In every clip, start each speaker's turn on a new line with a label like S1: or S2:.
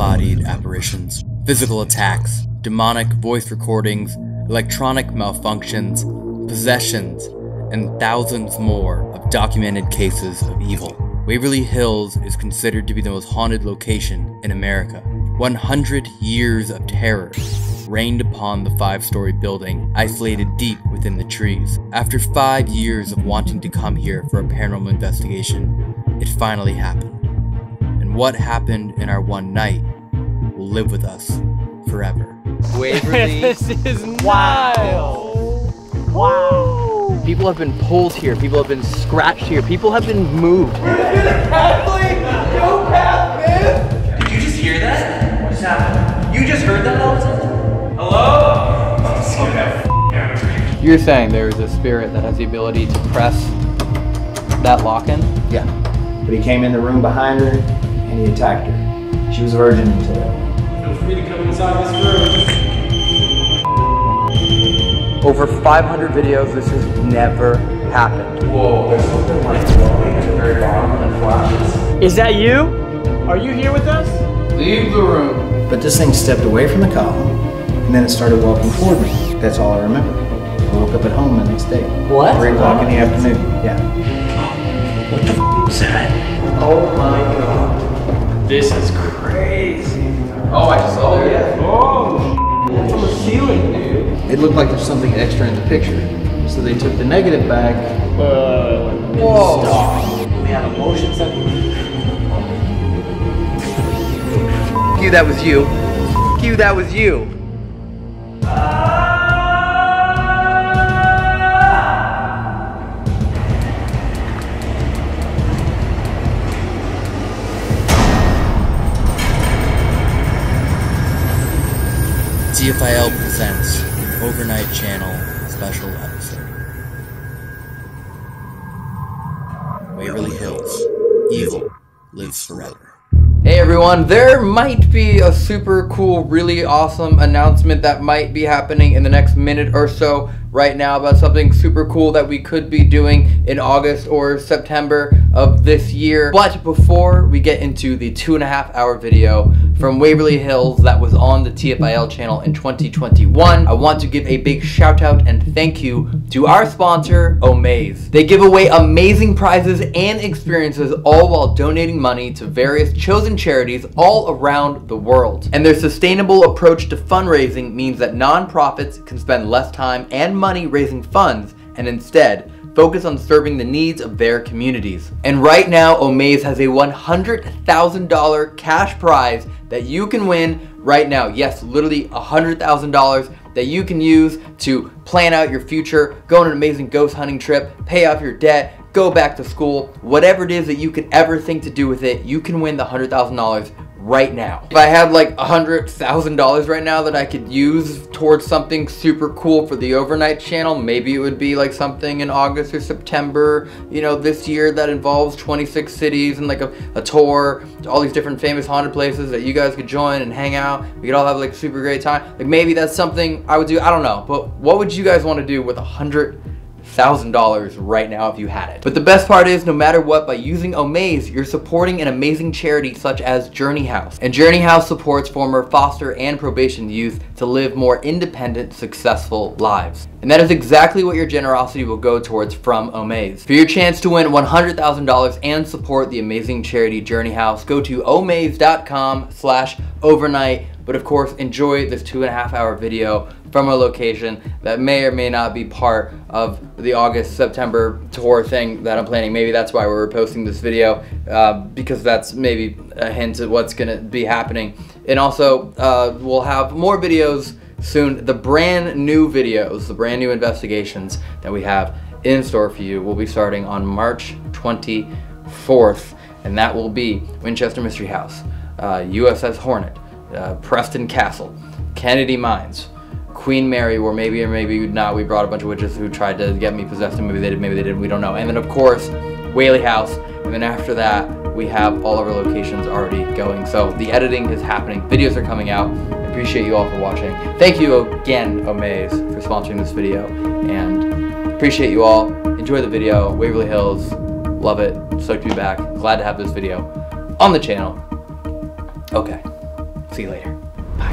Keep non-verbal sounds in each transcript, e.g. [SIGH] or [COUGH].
S1: disembodied apparitions, physical attacks, demonic voice recordings, electronic malfunctions, possessions, and thousands more of documented cases of evil. Waverly Hills is considered to be the most haunted location in America. 100 years of terror rained upon the five story building, isolated deep within the trees. After five years of wanting to come here for a paranormal investigation, it finally happened. And what happened in our one night live with us forever.
S2: Waverly. [LAUGHS]
S3: this is wild. Wow.
S2: People have been pulled here. People have been scratched here. People have been moved.
S4: Did you just hear that? What's happening? You just heard that all the time? Hello?
S2: You're saying there is a spirit that has the ability to press that lock in?
S5: Yeah. But he came in the room behind her and he attacked her. She was a virgin until that point.
S4: Feel free to come inside this room.
S2: Over 500 videos, this has never happened.
S5: Whoa, there's something like glowing at the very bottom that flashes.
S3: Is that you? Are you here with us?
S2: Leave the room.
S5: But this thing stepped away from the column and then it started walking toward me. That's all I remember. I woke up at home the next day.
S3: What?
S5: Three o'clock in the afternoon. Yeah.
S4: What the f was that?
S5: Oh my god.
S3: This is crazy.
S2: Oh, I saw it. Yeah.
S3: Oh, that's on the ceiling, dude.
S5: It looked like there's something extra in the picture. So they took the negative back.
S3: Uh,
S2: Whoa.
S4: We have a motion sensor.
S2: You, that was you. You, that was you.
S1: TFIL presents an Overnight Channel Special Episode. Waverly Hills. Evil lives forever.
S2: Hey everyone, there might be a super cool, really awesome announcement that might be happening in the next minute or so right now about something super cool that we could be doing in August or September of this year. But before we get into the two and a half hour video from Waverly Hills that was on the TFIL channel in 2021, I want to give a big shout out and thank you to our sponsor, Omaze. They give away amazing prizes and experiences all while donating money to various chosen charities all around the world. And their sustainable approach to fundraising means that nonprofits can spend less time and money raising funds and instead focus on serving the needs of their communities. And right now, Omaze has a $100,000 cash prize that you can win right now. Yes, literally $100,000 that you can use to plan out your future, go on an amazing ghost hunting trip, pay off your debt, go back to school, whatever it is that you could ever think to do with it, you can win the $100,000 right now. If I had like a hundred thousand dollars right now that I could use towards something super cool for the overnight channel, maybe it would be like something in August or September, you know, this year that involves 26 cities and like a, a tour to all these different famous haunted places that you guys could join and hang out. We could all have like super great time. Like maybe that's something I would do. I don't know, but what would you guys want to do with a hundred thousand dollars right now if you had it. But the best part is no matter what, by using Omaze, you're supporting an amazing charity such as Journey House. And Journey House supports former foster and probation youth to live more independent, successful lives. And that is exactly what your generosity will go towards from Omaze. For your chance to win $100,000 and support the amazing charity Journey House, go to omaze.com slash overnight. But of course, enjoy this two and a half hour video from a location that may or may not be part of the August September tour thing that I'm planning. Maybe that's why we're posting this video uh, because that's maybe a hint at what's gonna be happening. And also, uh, we'll have more videos soon. The brand new videos, the brand new investigations that we have in store for you will be starting on March 24th, and that will be Winchester Mystery House, uh, USS Hornet, uh, Preston Castle, Kennedy Mines, Queen Mary, where maybe or maybe not, we brought a bunch of witches who tried to get me possessed, and maybe they did, maybe they didn't, we don't know. And then of course, Whaley House, and then after that, we have all of our locations already going. So the editing is happening, videos are coming out. I appreciate you all for watching. Thank you again, Omaze, for sponsoring this video, and appreciate you all. Enjoy the video, Waverly Hills, love it, stoked to be back. Glad to have this video on the channel. Okay, See you later. Bye.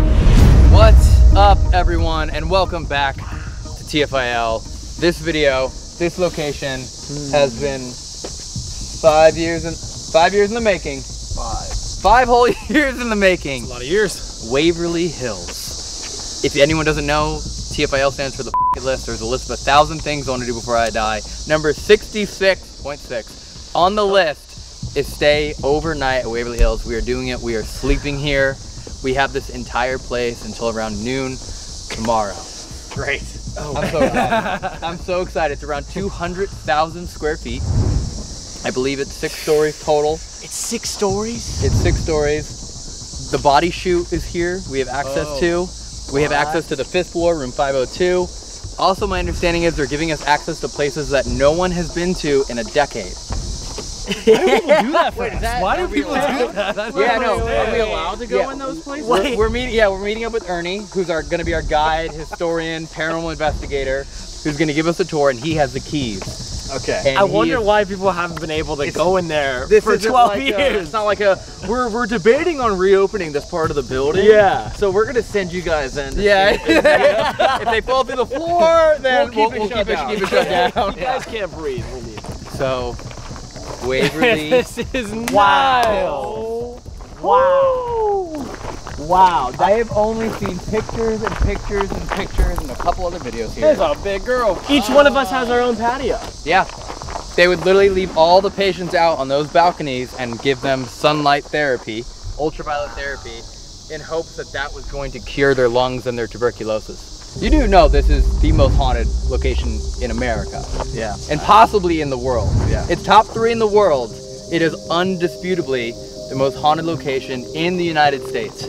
S2: What's up, everyone, and welcome back to TFIL. This video, this location has been five years in five years in the making. Five. Five whole [LAUGHS] years in the making.
S3: A lot of years.
S2: Waverly Hills. If anyone doesn't know, TFIL stands for the list. There's a list of a thousand things I want to do before I die. Number 66.6 on the list is stay overnight at Waverly Hills. We are doing it. We are sleeping here. We have this entire place until around noon tomorrow.
S3: Great.
S2: Oh, I'm so excited. [LAUGHS] I'm so excited. It's around 200,000 square feet. I believe it's six stories total.
S3: It's six stories.
S2: It's six stories. The body chute is here. We have access
S3: Oh.
S2: to. We have access to the fifth floor, room 502. Also, my understanding is they're giving us access to places that no one has been to in a decade.
S3: Why do people do that for
S2: Wait,
S3: us?
S2: that-
S3: Why do people
S2: allowed?
S3: do that? That's
S2: Yeah, no,
S3: what
S2: are we allowed
S3: to go
S2: Yeah.
S3: in those places?
S2: We're, we're meeting. Yeah, we're meeting up with Ernie, who's our going to be our guide, historian, paranormal investigator, who's going to give us a tour, and he has the keys.
S3: Okay.
S2: And
S3: I wonder
S2: is-
S3: why people haven't been able to go in there
S2: This
S3: for 12
S2: like a-
S3: years.
S2: it's not like a we're we're debating on reopening this part of the building.
S3: Yeah.
S2: So we're gonna send you guys in. Yeah. if they fall through the floor, [LAUGHS] then
S3: We'll
S2: we'll,
S3: keep it
S2: we'll
S3: shut
S2: keep, it,
S3: down.
S2: keep it shut down.
S3: you guys can't breathe. We'll leave.
S2: So Waverly. [LAUGHS]
S3: this is wow. Wow. Wow.
S2: I have only seen pictures and pictures and pictures and a couple other videos here.
S3: There's a big girl. Each one of us has our own patio.
S2: Yeah. They would literally leave all the patients out on those balconies and give them sunlight therapy, ultraviolet therapy, in hopes that that was going to cure their lungs and their tuberculosis. You do know this is the most haunted location in America
S3: Yeah.
S2: and possibly in the world.
S3: Yeah.
S2: It's top three in the world. It is undisputably the most haunted location in the United States.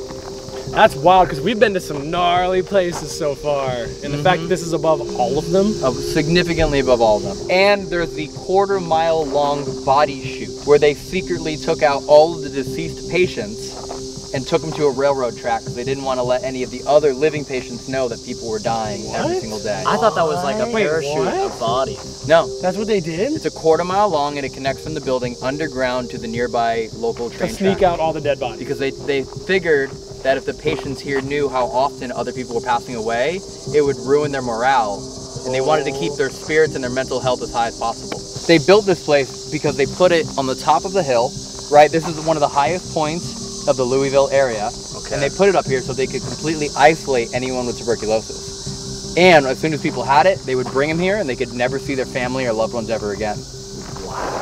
S3: That's wild because we've been to some gnarly places so far, and the fact that mm-hmm. this is above all of them.
S2: of significantly above all of them. And there's the quarter mile long body chute where they secretly took out all of the deceased patients and took them to a railroad track because they didn't want to let any of the other living patients know that people were dying every single day.
S6: I thought that was like a
S3: Wait,
S6: parachute
S3: what?
S6: of bodies.
S2: no,
S3: That's what they did.
S2: it's a quarter mile long and it connects from the building underground to the nearby local train
S3: To
S2: train
S3: sneak
S2: track.
S3: out all the dead bodies.
S2: because they, they figured that if the patients here knew how often other people were passing away, it would ruin their morale. And they wanted to keep their spirits and their mental health as high as possible. They built this place because they put it on the top of the hill, right? This is one of the highest points of the Louisville area. And they put it up here so they could completely isolate anyone with tuberculosis. And as soon as people had it, they would bring them here and they could never see their family or loved ones ever again.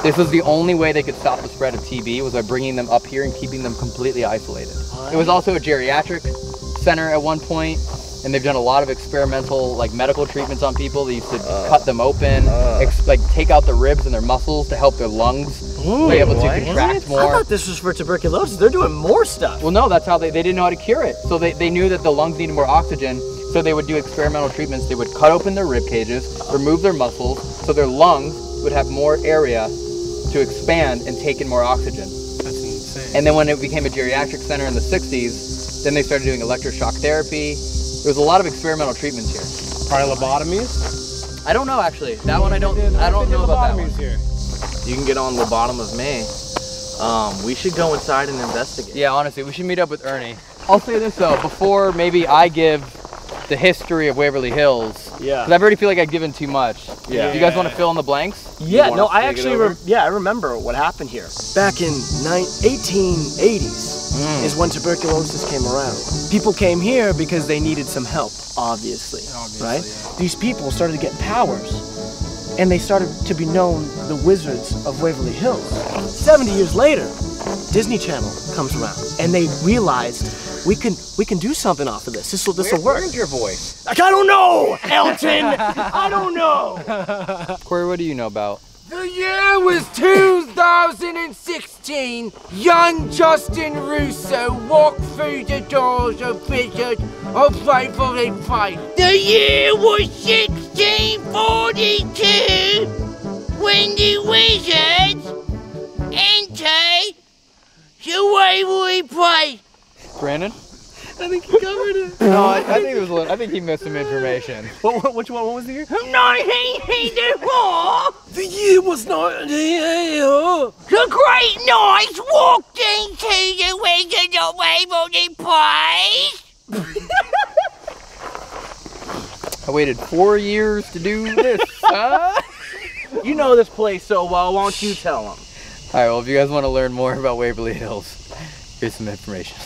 S2: This was the only way they could stop the spread of TB was by bringing them up here and keeping them completely isolated. It was also a geriatric center at one point, and they've done a lot of experimental like medical treatments on people. They used to uh. cut them open, uh. ex- like take out the ribs and their muscles to help their lungs be able to contract
S6: I
S2: more.
S6: thought this was for tuberculosis. They're doing more stuff.
S2: Well, no, that's how they, they didn't know how to cure it. So they, they knew that the lungs needed more oxygen. So they would do experimental treatments. They would cut open their rib cages, remove their muscles, so their lungs would have more area to expand and take in more oxygen.
S3: That's insane.
S2: And then when it became a geriatric center in the 60s, then they started doing electroshock therapy. There was a lot of experimental treatments here.
S3: Probably lobotomies.
S2: I don't know actually. That one I don't. I don't know about that one.
S3: here.
S6: You can get on the bottom of me. Um, we should go inside and investigate.
S2: Yeah, honestly, we should meet up with Ernie. I'll say this though, before maybe I give the history of Waverly Hills,
S3: Yeah.
S2: because I already feel like I've given too much.
S6: Yeah.
S2: Do you guys want to fill in the blanks?
S6: Yeah, no, I actually, re- yeah, I remember what happened here. Back in ni- 1880s is when tuberculosis came around. People came here because they needed some help, obviously, right? These people started to get powers, and they started to be known the Wizards of Waverly Hills. 70 years later, Disney Channel comes around, and they realized we can we can do something off of this. This will this will work.
S2: Where's your voice?
S6: Like, I don't know, Elton. I don't know. [LAUGHS]
S2: Corey, what do you know about?
S7: The year was 2016. Young Justin Russo walked through the doors of Wizard of Waverly Place. The year was 1642 entered the Waverly Place.
S2: Brandon?
S3: I think he covered it.
S8: No, I, I think it was. a little- I think he missed some information. [LAUGHS]
S9: What, what, which one? What was the year?
S7: 1984,
S3: The year was 1984.
S7: the Great Knights walked into the Wizard of Waverly Place.
S8: I waited four years to do this. huh? [LAUGHS]
S9: You know this place so well. Why don't you tell them?
S8: All right. Well, if you guys want to learn more about Waverly Hills, here's some information.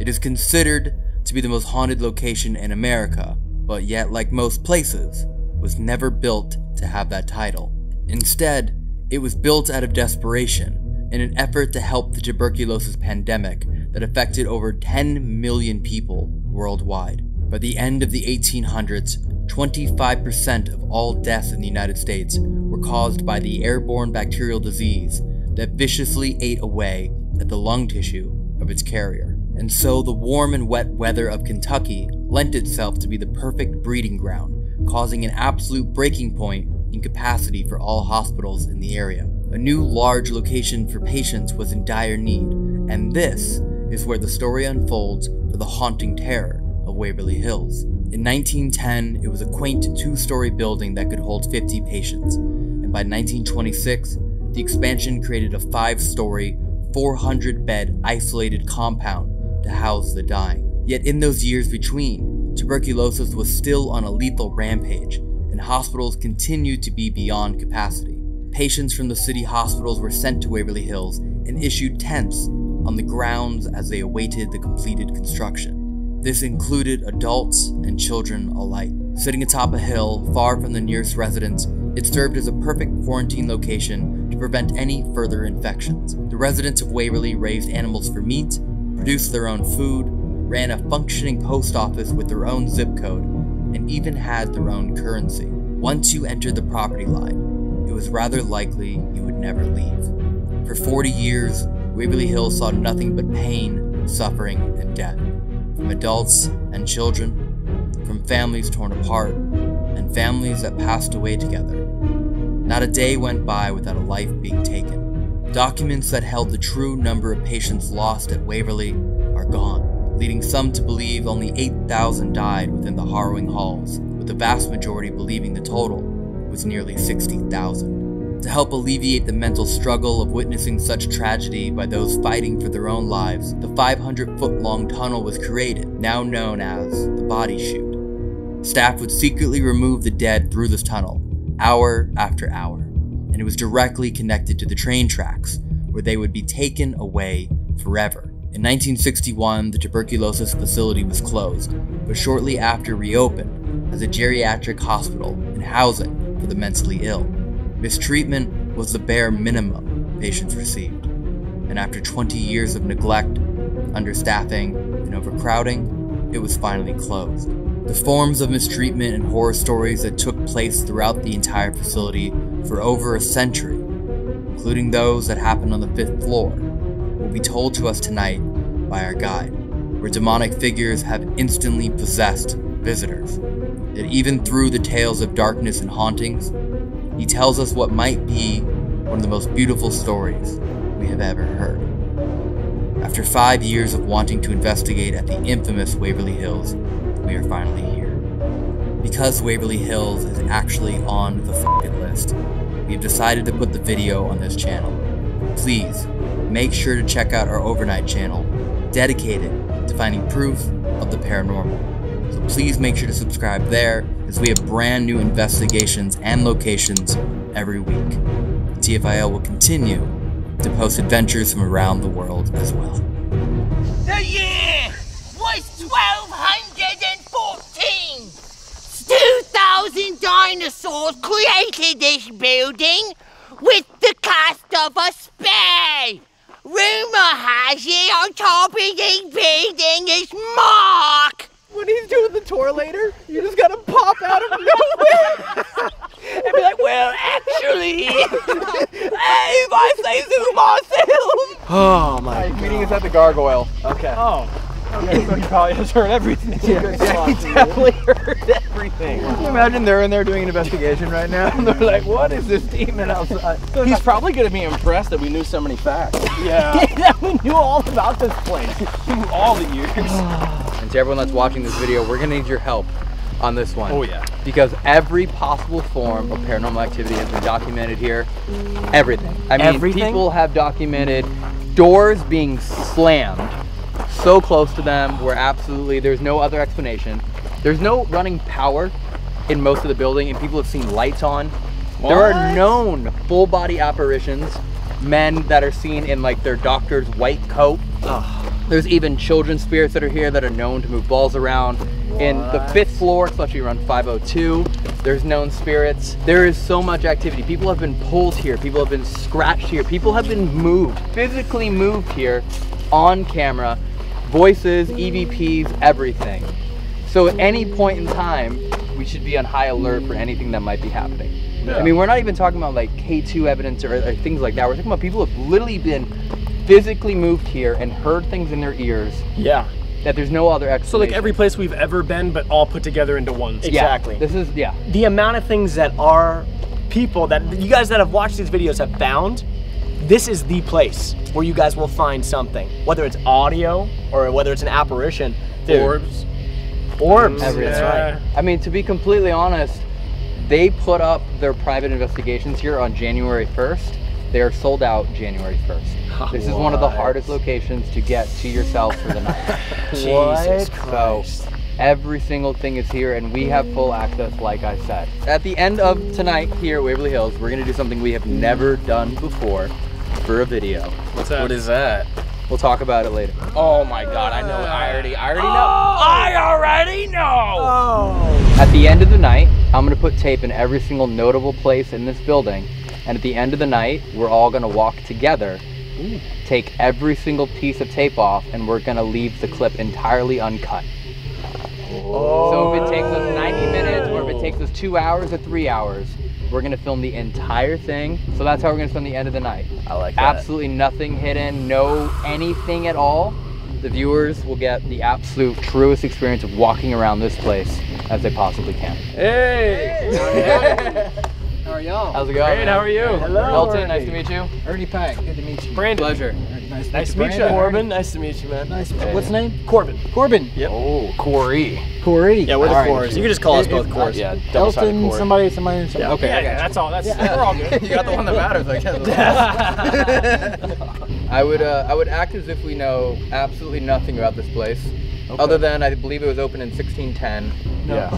S2: It is considered to be the most haunted location in America, but yet, like most places, was never built to have that title. Instead, it was built out of desperation in an effort to help the tuberculosis pandemic that affected over 10 million people worldwide. By the end of the 1800s, 25% of all deaths in the United States were caused by the airborne bacterial disease that viciously ate away at the lung tissue of its carrier. And so the warm and wet weather of Kentucky lent itself to be the perfect breeding ground, causing an absolute breaking point in capacity for all hospitals in the area. A new large location for patients was in dire need, and this is where the story unfolds for the haunting terror of Waverly Hills. In 1910, it was a quaint two story building that could hold 50 patients, and by 1926, the expansion created a five story, 400 bed isolated compound to house the dying. Yet in those years between, tuberculosis was still on a lethal rampage, and hospitals continued to be beyond capacity. Patients from the city hospitals were sent to Waverly Hills and issued tents on the grounds as they awaited the completed construction. This included adults and children alike. Sitting atop a hill, far from the nearest residents, it served as a perfect quarantine location to prevent any further infections. The residents of Waverly raised animals for meat, produced their own food, ran a functioning post office with their own zip code, and even had their own currency. Once you entered the property line, it was rather likely you would never leave. For 40 years, Waverly Hills saw nothing but pain, suffering, and death. From adults and children, from families torn apart, and families that passed away together. Not a day went by without a life being taken. Documents that held the true number of patients lost at Waverly are gone, leading some to believe only 8,000 died within the harrowing halls, with the vast majority believing the total was nearly 60,000. To help alleviate the mental struggle of witnessing such tragedy by those fighting for their own lives, the 500 foot long tunnel was created, now known as the Body Chute. Staff would secretly remove the dead through this tunnel, hour after hour, and it was directly connected to the train tracks, where they would be taken away forever. In 1961, the tuberculosis facility was closed, but shortly after reopened as a geriatric hospital and housing for the mentally ill. Mistreatment was the bare minimum patients received, and after 20 years of neglect, understaffing, and overcrowding, it was finally closed. The forms of mistreatment and horror stories that took place throughout the entire facility for over a century, including those that happened on the fifth floor, will be told to us tonight by our guide, where demonic figures have instantly possessed visitors. Yet even through the tales of darkness and hauntings, he tells us what might be one of the most beautiful stories we have ever heard. After five years of wanting to investigate at the infamous Waverly Hills, we are finally here. Because Waverly Hills is actually on the list, we have decided to put the video on this channel. Please, make sure to check out our overnight channel, dedicated to finding proof of the paranormal. So please make sure to subscribe there, as we have brand new investigations and locations every week. TFIL will continue to post adventures from around the world as well.
S7: Year was 1214. 2,000 dinosaurs created this building with the cast of a spade. Rumor has it on top of this building is Mark.
S9: When he's doing the tour later, you just gotta pop out of nowhere [LAUGHS] and be like, well, actually, hey, [LAUGHS] if I say so myself. Oh my
S8: Meeting is at the gargoyle.
S9: Okay.
S3: Oh,
S8: so he probably has heard everything.
S2: Yeah, he definitely heard everything. Can you imagine they're in there doing an investigation right now? And they're like, what is this demon outside?
S9: He's probably gonna be impressed that we knew so many facts.
S8: Yeah. [LAUGHS] we knew all about this place.
S9: through all the years. [SIGHS]
S2: And to everyone that's watching this video, we're gonna need your help on this one.
S9: Oh, yeah.
S2: Because every possible form of paranormal activity has been documented here. Everything. I mean,
S8: Everything?
S2: people have documented doors being slammed so close to them where absolutely there's no other explanation. There's no running power in most of the building, and people have seen lights on. There are known full body apparitions, men that are seen in like their doctor's white coat. There's even children spirits that are here that are known to move balls around. In the fifth floor, especially around 502, there's known spirits. There is so much activity. People have been pulled here. People have been scratched here. People have been moved, physically moved here on camera. Voices, EVPs, everything. So at any point in time, we should be on high alert for anything that might be happening. I mean, we're not even talking about like K2 evidence or, or things like that. We're talking about people who have literally been physically moved here and heard things in their ears
S3: Yeah.
S2: that there's no other explanation.
S3: So like every place we've ever been, but all put together into one.
S2: Yeah,
S8: Exactly.
S2: This is yeah.
S8: the amount of things that our people that you guys that have watched these videos have found this is the place where you guys will find something whether it's audio or whether it's an apparition Dude,
S9: Orbs.
S8: orbs
S2: Everything.
S8: that's right
S2: I mean, to be completely honest, they put up their private investigations here on January 1st. They are sold out January 1st. [LAUGHS] This is one of the hardest locations to get to yourself for the night. [LAUGHS]
S8: jesus
S2: So
S8: christ
S2: every single thing is here and we have full access like I said. At the end of tonight here at Waverly Hills, we're gonna do something we have never done before for a video.
S3: What's that?
S9: What is that?
S2: We'll talk about it later.
S9: Oh my god, I know. I already I already know. Oh! I already know!
S2: At the end of the night, I'm gonna put tape in every single notable place in this building. And at the end of the night, we're all gonna walk together, take every single piece of tape off, and we're gonna leave the clip entirely uncut. So if it takes us 90 minutes or if it takes us two hours or three hours, we're gonna film the entire thing. So that's how we're gonna spend the end of the night.
S9: I like that.
S2: Absolutely nothing hidden, no anything at all. The viewers will get the absolute truest experience of walking around this place as they possibly can.
S3: Hey. [LAUGHS]
S10: How are y'all?
S2: How's it going?
S3: Great. How are you?
S8: Hello.
S2: Elton, nice to meet you.
S10: Ernie Pack. Good to meet you.
S3: Brandon.
S2: Pleasure.
S10: Nice,
S3: Nice to meet you.
S10: Brandon.
S8: corbin nice to meet you man
S10: Nice. What's the name?
S8: corbin
S10: Corbin.
S8: Yep.
S2: Oh, Corey.
S10: Corey.
S8: yeah we're the
S10: All right.
S8: cores you can just call us both
S10: if-
S8: cores
S2: Yeah, double-sided
S10: Elton,
S2: cord.
S10: somebody, somebody, somebody. Okay,
S3: Yeah, yeah, that's all. That's yeah. we're all good. [LAUGHS]
S2: you got the one that matters, I guess. [LAUGHS] I would, uh, I would act as if we know absolutely nothing about this place, other than I believe it was open in 1610.
S8: yeah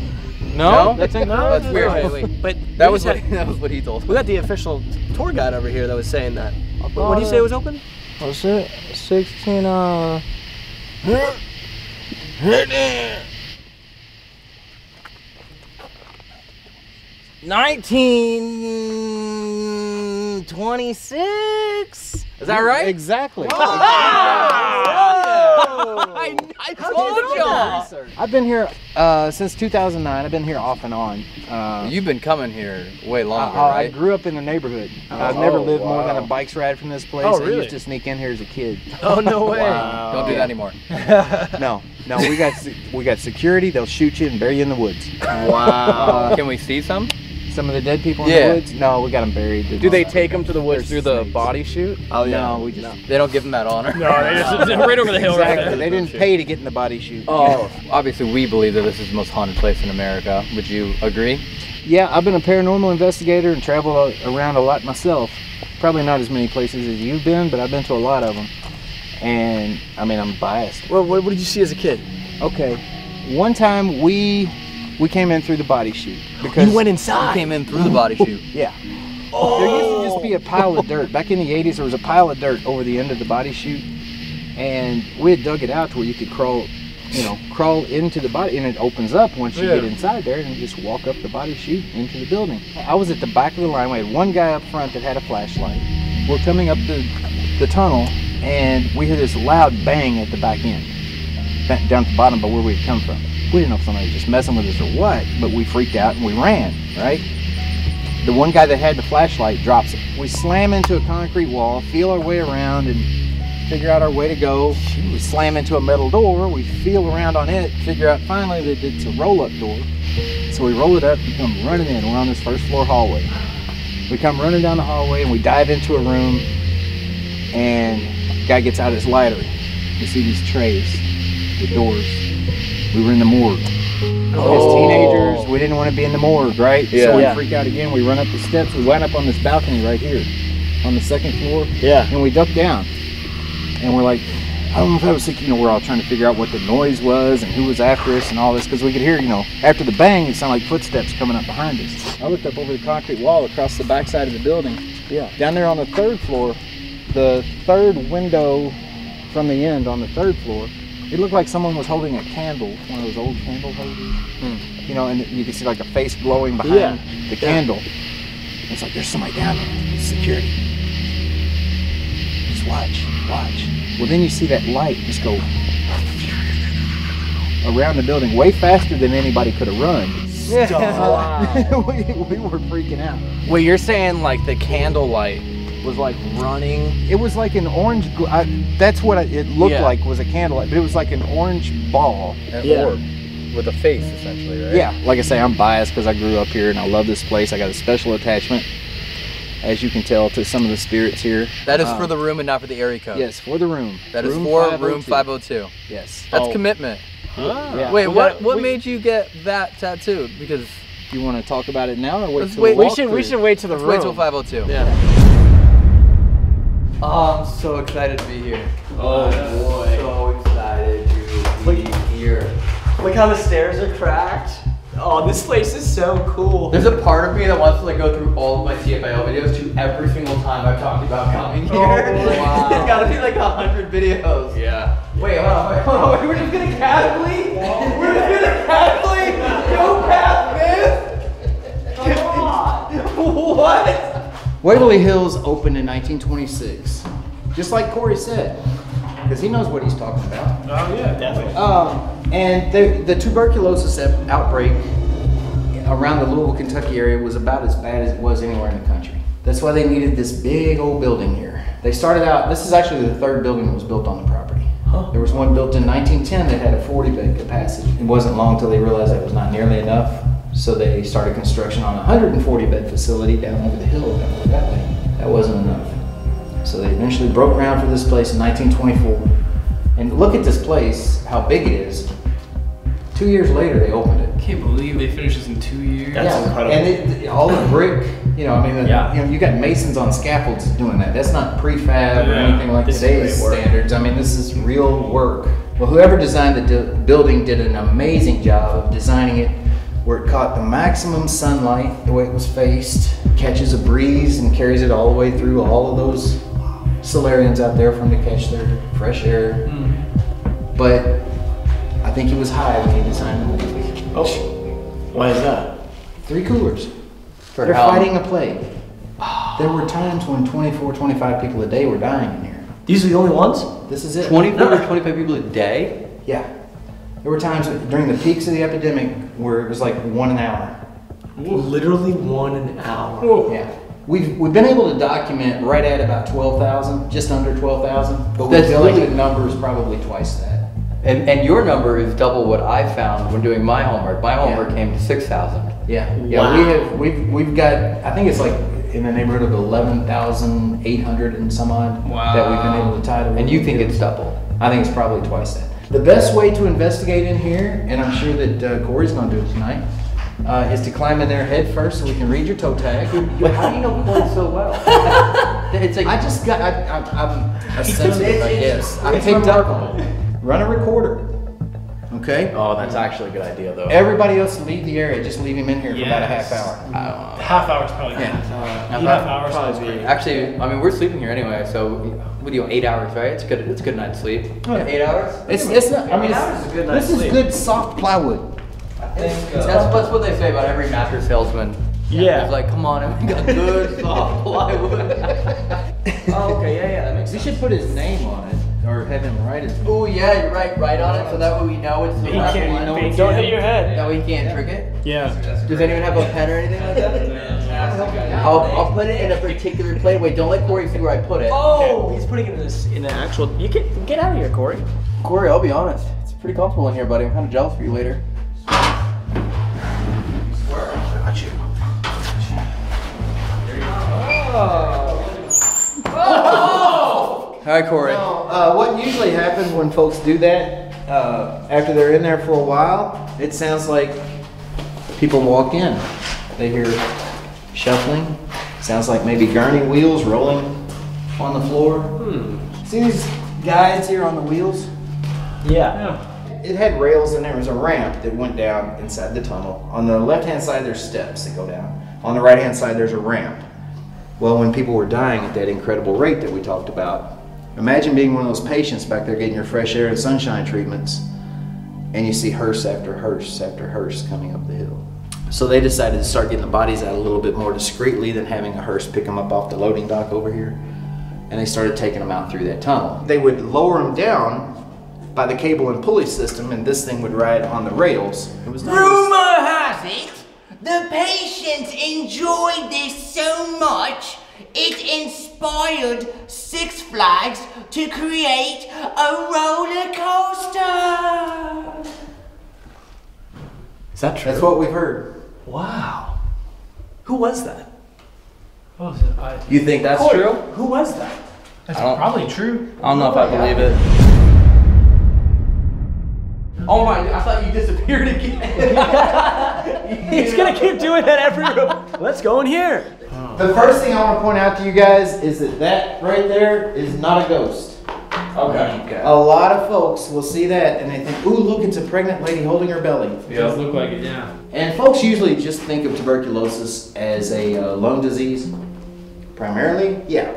S2: No,
S10: That's it.
S2: No, that's weird.
S8: no.
S2: Wait, wait. [LAUGHS]
S8: but
S2: That was what [LAUGHS] that was what he told. [LAUGHS]
S8: we got the official tour guide over here that was saying that what, what did you say it was open
S10: What's it? 16, uh.
S9: Nineteen twenty-six.
S2: Is that right?
S10: Exactly.
S2: I, I told y'all.
S10: I've been here uh, since 2009. I've been here off and on. Uh,
S2: You've been coming here way
S10: I,
S2: longer,
S10: I
S2: right?
S10: grew up in the neighborhood. I've never
S2: Oh,
S10: lived more than a bike's ride from this place.
S3: Oh, really?
S10: I used to sneak in here as a kid. [LAUGHS]
S8: oh no way
S2: Don't do that anymore. [LAUGHS]
S10: No, no, we got we got security. They'll shoot you and bury you in the woods.
S2: Wow. Can we see some?
S10: Some of the dead people in
S2: Yeah.
S10: the woods. No, we got them buried.
S9: Do they take them to the woods
S10: There's
S9: through the body chute?
S8: oh yeah
S10: No, we just
S2: They don't give them that honor.
S3: No, they just right over the hill right
S10: exactly.
S3: there.
S10: They didn't pay to get in the body chute.
S2: Oh, obviously we believe that this is the most haunted place in America. Would you agree?
S10: Yeah, I've been a paranormal investigator and traveled a- around a lot myself. Probably not as many places as you've been, but I've been to a lot of them. And I mean, I'm biased.
S8: what, what, what did you see as a kid
S10: Okay, one time we we came in through the body chute because
S8: you went inside
S2: came in through the body chute. Oh.
S10: yeah. Oh. There used to just be a pile of dirt. Back in the 80s, there was a pile of dirt over the end of the body chute, and we had dug it out to where you could crawl, you know, crawl into the body, and it opens up once you get inside there, and you just walk up the body chute into the building. I was at the back of the line. We had one guy up front that had a flashlight. We're coming up the the tunnel, and we hear this loud bang at the back end, down at the bottom, but where we had come from. We didn't know if somebody was just messing with us or what, but we freaked out and we ran. Right. The one guy that had the flashlight drops it. We slam into a concrete wall, feel our way around, and
S5: figure out our way to go. We slam into a metal door. We feel around on it, figure out finally that it's a roll-up door. So we roll it up and come running in. We're on this first floor hallway. We come running down the hallway and we dive into a room. And the guy gets out his lighter. We see these trays, the doors. We were in the morgue. Oh. As teenagers, we didn't want to be in the morgue, right?
S6: Yeah.
S5: So we
S6: Yeah.
S5: freak out again. We run up the steps. We wind up on this balcony right here, on the second floor,
S6: Yeah.
S5: and we duck down. And we're like, I don't know if I was thinking, you know, we're all trying to figure out what the noise was and who was after us and all this, because we could hear, you know, after the bang, it sounded like footsteps coming up behind us. I looked up over the concrete wall across the backside of the building.
S6: Yeah.
S5: Down there on the third floor, the third window from the end on the third floor, it looked like someone was holding a candle, one of those old candle holders. Hmm. You know, and you can see like a face glowing behind
S6: Yeah.
S5: the candle. It's like there's somebody down there. It's security. Just watch, watch. Well, then you see that light just go around the building way faster than anybody could have run. [LAUGHS] [LAUGHS] we, we were freaking out.
S9: Well, you're saying like the candlelight was like running?
S5: It was like an orange. I, that's what it looked
S9: Yeah.
S5: like was a candlelight, but it was like an orange ball.
S2: An
S6: Yeah.
S2: orb with a face, essentially, right?
S5: Yeah, like I say, I'm biased because I grew up here and I love this place. I got a special attachment, as you can tell, to some of the spirits here.
S2: That is
S5: Um,
S2: for the room and not for the area code.
S5: Yes, for the room.
S2: That is
S5: Room
S2: for
S5: 502.
S2: room 502.
S5: Yes.
S2: That's
S6: Oh.
S2: commitment.
S5: Yeah.
S2: Wait, what what
S6: we-
S2: made you get that tattooed? Because
S5: You want to talk about it now or wait
S2: Let's
S5: till
S2: wait-
S5: the
S6: We should we should wait till the
S2: let's
S6: room.
S2: wait till 502.
S6: Yeah.
S2: Oh, I'm so excited to be here.
S6: Oh boy.
S2: So excited to be here.
S6: Look how the stairs are cracked. Oh, this place is so cool.
S2: There's a part of me that wants to like go through all of my TFIL videos to every single time I've talked about coming oh, here.
S6: Oh, wow. [LAUGHS]
S2: it's gotta be like a hundred videos.
S9: Yeah.
S2: Wait, hold on, wait, hold on, wait, we're just gonna casually, we're just gonna casually go past this? Come on! [LAUGHS] what?
S10: Waverly Hills opened in 1926, just like Corey said, because he knows what he's talking about.
S3: Oh yeah, definitely.
S10: Um, and the, the tuberculosis outbreak around the Louisville, Kentucky area was about as bad as it was anywhere in the country. That's why they needed this big old building here. They started out, this is actually the third building that was built on the property. Huh. There was one built in 1910 that had a 40 bed capacity. It wasn't long until they realized that was not nearly enough. So they started construction on a 140 bed facility down over the hill, down over that way. That wasn't enough. So they eventually broke ground for this place in 1924. And look at this place, how big it is. Two years later, they opened it.
S4: Can't believe they finished this in two years.
S3: That's
S10: yeah,
S3: incredible.
S10: and it, all the brick, you know, I mean, the,
S3: Yeah.
S10: you know, you got masons on scaffolds doing that. That's not prefab or anything like
S3: This
S10: today's standards. I mean, this is real work. Well, whoever designed the d- building did an amazing job of designing it where it caught the maximum sunlight, the way it was faced, catches a breeze and carries it all the way through all of those solariums out there for them to catch their fresh air. Hmm. But I think he was high when he designed the building.
S6: Oh, why is that?
S10: Three coolers.
S2: For
S10: They're
S2: how-
S10: fighting a plague. There were times when 24, 25 people a day were dying in here.
S6: These are the only ones?
S10: This is it.
S2: 24 to 25 people a day?
S10: Yeah. There were times during the peaks of the epidemic where it was like one an hour.
S6: Literally one an hour.
S10: Yeah. We've, we've been able to document right at about 12,000, just under 12,000, but we
S2: That's
S10: feel like
S2: really-
S10: the number is probably twice that.
S2: And, and your number is double what I found when doing my homework. My homework
S10: Yeah.
S2: came to 6,000.
S10: Yeah. Yeah, we have, we've, we've got, I think it's like in the neighborhood of 11,800 and some odd that we've been able to tie to.
S2: And you think it's double?
S10: I think it's probably twice that. The best way to investigate in here, and I'm sure that uh, Corey's going to do it tonight, uh, is to climb in there head first so we can read your toe tag.
S2: How do you know Corey so well? [LAUGHS] it's like
S10: I just got, I, I, I'm a sensitive, I guess. I
S2: it's
S10: picked up
S2: remarkable.
S10: Run a recorder. Okay?
S9: Oh, that's actually a good idea though.
S10: Everybody else leave the area. Just leave him in here for about a half
S4: Yes.
S10: hour.
S3: half hour's probably
S10: Yeah.
S3: good.
S2: Uh,
S3: Eight half hours sounds great.
S2: Actually, I mean, we're sleeping here anyway, so what do you, eight hours, right? It's good, it's a good night's sleep. Yeah, eight hours?
S10: It's, it's not, I mean,
S6: Eight hours is a good
S10: this
S6: night's
S10: is good soft plywood.
S2: Uh, that's, that's what they say about every mattress salesman.
S3: Yeah.
S2: It's like, come on, we got [LAUGHS] good soft plywood. [LAUGHS]
S6: Oh, okay, yeah, yeah, that makes
S10: We
S6: sense.
S10: should put his name on it, or or have him write it.
S2: Oh yeah, you're right. Right on it, so that way we know it's.
S3: He can't-
S2: we know it's
S3: don't hit your head.
S2: That way he can't trick it.
S3: Yeah.
S2: Does anyone have a pen or anything like that? [LAUGHS] I'll, I'll put it in a particular plate. Wait, don't let Corey see where I put it.
S8: Oh, he's putting it in this in an actual. You can get out of here, Corey.
S2: Corey, I'll be honest. It's pretty comfortable in here, buddy. I'm kind of jealous for you later. Squish. Not you. Hey. Oh. Oh. Hi, Corey.
S10: Now, uh, what usually happens when folks do that uh, after they're in there for a while? It sounds like people walk in. They hear shuffling. Sounds like maybe gurney wheels rolling on the floor. Hmm. See these guides here on the wheels?
S8: Yeah.
S10: It had rails and there was a ramp that went down inside the tunnel. On the left hand side, there's steps that go down. On the right hand side, there's a ramp. Well, when people were dying at that incredible rate that we talked about, imagine being one of those patients back there getting your fresh air and sunshine treatments, and you see hearse after hearse after hearse coming up the hill. So they decided to start getting the bodies out a little bit more discreetly than having a hearse pick them up off the loading dock over here. And they started taking them out through that tunnel. They would lower them down by the cable and pulley system, and this thing would ride on the rails. It was
S7: Rumor has it, the patients enjoyed this so much, it inspired Six Flags to create a roller coaster.
S8: Is that true?
S10: That's what we've heard.
S8: Wow. Who was that?
S10: You think that's
S8: Corey,
S10: true?
S8: Who was that?
S9: That's probably true.
S2: I don't know if I believe it. Oh my! I thought you disappeared again. [LAUGHS]
S8: He's gonna keep doing that every room. Let's go in here.
S10: The first thing I want to point out to you guys is that that right there is not a ghost.
S9: Okay.
S10: A lot of folks will see that and they think, ooh, look, it's a pregnant lady holding her belly.
S9: Does look like it, yeah.
S10: And folks usually just think of tuberculosis as a uh, lung disease. Primarily, yeah.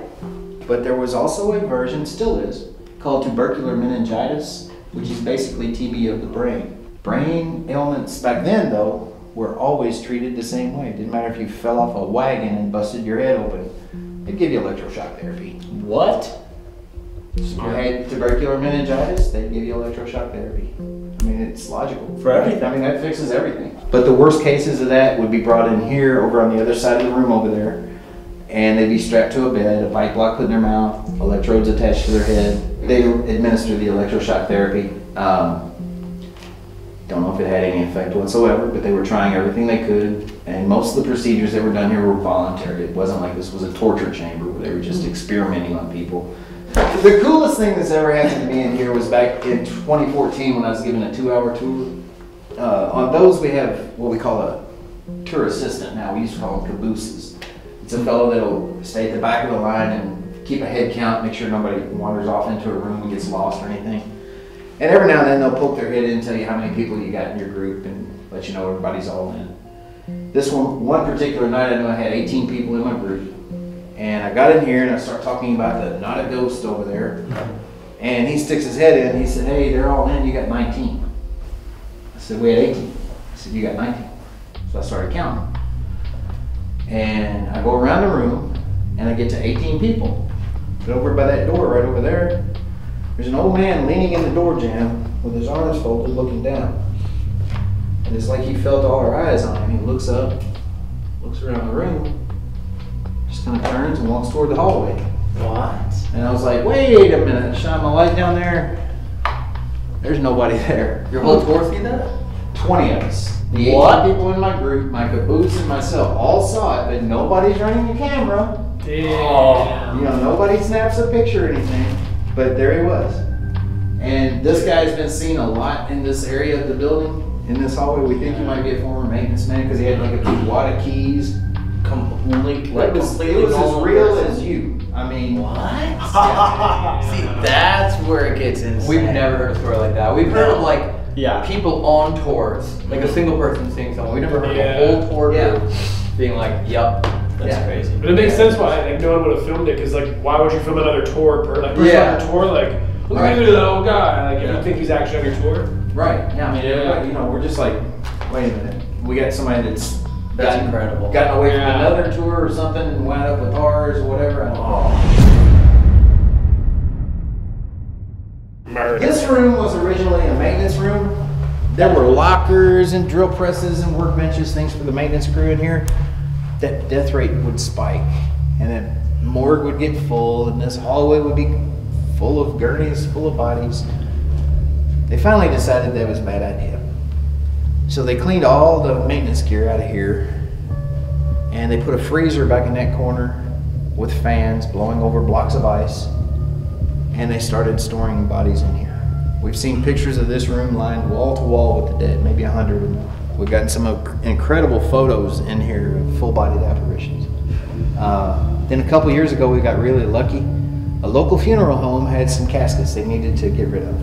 S10: But there was also a version, still is, called tubercular meningitis, which is basically TB of the brain. Brain ailments back then, though, were always treated the same way. It didn't matter if you fell off a wagon and busted your head open, they'd give you electroshock therapy.
S8: What?
S10: You had tubercular meningitis, they'd give you electroshock therapy. I mean, it's logical.
S8: For everything.
S10: I mean, that fixes everything. But the worst cases of that would be brought in here, over on the other side of the room over there, and they'd be strapped to a bed, a bite block put in their mouth, electrodes attached to their head. They administer the electroshock therapy. Um, don't know if it had any effect whatsoever, but they were trying everything they could. And most of the procedures that were done here were voluntary. It wasn't like this was a torture chamber where they were just experimenting on people. The coolest thing that's ever happened to me in here was back in 2014 when I was given a two-hour tour. Uh, on those, we have what we call a tour assistant now. We used to call them cabooses. It's a fellow that'll stay at the back of the line and keep a head count, make sure nobody wanders off into a room and gets lost or anything. And every now and then they'll poke their head in and tell you how many people you got in your group and let you know everybody's all in. This one, one particular night, I know I had 18 people in my group. And I got in here and I start talking about the not a ghost over there. And he sticks his head in he said, Hey, they're all in, you got 19. I said, We had 18. I said, You got 19. So I started counting. And I go around the room and I get to 18 people. But over by that door, right over there, there's an old man leaning in the door jamb with his arms folded looking down. And it's like he felt all our eyes on him. He looks up, looks around the room, kind of turns and walks toward the hallway.
S8: What?
S10: And I was like, wait a minute, shine my light down there. There's nobody [LAUGHS] there.
S2: Your whole tour see that?
S10: 20 of us. The 18
S8: What?
S10: people in my group, my caboose and myself, all saw it, but nobody's running the camera.
S9: Damn.
S10: You know, nobody snaps a picture or anything, but there he was. And this guy's been seen a lot in this area of the building, in this hallway. We think he might be a former maintenance man because he had like a big wad of keys.
S8: Completely,
S10: It was, it was as real as you. I mean, what? [LAUGHS]
S2: See, that's where it gets insane. We've never heard a story like that. We've heard of like
S8: Yeah.
S2: people on tours, like a mm-hmm. single person seeing someone. We've never heard
S3: Yeah.
S2: a whole tour
S10: Yeah.
S2: group being like, "Yep,
S8: That's
S2: yeah.
S8: crazy.
S3: But it makes sense why like no one would have filmed it because like why would you film another tour per like person
S2: Yeah.
S3: on the tour like look
S2: Right.
S3: at that old guy like if
S10: Yeah.
S3: you think he's actually on your tour.
S10: right. Yeah, I mean,
S3: Yeah.
S10: everybody, you know, we're just like, wait a minute. We got somebody that's
S2: That's
S10: gotten,
S2: incredible.
S10: gotten away from another tour or something and wound up with ours or whatever. I don't know.
S3: Murder.
S10: This room was originally a maintenance room. There were lockers and drill presses and workbenches, things for the maintenance crew in here. That death rate would spike, and then morgue would get full, and this hallway would be full of gurneys, full of bodies. They finally decided that was a bad idea. So they cleaned all the maintenance gear out of here, and they put a freezer back in that corner with fans blowing over blocks of ice, and they started storing bodies in here. We've seen pictures of this room lined wall to wall with the dead, maybe a hundred of them. We've gotten some incredible photos in here of full-bodied apparitions. Uh, then a couple years ago, we got really lucky. A local funeral home had some caskets they needed to get rid of,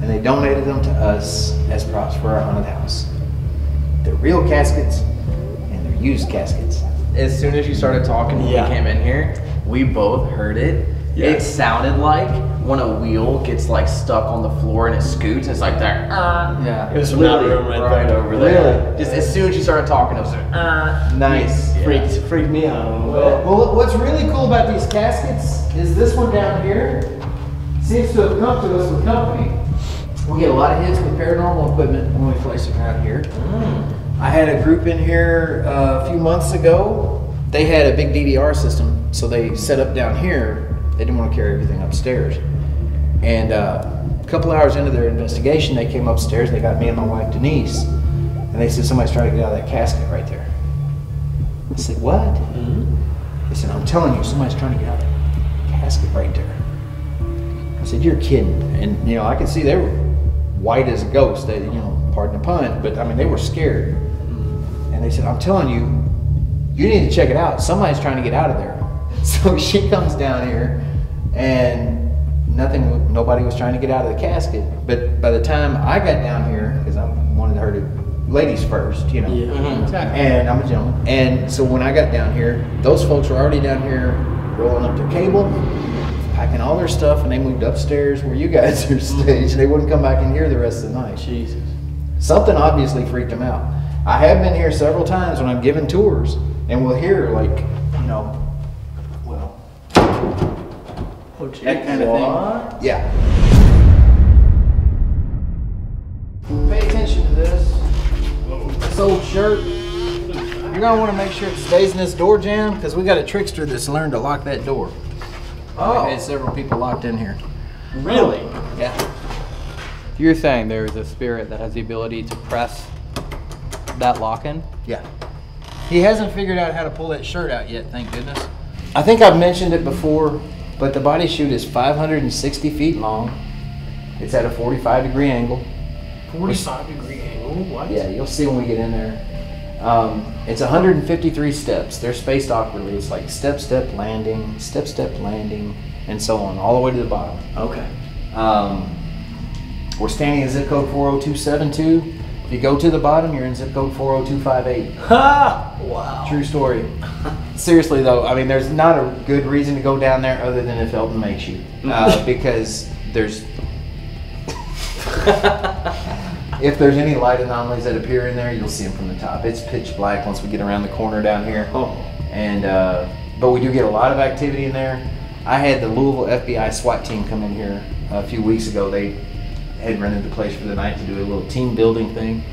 S10: and they donated them to us as props for our haunted house. They're real caskets, and they're used caskets.
S9: As soon as you started talking when
S3: Yeah.
S9: we came in here, we both heard it.
S3: Yeah.
S9: It sounded like when a wheel gets like stuck on the floor and it scoots. It's like that. Uh,
S2: Yeah.
S3: It was from that
S9: really
S3: room right,
S9: right
S3: there.
S9: over there.
S10: Really?
S9: Just as soon as you started talking, it was like, uh,
S10: Nice.
S6: Freaked, freaked me out a little bit.
S10: Well, what's really cool about these caskets is this one down here seems to have come to us with company. We get a lot of hits with paranormal equipment when we place it around here. I had a group in here uh, a few months ago. They had a big DVR system, so they set up down here. They didn't want to carry everything upstairs. And uh, a couple hours into their investigation, they came upstairs. They got me and my wife Denise, and they said somebody's trying to get out of that casket right there. I said, "What?" They said, I'm telling you, somebody's trying to get out of the casket right there. I said, You're kidding. And, you know, I could see they were white as a ghost. They, you know, pardon the pun, but I mean, they were scared. Hmm. And they said, I'm telling you, you need to check it out. Somebody's trying to get out of there. [LAUGHS] So she comes down here and nothing, nobody was trying to get out of the casket. But by the time I got down here, because I wanted her to, ladies first, you know. Mm-hmm. And I'm a gentleman. And so when I got down here, those folks were already down here rolling up their cable, packing all their stuff, and they moved upstairs where you guys are [LAUGHS] staged. They wouldn't come back in here the rest of the night.
S6: Jesus.
S10: Something obviously freaked them out. I have been here several times when I'm giving tours, and we'll hear like, you know, well,
S6: Oh, geez.
S10: that kind of thing. Yeah. Pay attention to this. This old shirt. You're gonna want to make sure it stays in this door jamb because we got a trickster that's learned to lock that door. Oh. We've had several people locked in here.
S6: Really?
S10: Yeah.
S2: You're saying there is a spirit that has the ability to press that lock in?
S10: Yeah. He hasn't figured out how to pull that shirt out yet, thank goodness. I think I've mentioned it before, but the body chute is 560 feet long. It's at a 45 degree angle.
S6: 45 degree angle? What?
S10: Yeah, you'll see when we get in there. Um, it's 153 steps. They're spaced awkwardly. It's like step, step, landing, step, step, landing, and so on, all the way to the bottom.
S6: Okay.
S10: Um, we're standing in zip code 40272. If you go to the bottom, you're in zip code 40258.
S6: Ha! [LAUGHS] Wow.
S10: True story. Seriously though, I mean, there's not a good reason to go down there other than if Elton makes you, uh, [LAUGHS] because there's. [LAUGHS] if there's any light anomalies that appear in there, you'll see them from the top. It's pitch black once we get around the corner down here.
S6: Oh.
S10: And uh, but we do get a lot of activity in there. I had the Louisville FBI SWAT team come in here a few weeks ago. They had rented the place for the night to do a little team building thing.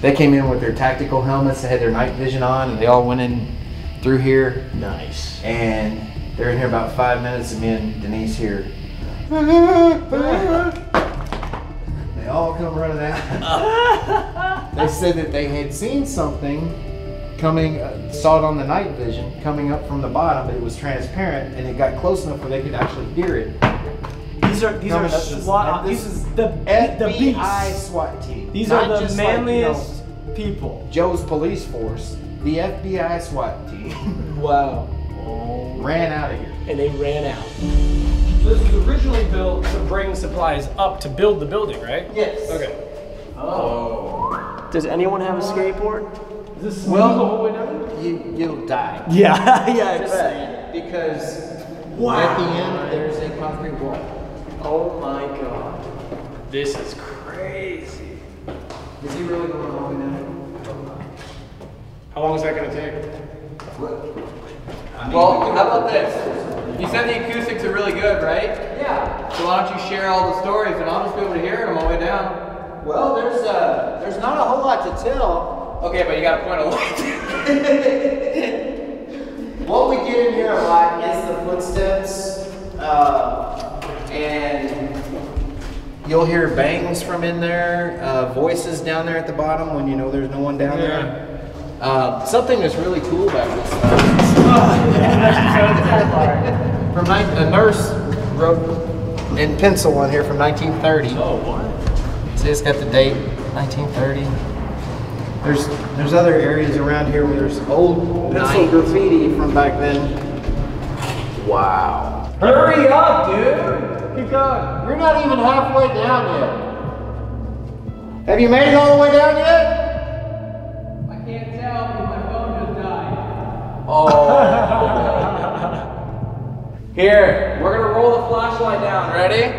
S10: They came in with their tactical helmets, they had their night vision on, and they all went in through here.
S6: Nice.
S10: And they're in here about five minutes, and me and Denise here. [LAUGHS] All come running out. [LAUGHS] they said that they had seen something coming, uh, saw it on the night vision coming up from the bottom, it was transparent, and it got close enough where they could actually hear it.
S6: These are these are
S10: Coming this-
S6: SWAT.
S10: this
S6: These
S10: is
S6: the the
S10: FBI. SWAT team.
S6: These
S10: Not
S6: are the
S10: just like, you know,
S6: manliest people.
S10: Joe's police force, the FBI SWAT team,
S6: Wow.
S10: Ran out of here.
S6: And they ran out.
S3: So this was originally built to bring supplies up to build the building, right?
S10: Yes.
S3: Okay. Oh.
S6: Does anyone have a skateboard?
S3: Is this
S10: Well-
S3: the whole way down?
S10: You, you'll die. [LAUGHS]
S6: Yeah, yeah, I
S10: Just
S6: bet.
S10: saying, because
S6: Wow.
S10: at the end there's a concrete wall.
S6: Oh my god.
S3: This is crazy.
S10: Is he really going all the way down?
S3: How long is that gonna take?
S2: Well, how about this? You said the acoustics are really good, right?
S10: Yeah,
S2: So why don't you share all the stories and I'll just be able to hear them all the way down.
S10: Well, there's uh, there's not a whole lot to tell.
S2: Okay, but you gotta point a light. [LAUGHS]
S10: What we get in here a lot is the footsteps, uh, and you'll hear bangs from in there, uh, voices down there at the bottom when you know there's no one down there. Uh, something that's really cool about this. Uh, [LAUGHS] from a nurse wrote in pencil on here from 1930. Oh, what? See, it's got the date, 1930. There's there's other areas around here where there's old pencil graffiti from back then. Wow.
S2: Hurry up, dude! Keep going.
S10: You're not even halfway down yet. Have you made it all the way down yet?
S9: Oh. Here, we're gonna roll the flashlight down. Ready?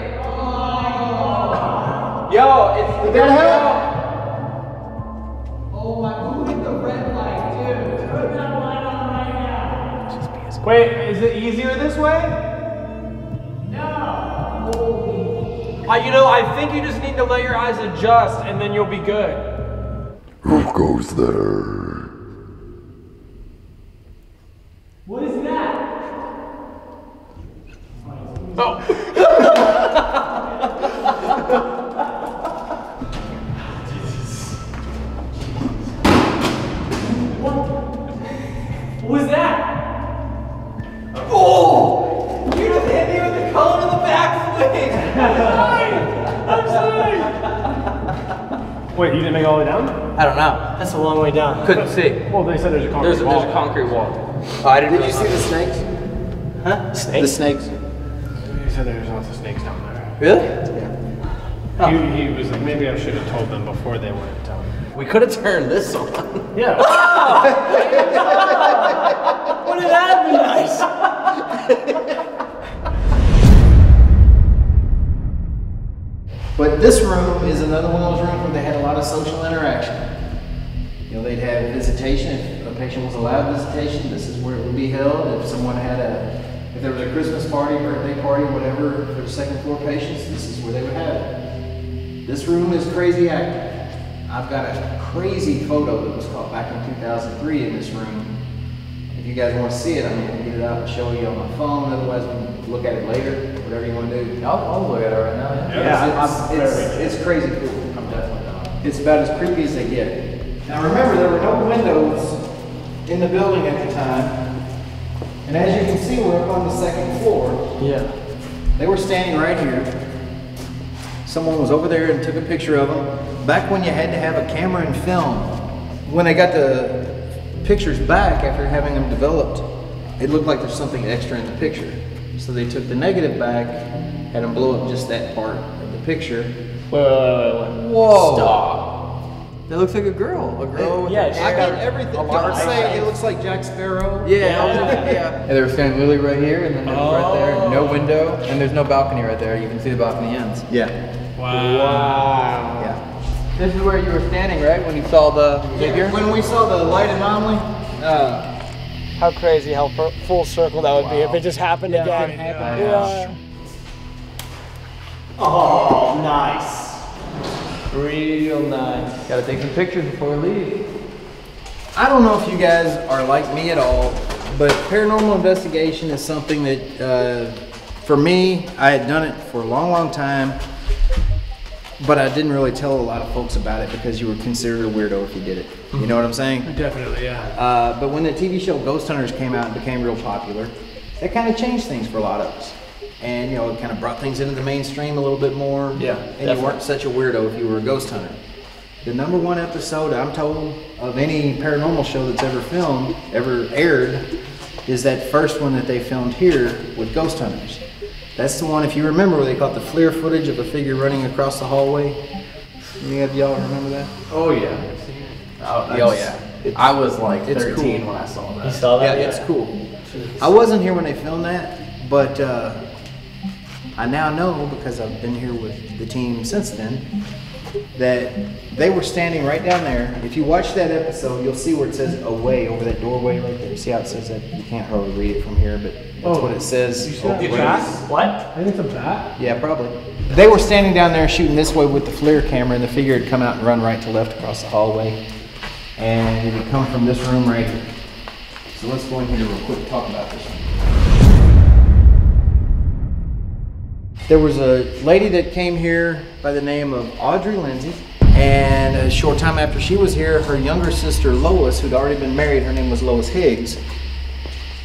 S9: Yo, it's
S10: Did that help?
S2: Oh my, who hit the red light, dude? Turn that light on right now.
S3: Just be as Wait, is it easier this way?
S9: Uh, you know, I think you just need to let your eyes adjust, and then you'll be good.
S11: Who goes there?
S3: What is that? What was that?
S2: Oh! You just hit me with the color of the backswing!
S3: I'm sorry. Wait, you didn't make it all the way down?
S2: I don't know.
S6: That's a long way down.
S2: Couldn't see.
S3: Well, they said there's a concrete
S9: There's a,
S3: wall.
S9: there's a concrete wall.
S2: Oh, I didn't
S10: Did you see the snakes?
S2: Huh?
S10: The snakes.
S3: He said there's lots of snakes down there.
S2: Really?
S3: He, he was like, maybe I should have told them before they went down.
S2: We could have turned this on. [LAUGHS]
S3: Yeah. [LAUGHS]
S6: Wouldn't that be nice? [LAUGHS]
S10: But this room is another one of those rooms where they had a lot of social interaction. You know, they'd have visitation. If a patient was allowed visitation, this is where it would be held. If someone had a, if there was a Christmas party, birthday party, whatever, for the second floor patients, this is where they would have it. This room is crazy active. I've got a crazy photo that was caught back in 2003 in this room. If you guys want to see it, I'm going to get it out and show you on my phone. Otherwise, we can look at it later, whatever you want to do.
S2: I'll, I'll look at it right now. Yeah.
S3: Yeah,
S10: It's, it's, it's, it's crazy cool.
S2: I'm definitely not.
S10: It's about as creepy as they get. Now remember, there were no windows in the building at the time. And as you can see, we're up on the second floor.
S6: Yeah.
S10: They were standing right here. Someone was over there and took a picture of them. Back when you had to have a camera and film, when they got the pictures back after having them developed, it looked like there's something extra in the picture. So they took the negative back, had them blow up just that part of the picture.
S3: Wait, wait, wait, wait.
S2: Whoa! Stop. That looks like a girl. A girl with
S3: Yeah,
S2: a
S3: she's
S10: I got everything.
S2: A
S10: Don't say it looks like Jack Sparrow.
S2: Yeah, I was just- yeah. And they were standing literally right here, and then there was right there, no window, and there's no balcony right there. You can see the balcony ends.
S10: Yeah.
S3: Wow. Wow.
S10: Yeah.
S2: This is where you were standing, right, when you saw the figure?
S10: When we saw the light anomaly, uh,
S6: How crazy, how fu- full circle that would be if it just happened again. Yeah.
S9: Oh, nice.
S2: Real nice. Gotta take some pictures before we leave.
S10: I don't know if you guys are like me at all, but paranormal investigation is something that, uh, for me, I had done it for a long, long time, but I didn't really tell a lot of folks about it because you were considered a weirdo if you did it. You know what I'm saying?
S3: Definitely, yeah.
S10: Uh, but when the TV show Ghost Hunters came out and became real popular, that kind of changed things for a lot of us. And you know, it kind of brought things into the mainstream a little bit more.
S2: Yeah,
S10: And you weren't such a weirdo if you were a ghost hunter. The number one episode I'm told of any paranormal show that's ever filmed, ever aired, is that first one that they filmed here with ghost hunters. That's the one, if you remember, where they caught the FLIR footage of a figure running across the hallway. Any of y'all remember that?
S9: Oh yeah. Oh, oh yeah. I was like
S10: it's
S9: 13
S10: cool.
S9: when I saw that.
S6: You saw that?
S10: Yeah,
S6: that?
S10: it's cool. I wasn't here when they filmed that, but uh, I now know because I've been here with the team since then that they were standing right down there. If you watch that episode, you'll see where it says away over that doorway right there. See how it says that? You can't hardly read it from here, but that's what it oh. says.
S3: You see that bat?
S6: What?
S3: I think it's a bat.
S10: Yeah, probably. They were standing down there shooting this way with the FLIR camera, and the figure had come out and run right to left across the hallway. And it had come from this room right here. So let's go in here real quick and talk about this There was a lady that came here by the name of Audrey Lindsay. And a short time after she was here, her younger sister Lois, who'd already been married, her name was Lois Higgs,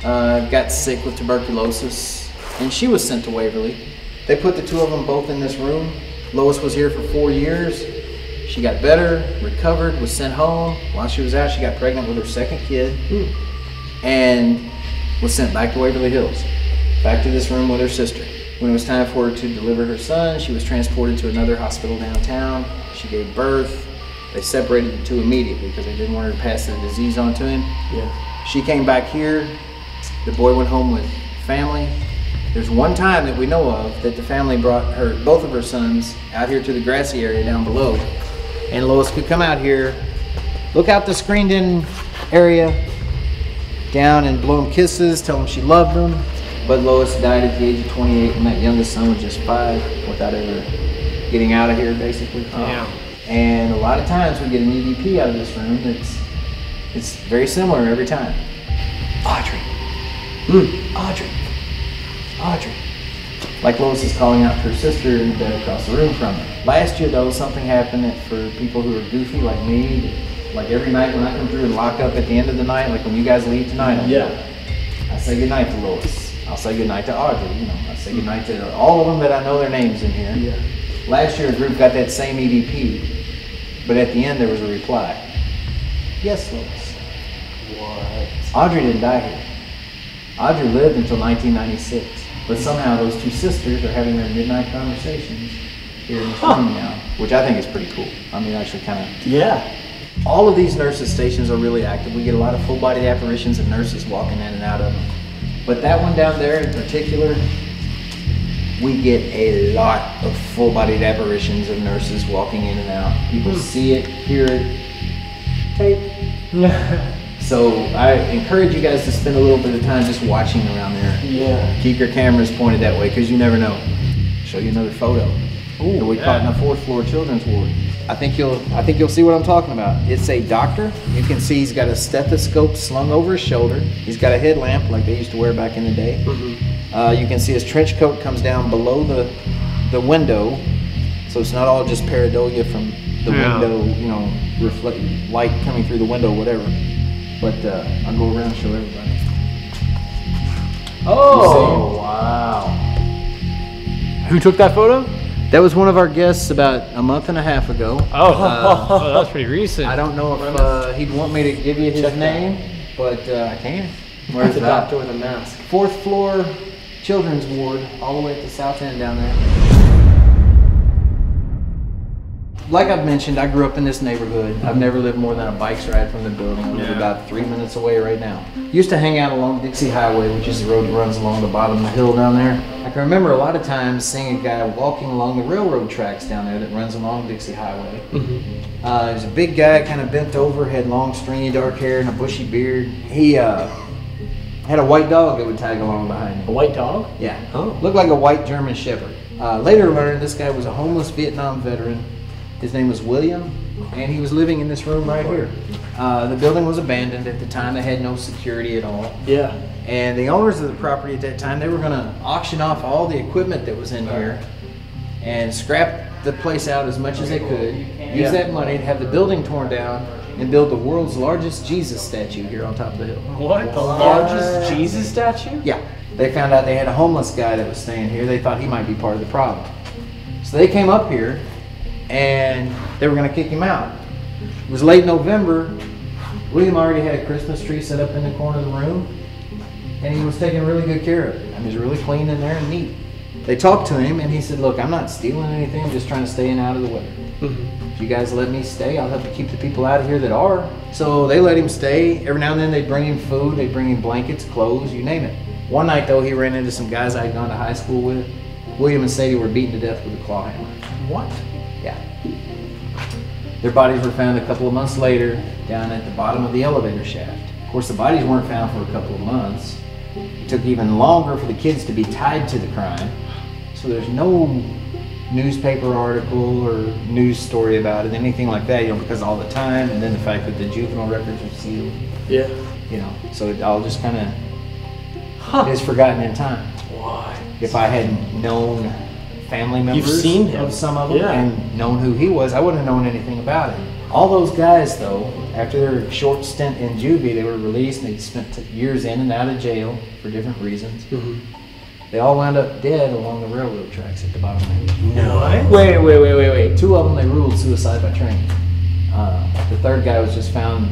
S10: uh, got sick with tuberculosis, and she was sent to Waverly. They put the two of them both in this room. Lois was here for four years. She got better, recovered, was sent home. While she was out, she got pregnant with her second kid, and was sent back to Waverly Hills, back to this room with her sister. When it was time for her to deliver her son, she was transported to another hospital downtown. She gave birth. They separated the two immediately because they didn't want her to pass the disease on to him.
S6: Yeah.
S10: She came back here. The boy went home with family. There's one time that we know of that the family brought her, both of her sons, out here to the grassy area down below, and Lois could come out here, look out the screened-in area, down and blow them kisses, tell them she loved them. But Lois died at the age of 28, and that youngest son was just five, without ever getting out of here, basically.
S3: Damn.
S10: And a lot of times we get an EVP out of this room that's it's very similar every time. Audrey. Mm. Audrey. Audrey. Like Lois is calling out to her sister in bed across the room from her. Last year, though, something happened that for people who are goofy like me, like every night when I come through and lock up at the end of the night, like when you guys leave tonight, I'm
S6: Yeah.
S10: I say goodnight to Lois. I'll say goodnight to Audrey. You know, I say goodnight to all of them that I know their names in here.
S6: Yeah.
S10: Last year, a group got that same EVP, but at the end there was a reply. Yes, Lois.
S6: What?
S10: Audrey didn't die here. Audrey lived until 1996, but somehow those two sisters are having their midnight conversations here in this room now, which I think is pretty cool. I mean, actually, kind of
S6: Yeah.
S10: all of these nurses stations are really active. We get a lot of full-bodied apparitions of nurses walking in and out of them. But that one down there in particular, we get a lot of full-bodied apparitions of nurses walking in and out. People hmm. see it, hear it, tape. [LAUGHS] So I encourage you guys to spend a little bit of time just watching around there.
S6: Yeah.
S10: Keep your cameras pointed that way because you never know. Show you another photo. Ooh, we caught in a fourth floor children's ward. I think you'll I think you'll see what I'm talking about. It's a doctor. You can see he's got a stethoscope slung over his shoulder. He's got a headlamp like they used to wear back in the day. Uh, you can see his trench coat comes down below the the window, so it's not all just pareidolia from the
S3: Yeah.
S10: window, you know, reflect light coming through the window, whatever. But uh, I'll go around and show everybody.
S6: Oh, wow.
S3: Who took that photo?
S10: That was one of our guests about a month and a half ago.
S3: Oh,
S10: Uh, [LAUGHS]
S3: oh, that was pretty recent.
S10: I don't know if uh, he'd want me to give you his
S6: Check
S10: name, but uh, I can.
S6: Where's the doctor with a mask?
S10: Fourth floor children's ward, all the way at the south end down there. Like I've mentioned, I grew up in this neighborhood. I've never lived more than a bike's ride from the building. I live
S3: Yeah.
S10: about three minutes away right now. Used to hang out along Dixie Highway, which is the road that runs along the bottom of the hill down there. I can remember a lot of times seeing a guy walking along the railroad tracks down there that runs along Dixie Highway. Uh, he was a big guy, kind of bent over, had long, stringy dark hair and a bushy beard. He uh, had a white dog that would tag along behind him.
S6: A white dog?
S10: Yeah.
S6: Oh.
S10: Looked like a white German Shepherd. Uh, later learned this guy was a homeless Vietnam veteran. His name was William, and he was living in this room right here. Uh, the building was abandoned at the time. They had no security at all.
S6: Yeah.
S10: And the owners of the property at that time, they were going to auction off all the equipment that was in here and scrap the place out as much as they could. Use that money to have the building torn down and build the world's largest Jesus statue here on top of the hill.
S3: What?
S6: The largest Jesus statue?
S10: Yeah. They found out they had a homeless guy that was staying here. They thought he might be part of the problem. So they came up here and they were going to kick him out. It was late November. William already had a Christmas tree set up in the corner of the room and he was taking really good care of it. I mean, it was really clean in there and neat. They talked to him and he said, Look, I'm not stealing anything. I'm just trying to stay in out of the weather. If you guys let me stay, I'll help you keep the people out of here that are. So they let him stay. Every now and then they'd bring him food, they'd bring him blankets, clothes, you name it. One night though, he ran into some guys I'd gone to high school with. William and Sadie were beaten to death with a claw hammer.
S6: What?
S10: Their bodies were found a couple of months later down at the bottom of the elevator shaft. Of course, the bodies weren't found for a couple of months. It took even longer for the kids to be tied to the crime. So there's no newspaper article or news story about it, anything like that, you know, because all the time, and then the fact that the juvenile records are sealed.
S6: Yeah.
S10: You know, so it all just kind of is forgotten in time.
S6: Why?
S10: If I hadn't known family members
S6: seen him.
S10: of some of them
S6: Yeah.
S10: and known who he was, I wouldn't have known anything about him. All those guys, though, after their short stint in juvie, they were released and they spent years in and out of jail for different reasons. They all wound up dead along the railroad tracks at the bottom of the hill.
S6: No. Wait, wait, wait, wait, wait.
S10: Two of them they ruled suicide by train. Uh, the third guy was just found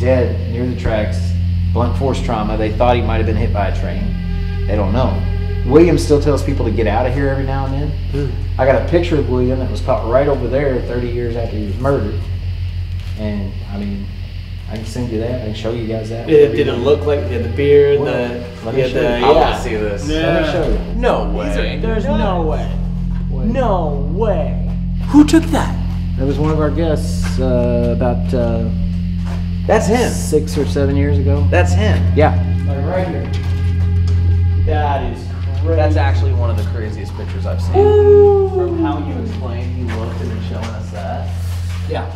S10: dead near the tracks, blunt force trauma. They thought he might have been hit by a train. They don't know. William still tells people to get out of here every now and then. I got a picture of William that was caught right over there 30 years after he was murdered. And I mean, I can send you that. I can show you guys that.
S6: It didn't look like he had the beard,
S10: Well,
S6: the.
S10: let me show
S6: the
S10: you.
S9: I
S6: yeah.
S9: want to see this.
S10: Let me show you.
S6: No way. There's no way. No way. Who took that?
S10: That was one of our guests uh, about uh,
S9: That's him.
S10: six or seven years ago.
S9: That's him.
S10: Yeah. Like right here.
S6: That is crazy.
S9: That's actually one of the craziest pictures I've seen. From how you explained he looked and then showing us that.
S10: Yeah.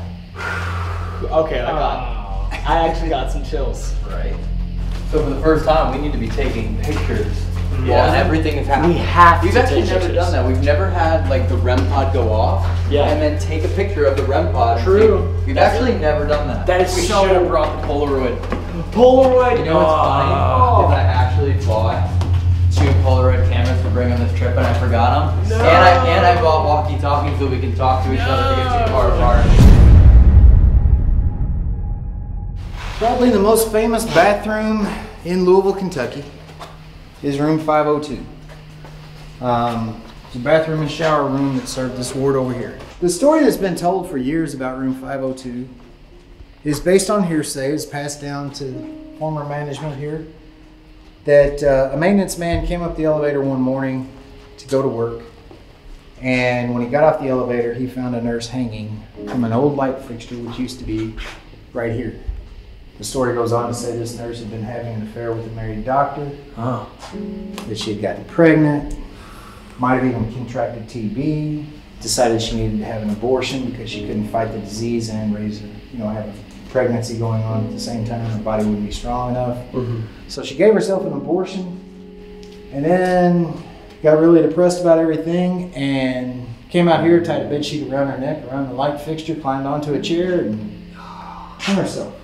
S6: Okay, I got. I actually got some chills.
S9: Right.
S2: So for the first time, we need to be taking pictures
S9: Yeah.
S2: while everything is happening.
S6: We have
S2: We've
S6: to
S2: actually
S6: take
S2: never
S6: pictures.
S2: done that. We've never had like the REM pod go off.
S6: Yeah.
S2: And then take a picture of the REM pod. and
S6: True.
S2: take- We've
S6: That's-
S2: actually never done that.
S6: That is
S2: we
S6: so-
S2: should have brought the Polaroid.
S6: Polaroid.
S2: You know what's funny?
S6: Oh.
S2: Is I actually bought two Polaroid cameras to bring on this trip, and I forgot them.
S6: No.
S2: And I and I bought walkie-talkies so we can talk to each other to get too far apart.
S10: Probably the most famous bathroom in Louisville, Kentucky is room 502. Um, it's a bathroom and shower room that served this ward over here. The story that's been told for years about room 502 is based on hearsay, it's passed down to former management here, that uh, a maintenance man came up the elevator one morning to go to work. And when he got off the elevator, he found a nurse hanging from an old light fixture, which used to be right here. The story goes on to say this nurse had been having an affair with a married doctor,
S6: Oh.
S10: that she had gotten pregnant, might have even contracted TB, decided she needed to have an abortion because she couldn't fight the disease and raise a, you know, have a pregnancy going on at the same time. Her body wouldn't be strong enough. Mm-hmm. So she gave herself an abortion and then got really depressed about everything and came out here, tied a bed sheet around her neck, around the light fixture, climbed onto a chair and hung herself.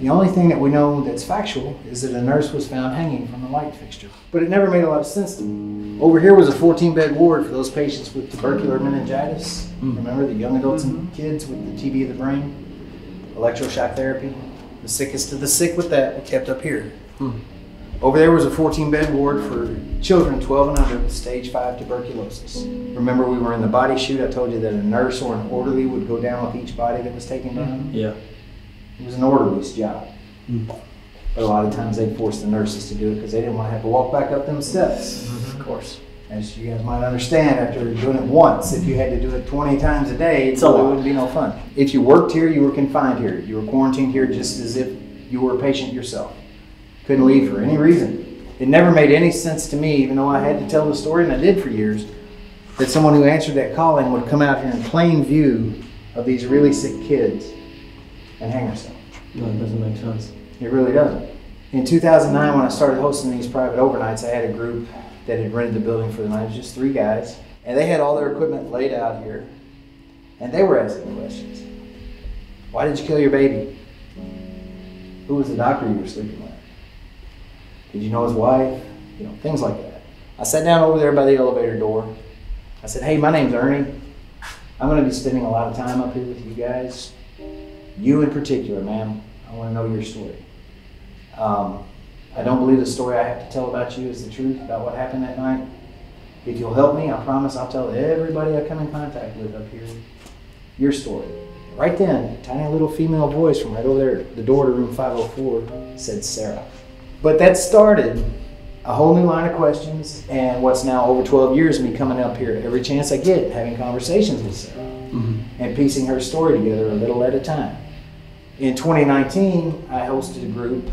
S10: The only thing that we know that's factual is that a nurse was found hanging from the light fixture. But it never made a lot of sense to me. Over here was a 14 bed ward for those patients with tubercular meningitis. Mm. Remember the young adults and mm-hmm. kids with the TB of the brain? Electroshock therapy. The sickest of the sick with that were kept up here. Hmm. Over there was a 14 bed ward for children 12 and under with stage 5 tuberculosis. Remember, we were in the body chute. I told you that a nurse or an orderly would go down with each body that was taken down. Mm-hmm.
S6: Yeah.
S10: It was an orderly's job. Hmm. But a lot of times they forced the nurses to do it because they didn't want to have to walk back up them steps. Mm-hmm.
S6: Of course.
S10: As you guys might understand, after doing it once, if you had to do it 20 times a day,
S6: It's
S10: it wouldn't be no fun. If you worked here, you were confined here. You were quarantined here just as if you were a patient yourself. Couldn't leave for any reason. It never made any sense to me, even though I had to tell the story, and I did for years, that someone who answered that calling would come out here in plain view of these really sick kids and hang herself.
S6: No, it doesn't make sense.
S10: It really doesn't. In 2009, when I started hosting these private overnights, I had a group that had rented the building for the night. It was just three guys. And they had all their equipment laid out here. And they were asking questions. Why did you kill your baby? Who was the doctor you were sleeping with? Did you know his wife? You know, things like that. I sat down over there by the elevator door. I said, hey, my name's Ernie. I'm going to be spending a lot of time up here with you guys. You in particular, ma'am. I want to know your story. Um, I don't believe the story I have to tell about you is the truth about what happened that night. If you'll help me, I promise I'll tell everybody I come in contact with up here your story. Right then, a tiny little female voice from right over there, the door to room 504, said Sarah. But that started a whole new line of questions, and what's now over 12 years of me coming up here every chance I get, having conversations with Sarah. and piecing her story together a little at a time. In 2019, I hosted a group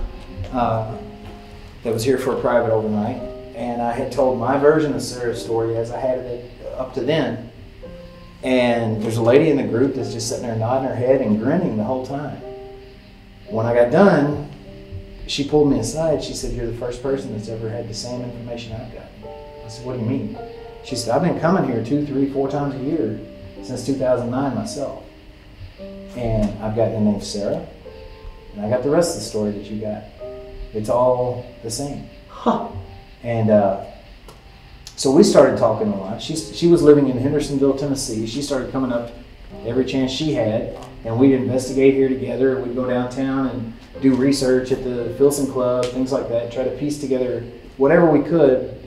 S10: uh, that was here for a private overnight, and I had told my version of Sarah's story as I had it up to then. And there's a lady in the group that's just sitting there nodding her head and grinning the whole time. When I got done, she pulled me aside. She said, You're the first person that's ever had the same information I've got. I said, What do you mean? She said, I've been coming here two, three, four times a year since 2009 myself. And I've got the name Sarah, and I got the rest of the story that you got. It's all the same. And uh, so we started talking a lot. She, she was living in Hendersonville, Tennessee. She started coming up every chance she had, and we'd investigate here together. We'd go downtown and do research at the Filson Club, things like that, try to piece together whatever we could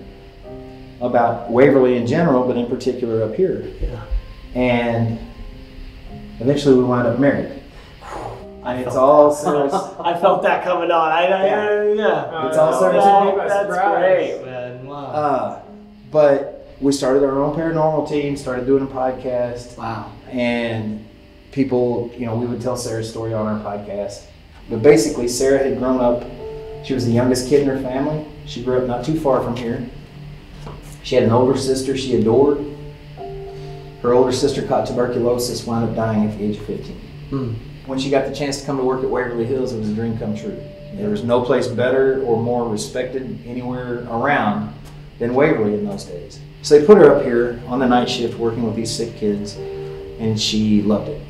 S10: about Waverly in general, but in particular up here.
S6: Yeah.
S10: And eventually we wound up married.
S6: I
S10: It's all
S6: that. [LAUGHS] I felt that coming on. I, I yeah. yeah.
S10: It's all Sarah's.
S6: That- that's great, man. Wow.
S10: Uh, but we started our own paranormal team, started doing a podcast.
S2: Wow.
S10: And people, you know, we would tell Sarah's story on our podcast. But basically, Sarah had grown up, she was the youngest kid in her family. She grew up not too far from here. She had an older sister she adored. Her older sister caught tuberculosis, wound up dying at the age of 15.
S6: Hmm.
S10: When she got the chance to come to work at Waverly Hills, it was a dream come true. There was no place better or more respected anywhere around than Waverly in those days. So they put her up here on the night shift working with these sick kids, and she loved it.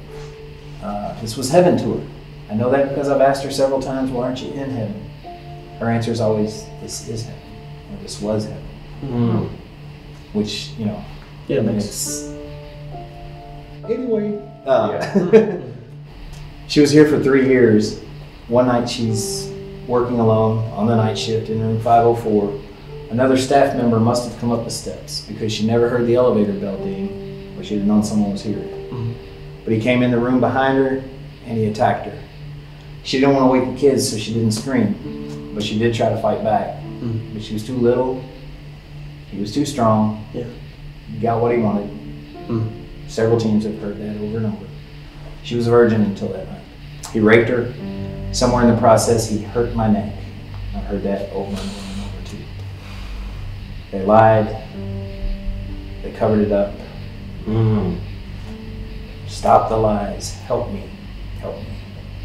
S10: Uh, this was heaven to her. I know that because I've asked her several times, why aren't you in heaven? Her answer is always, this is heaven, or this was heaven. Which, you know,
S6: Yeah,
S10: I mean,
S6: makes-
S10: it's. Anyway. Uh, [LAUGHS] [LAUGHS] she was here for three years. One night she's working alone on the night shift in room 504. Another staff member must have come up the steps because she never heard the elevator bell ding, or she'd have known someone was here. Mm-hmm. But he came in the room behind her and he attacked her. She didn't want to wake the kids, so she didn't scream, but she did try to fight back. Mm-hmm. But she was too little. He was too strong.
S6: Yeah.
S10: He got what he wanted. Mm-hmm. Several teams have heard that over and over. She was a virgin until that night. He raped her. Somewhere in the process, he hurt my neck. I've heard that over and over and over too. They lied. They covered it up. Mm. Stop the lies. Help me. Help me.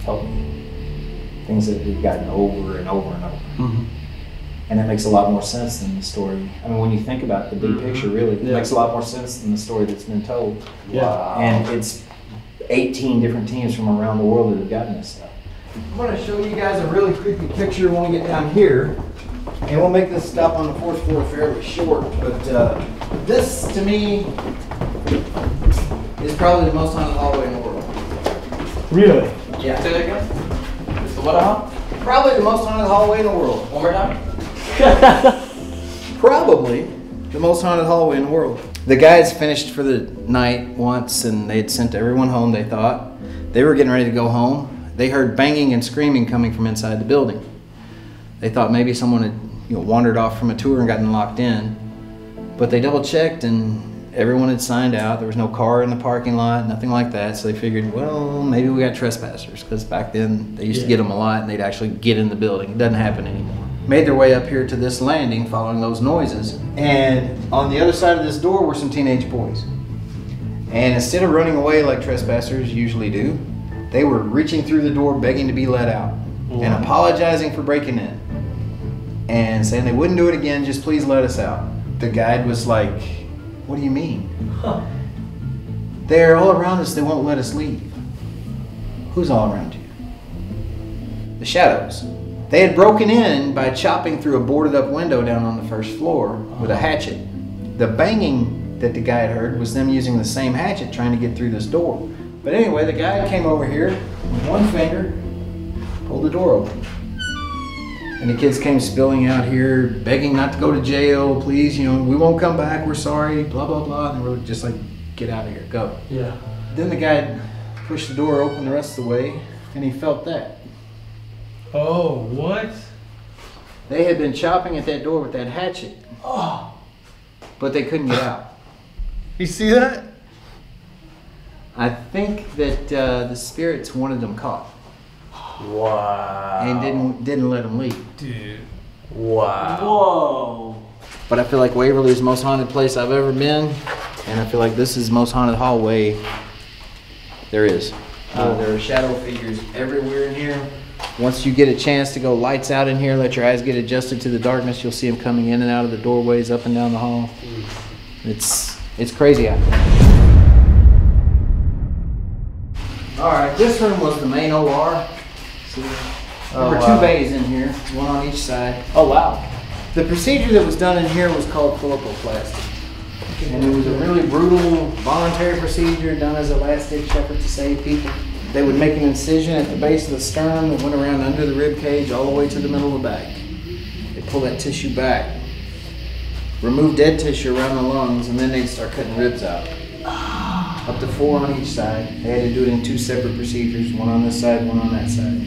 S10: Help me. Things that we've gotten over and over and over. Mm-hmm. And it makes a lot more sense than the story. I mean, when you think about the big mm-hmm. picture, really, it
S6: Yeah.
S10: makes a lot more sense than the story that's been told.
S6: Yeah.
S10: And it's 18 different teams from around the world that have gotten this stuff. I'm going to show you guys a really creepy picture when we get down here. And we'll make this stop on the fourth floor fairly short. But uh, this, to me, is probably the most haunted hallway in the world.
S6: Really?
S2: Yeah. Say that again? It's the what huh?
S10: Probably the most haunted hallway in the world.
S2: One more time? [LAUGHS]
S10: Probably the most haunted hallway in the world. The guys finished for the night once and they'd sent everyone home, they thought. They were getting ready to go home. They heard banging and screaming coming from inside the building. They thought maybe someone had you know, wandered off from a tour and gotten locked in. But they double checked and everyone had signed out. There was no car in the parking lot, nothing like that. So they figured, well, maybe we got trespassers because back then they used to get them a lot and they'd actually get in the building. It doesn't happen anymore. Made their way up here to this landing following those noises. And on the other side of this door were some teenage boys. And instead of running away like trespassers usually do, they were reaching through the door begging to be let out and apologizing for breaking in and saying they wouldn't do it again, just please let us out. The guide was like, What do you mean? They're all around us, they won't let us leave. Who's all around you? The shadows. They had broken in by chopping through a boarded up window down on the first floor with a oh. hatchet. The banging that the guy had heard was them using the same hatchet trying to get through this door. But anyway, the guy came over here with one finger, pulled the door open. And the kids came spilling out here, begging not to go to jail, please, you know, we won't come back, we're sorry, blah, blah, blah. And we were just like, get out of here, go.
S6: Yeah.
S10: Then the guy pushed the door open the rest of the way, and he felt that.
S3: Oh, what?
S10: They had been chopping at that door with that hatchet. Oh. But they couldn't get out.
S3: You see that?
S10: I think that uh, the spirits wanted them caught
S9: Wow.
S10: and didn't didn't let them leave.
S9: Dude. Wow.
S6: Whoa.
S10: But I feel like Waverly is the most haunted place I've ever been, and I feel like this is the most haunted hallway there is. Uh, there are shadow figures everywhere in here. Once you get a chance to go lights out in here, let your eyes get adjusted to the darkness, you'll see them coming in and out of the doorways, up and down the hall. It's it's crazy out there. All right, this room was the main OR. See, there were oh, two bays in here, one on each side.
S6: Oh wow.
S10: The procedure that was done in here was called colpoplasty. And it was a really brutal, voluntary procedure done as a last ditch effort to save people. They would make an incision at the base of the sternum that went around under the rib cage all the way to the middle of the back. They pull that tissue back, remove dead tissue around the lungs, and then they'd start cutting ribs out. Up to four on each side. They had to do it in two separate procedures, one on this side, one on that side.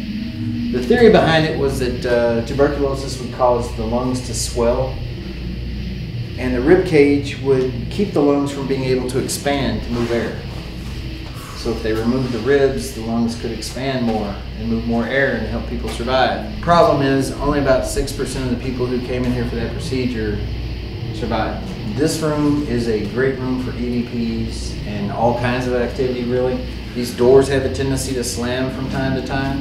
S10: The theory behind it was that uh, tuberculosis would cause the lungs to swell, and the rib cage would keep the lungs from being able to expand to move air. So if they removed the ribs, the lungs could expand more and move more air and help people survive. Problem is, only about 6% of the people who came in here for that procedure survived. This room is a great room for EVPs and all kinds of activity, really. These doors have a tendency to slam from time to time.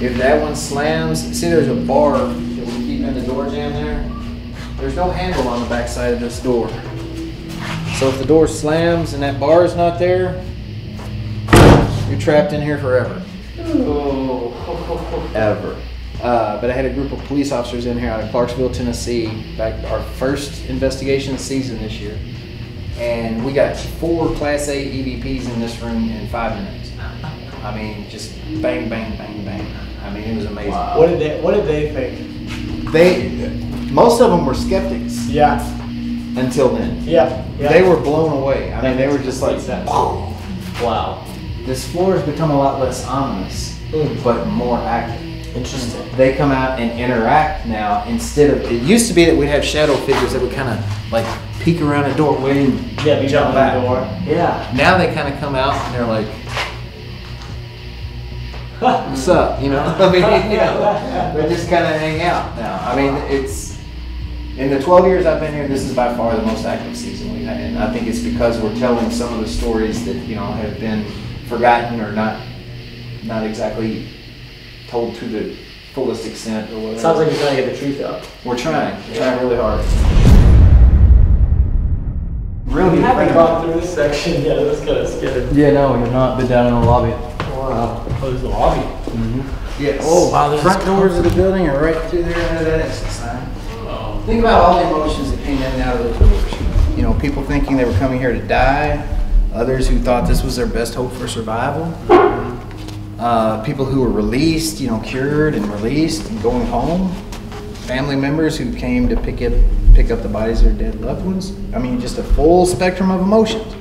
S10: If that one slams, see there's a bar that we keep in the door jamb there? There's no handle on the back side of this door. So if the door slams and that bar is not there, you're trapped in here forever. Ever. Uh, but I had a group of police officers in here out of Clarksville, Tennessee, back our first investigation season this year. And we got four Class A EVPs in this room in five minutes. I mean, just bang, bang, bang, bang. I mean, it was amazing.
S6: What did they What did they think?
S10: They, most of them were skeptics
S6: Yeah.
S10: until then.
S6: Yeah. yeah.
S10: They were blown away. I mean, they were just like,
S6: Wow.
S10: This floor has become a lot less ominous, hmm. but more active.
S6: Interesting.
S10: They come out and interact now instead of, it used to be that we'd have shadow figures that would kind of like peek around a doorway and
S6: Yeah,
S10: jump
S6: jumping
S10: back.
S6: the door. Yeah.
S10: Now they kind of come out and they're like, what's up? You know, I mean, [LAUGHS] you know, they just kind of hang out now. I mean, it's, in the 12 years I've been here, this is by far the most active season we've had. And I think it's because we're telling some of the stories that, you know, have been forgotten or not, not exactly told to the fullest extent or whatever.
S6: Sounds like you're trying to get the truth out.
S10: We're trying, we're trying really hard. Really?
S6: We haven't gone through this section [LAUGHS] yet. That's kind of scary.
S2: Yeah, no, you're not. Been down in the lobby.
S6: Wow. Oh, there's the lobby. Mm-hmm.
S10: Yes.
S6: Oh, wow, this
S10: Front doors of the building are right through there under that exit sign. Oh. Think about all the emotions that came in and out of those doors. You know, people thinking they were coming here to die, others who thought this was their best hope for survival, uh, people who were released, you know, cured and released and going home, family members who came to pick up pick up the bodies of their dead loved ones. I mean, just a full spectrum of emotions.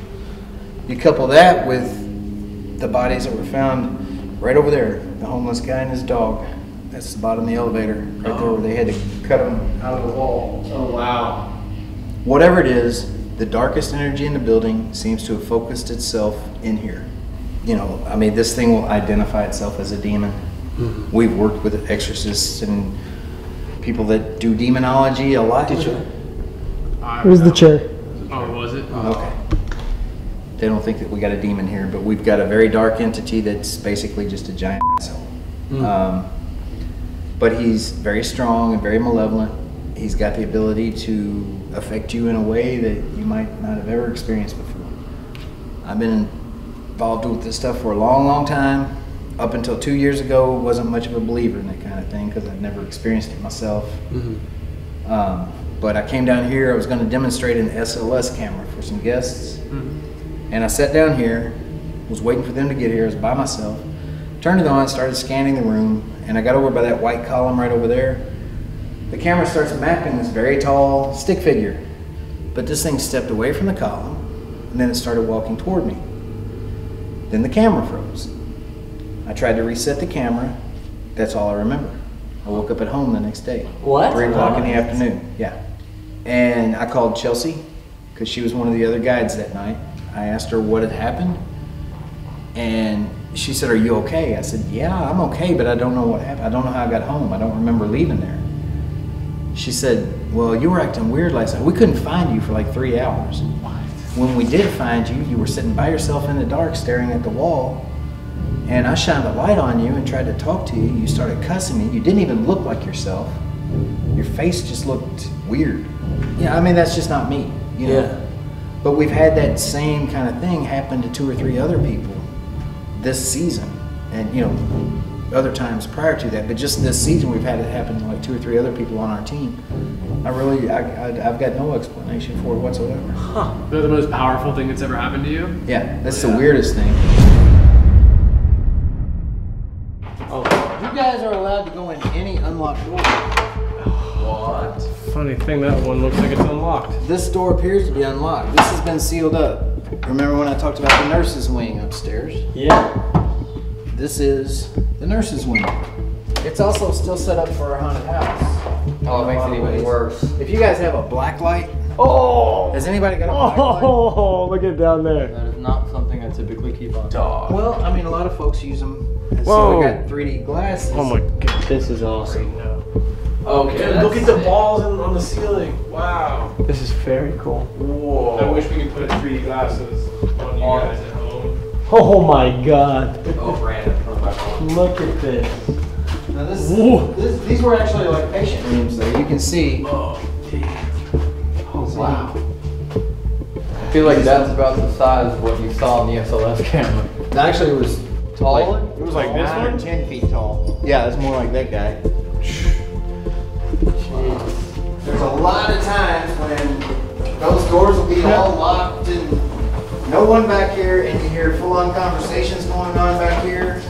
S10: You couple that with the bodies that were found right over there, the homeless guy and his dog. That's the bottom of the elevator, right there where they had to cut them out of the wall.
S6: Oh wow.
S10: Whatever it is, the darkest energy in the building seems to have focused itself in here. You know, I mean, this thing will identify itself as a demon. We've worked with exorcists and people that do demonology a lot. Did you?
S3: Where's the chair?
S9: Oh, was it?
S10: Okay. They don't think that we got a demon here, but we've got a very dark entity that's basically just a giant asshole. Um, but he's very strong and very malevolent. He's got the ability to affect you in a way that you might not have ever experienced before. I've been involved with this stuff for a long, long time. Up until two years ago, wasn't much of a believer in that kind of thing because I'd never experienced it myself. Um, but I came down here. I was going to demonstrate an SLS camera for some guests, and I sat down here, was waiting for them to get here. I was by myself. Turned it on, started scanning the room, and I got over by that white column right over there. The camera starts mapping this very tall stick figure, but this thing stepped away from the column, and then it started walking toward me. Then the camera froze. I tried to reset the camera. That's all I remember. I woke up at home the next day.
S6: What?
S10: Three o'clock in the afternoon. Yeah. And I called Chelsea because she was one of the other guides that night. I asked her what had happened, And she said, Are you okay? I said, Yeah, I'm okay, but I don't know what happened. I don't know how I got home. I don't remember leaving there. She said, Well, you were acting weird last night. We couldn't find you for like three hours. When we did find you, you were sitting by yourself in the dark staring at the wall. And I shined a light on you and tried to talk to you. You started cussing me. You didn't even look like yourself. Your face just looked weird. Yeah, I mean, that's just not me. You know?
S6: Yeah.
S10: But we've had that same kind of thing happen to two or three other people this season. And, you know, other times prior to that. But just this season, we've had it happen to like two or three other people on our team. I really, I, I, I've got no explanation for it whatsoever.
S3: Huh. They're the most powerful thing that's ever happened to you?
S10: Yeah, that's the weirdest thing. Oh, you guys are allowed to go in any unlocked door.
S3: What? Funny thing, that one looks like it's unlocked.
S10: This door appears to be unlocked. This has been sealed up. Remember when I talked about the nurses' wing upstairs?
S6: Yeah.
S10: This is the nurses' wing. It's also still set up for a haunted house.
S2: Oh, it makes it even worse.
S10: If you guys have a black light,
S3: Oh!
S10: has anybody got a black light?
S3: Oh, look at down there.
S2: That is not something I typically keep on.
S3: Dog.
S10: Well, I mean, a lot of folks use them. And
S3: Whoa.
S10: So we got 3D glasses.
S3: Oh my god.
S6: This is awesome.
S3: Okay, look at the balls in, on the ceiling. Wow.
S6: This is very cool.
S3: Whoa. I wish we could put 3D glasses on you guys at home.
S6: Oh my god.
S2: Oh, Brandon, turn back on.
S6: Look at this.
S10: Now this,
S3: Whoa.
S10: this, these were actually like patient rooms, though. You can see.
S3: Oh,
S10: Oh wow.
S2: I feel like that's about the size of what you saw on the SLS camera.
S10: It actually was taller.
S3: It was like this
S10: Nine
S3: one?
S10: ten feet tall. Yeah, it's more like that guy. There's a lot of times when those doors will be all locked and no one back here, and you hear full-on conversations going on back here.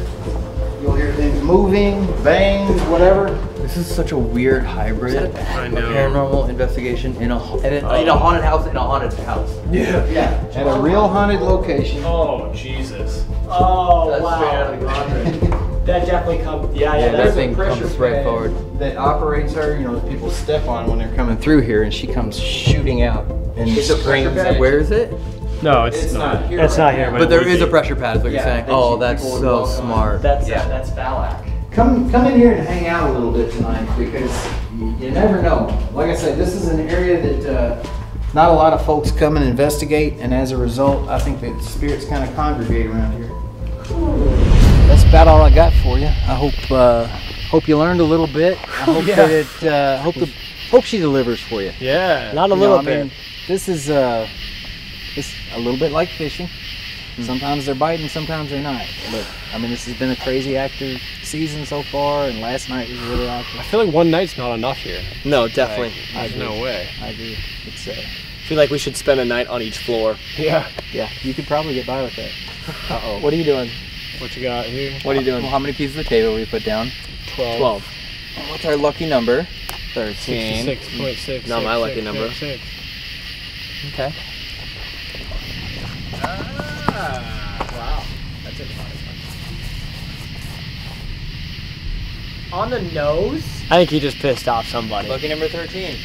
S10: You'll hear things moving, bangs, whatever.
S2: This is such a weird hybrid.
S3: I
S2: of
S3: know.
S2: Paranormal investigation in a in a, in a oh. haunted house in a haunted house.
S3: Yeah.
S10: Yeah, at a real haunted location.
S3: Oh, Jesus.
S6: Oh
S2: That's
S6: wow.
S2: straight out of the Conjuring. [LAUGHS]
S6: That definitely comes. Yeah, yeah.
S2: Yeah,
S6: that's
S2: that thing comes right forward.
S10: that operates her. You know, people step on when they're coming through here, and she comes shooting out and
S2: Is it pressure
S10: screams.
S2: pad?
S10: at.
S2: Where is it?
S3: No, it's,
S10: It's
S3: not.
S10: not here.
S6: It's
S10: right
S6: not here, but
S2: But there
S6: would
S2: a pressure pad, is what
S10: Yeah,
S2: you're saying. Oh, that's so smart.
S6: That's
S10: Yeah.
S6: that's Balak.
S10: Come, come in here and hang out a little bit tonight because you, you never know. Like I said, this is an area that uh, not a lot of folks come and investigate, and as a result, I think that spirits kind of congregate around here. That's about all I got for you. I hope uh, hope you learned a little bit. I [LAUGHS] hope that it uh, hope the hope she delivers for you.
S3: Yeah.
S6: Not a
S10: You know,
S6: little
S10: I
S6: bit.
S10: mean, this is uh, it's a little bit like fishing. Sometimes they're biting, sometimes they're not. But I mean, this has been a crazy active season so far, and last night was really active.
S3: I feel like one night's not enough here.
S6: No, definitely.
S3: There's no way.
S10: I agree. It's uh,
S6: I feel like we should spend a night on each floor.
S3: Yeah.
S10: yeah, you could probably get by with that.
S6: Uh oh. What are you doing?
S3: What you got here?
S6: What are you doing?
S2: Well, how many pieces of table we put down?
S3: 12.
S6: Twelve.
S2: What's our lucky number? Thirteen.
S3: 66.6.
S6: Not my lucky number. Six.
S2: Okay.
S6: On the nose? I think he just pissed off somebody.
S2: Lucky number thirteen.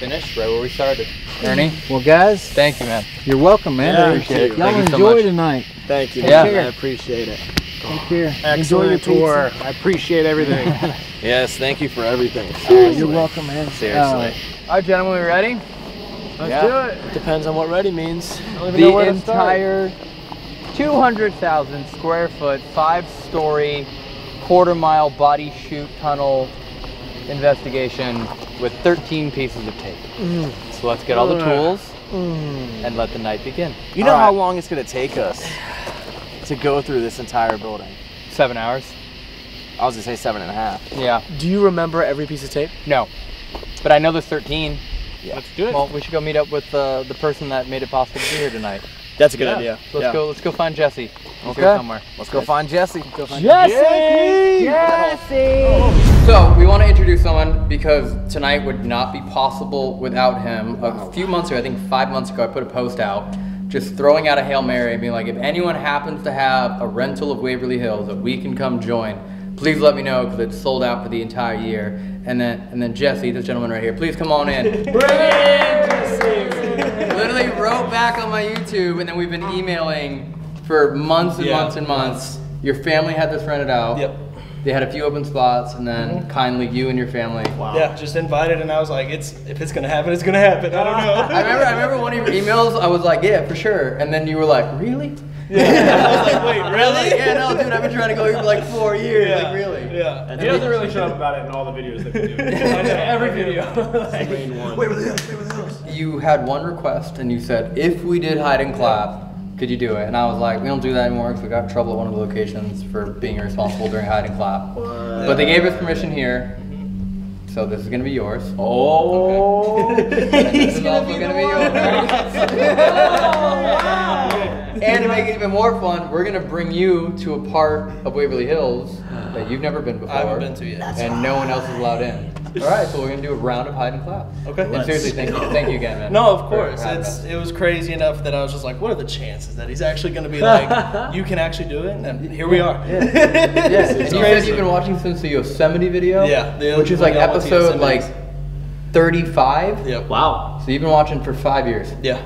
S2: Finished right where we started.
S10: Ernie, well, guys,
S2: Thank you, man.
S10: you're welcome, man.
S6: Yeah,
S10: I
S6: thank
S10: appreciate
S6: you.
S10: it. Y'all
S2: Thank you so
S10: enjoy tonight.
S6: Thank you.
S10: Take
S6: man.
S10: care.
S6: I appreciate it.
S10: Take care. Enjoy your
S3: Excellent
S10: pizza.
S3: tour. I appreciate everything. [LAUGHS]
S6: Yes, thank you for everything.
S10: Uh, you're welcome, man.
S6: Seriously.
S10: Uh,
S2: All right, gentlemen, we ready?
S3: Let's
S2: Yeah.
S3: do it.
S6: Depends on what ready means.
S3: I don't even know
S2: The
S3: where start.
S2: entire 200,000 square foot, five story, quarter mile body chute tunnel investigation with 13 pieces of tape. Mm. So let's get all the
S3: Ugh.
S2: tools mm. and let the night begin.
S6: You know
S2: All
S6: how long it's gonna take us to go through this entire building?
S2: Seven hours?
S6: I was gonna say seven and a half.
S2: Yeah.
S6: Do you remember every piece of tape?
S2: No. But I know there's 13.
S3: Let's do it.
S2: Well, we should go meet up with uh, the person that made it possible to be here tonight.
S6: That's a good
S3: Yeah.
S6: idea.
S2: Let's
S6: Yeah.
S2: go. Let's go find Jesse. He's
S6: Okay.
S2: here somewhere.
S6: Let's go find Jesse.
S2: Jesse! Jesse! So, we want to introduce someone because tonight would not be possible without him. A few months ago, I think five months ago, I put a post out just throwing out a Hail Mary and being like, if anyone happens to have a rental of Waverly Hills that we can come join, please let me know because it's sold out for the entire year. And then, and then Jesse, this gentleman right here, please come on in. [LAUGHS] Brandon Literally wrote back on my YouTube, and then we've been emailing for months and
S6: Yeah,
S2: months and months. Your family had this rented out.
S6: Yep.
S2: They had a few open spots, and then mm-hmm. kindly you and your family.
S6: Yeah, just invited, and I was like, it's if it's gonna happen, it's gonna happen. I don't know. [LAUGHS]
S2: I remember, I remember one of your emails. I was like, "Yeah, for sure," and then you were like, "Really?" [LAUGHS]
S6: Yeah. [LAUGHS] I was like, [LAUGHS] wait, really?
S2: like, yeah, no, dude. I've been trying to go here for like four years.
S6: Yeah.
S2: Like, really?
S6: Yeah.
S3: He doesn't really shut up about it in all the videos that we do. Every video. Like,
S6: Wait, where the hell? Wait, where the hell?
S2: You had one request, and you said, "If we did hide and clap, could you do it?" And I was like, "We don't do that anymore because we got in trouble at one of the locations for being irresponsible during hide and clap." But they gave us permission here, so this is gonna be yours.
S9: Oh.
S2: And this is also gonna be yours. oh, [LAUGHS] wow. And to make it even more fun, we're gonna bring you to a part of Waverly Hills that you've never been before.
S6: I haven't been to yet.
S2: and no one else is allowed in. All right, so we're gonna do a round of hide and clap.
S6: Okay.
S2: And seriously, thank you, thank you again, man.
S6: No, of course. It's it was crazy enough that I was just like, what are the chances that he's actually gonna be like, [LAUGHS] you can actually do it? And here we are.
S2: Yeah. [LAUGHS] Yes, and
S6: It's
S2: you said you've been watching since the Yosemite video.
S6: Yeah, the-
S2: which is like
S6: y'all went to
S2: episode like thirty-five.
S6: Yep.
S9: Wow.
S2: So you've been watching for five years.
S6: Yeah.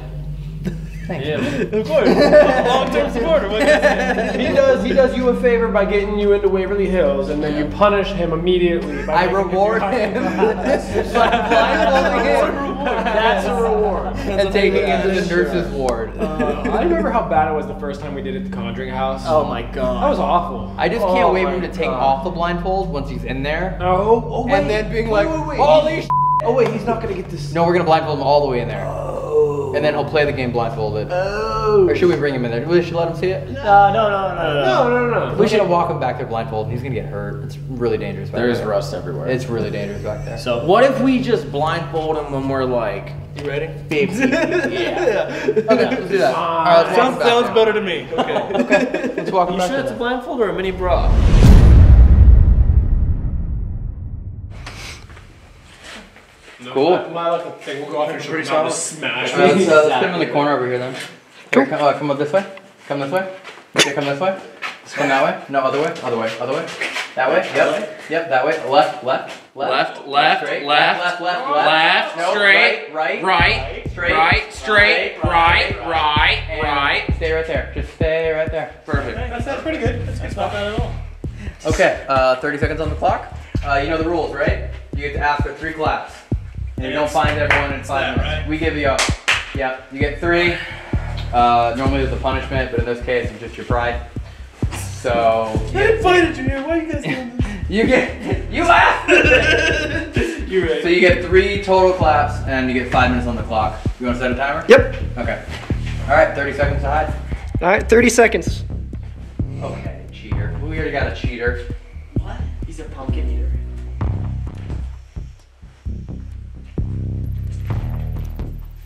S2: Thank you.
S6: Of course. [LAUGHS] Long-term supporter. What can
S3: he does he does you a favor by getting you into Waverly Hills, and then you punish him immediately. By
S2: I
S3: making him do
S2: reward
S3: hide
S2: him by blindfolding him
S3: That's a reward.
S2: and taking him to the nurse's ward.
S3: Uh, I remember how bad it was the first time we did it at the Conjuring House.
S9: Oh my god.
S3: That was awful.
S2: I just can't
S3: Oh
S2: wait for him to take
S3: God.
S2: off the blindfold once he's in there.
S3: Oh, oh wait.
S2: And then being like,
S3: wait, wait.
S2: holy sh-.
S3: Oh wait, he's not gonna get this.
S2: No, we're gonna blindfold him all the way in there. And then he'll play the game blindfolded.
S9: Oh.
S2: Or should we bring him in there? We should let him see it?
S9: No, uh, no, no, no, no.
S3: No, no, no.
S2: We should walk him back there blindfolded. He's gonna get hurt. It's really dangerous back
S5: There is
S2: there.
S5: rust everywhere.
S2: It's really dangerous back there.
S9: So what if we just blindfold him when we're like
S6: You ready?
S9: 50? [LAUGHS] yeah.
S2: Okay, let's do that. All right, let's
S6: Sounds, sounds better to me. Okay.
S2: Let's walk him
S9: You
S2: back
S9: sure it's a blindfold or a mini bra?
S2: Cool.
S3: My lucky thing will go off and pretty
S6: solid.
S3: smash.
S2: All right, let's, uh, let's put him in the corner over here then. Here, come, uh, come up this way. Come this way. Okay, come this way. Come that way. No, other way. Other way. Other way. That way. Yep. Yep. That way. Left. Left.
S12: Left, left,
S2: Straight.
S12: left,
S2: Left. Left. Left.
S12: left,
S2: No,
S12: straight,
S2: Right. Right.
S12: right,
S2: Straight.
S12: right, straight, right, right,
S2: And
S12: right.
S2: Stay right there. Just stay right there.
S12: Perfect.
S6: That's, that's pretty good. That's, that's not bad at all.
S2: Okay. Uh, 30 seconds on the clock. Uh, you know the rules, right? You get to ask for three claps. And you don't find everyone in five minutes.
S6: right?
S2: We give you a, yeah, you get three. Uh, normally there's a punishment, but in this case it's just your pride. So
S6: I invited you here. Why you guys doing this? [LAUGHS]
S2: you get you asked. [LAUGHS]
S6: You're right.
S2: so you get three total claps, and you get five minutes on the clock. You want to set a timer?
S6: Yep.
S2: Okay. All right, 30 seconds to hide.
S6: All right, 30 seconds.
S2: Okay, cheater. We already got a cheater.
S9: What? He's a pumpkin eater.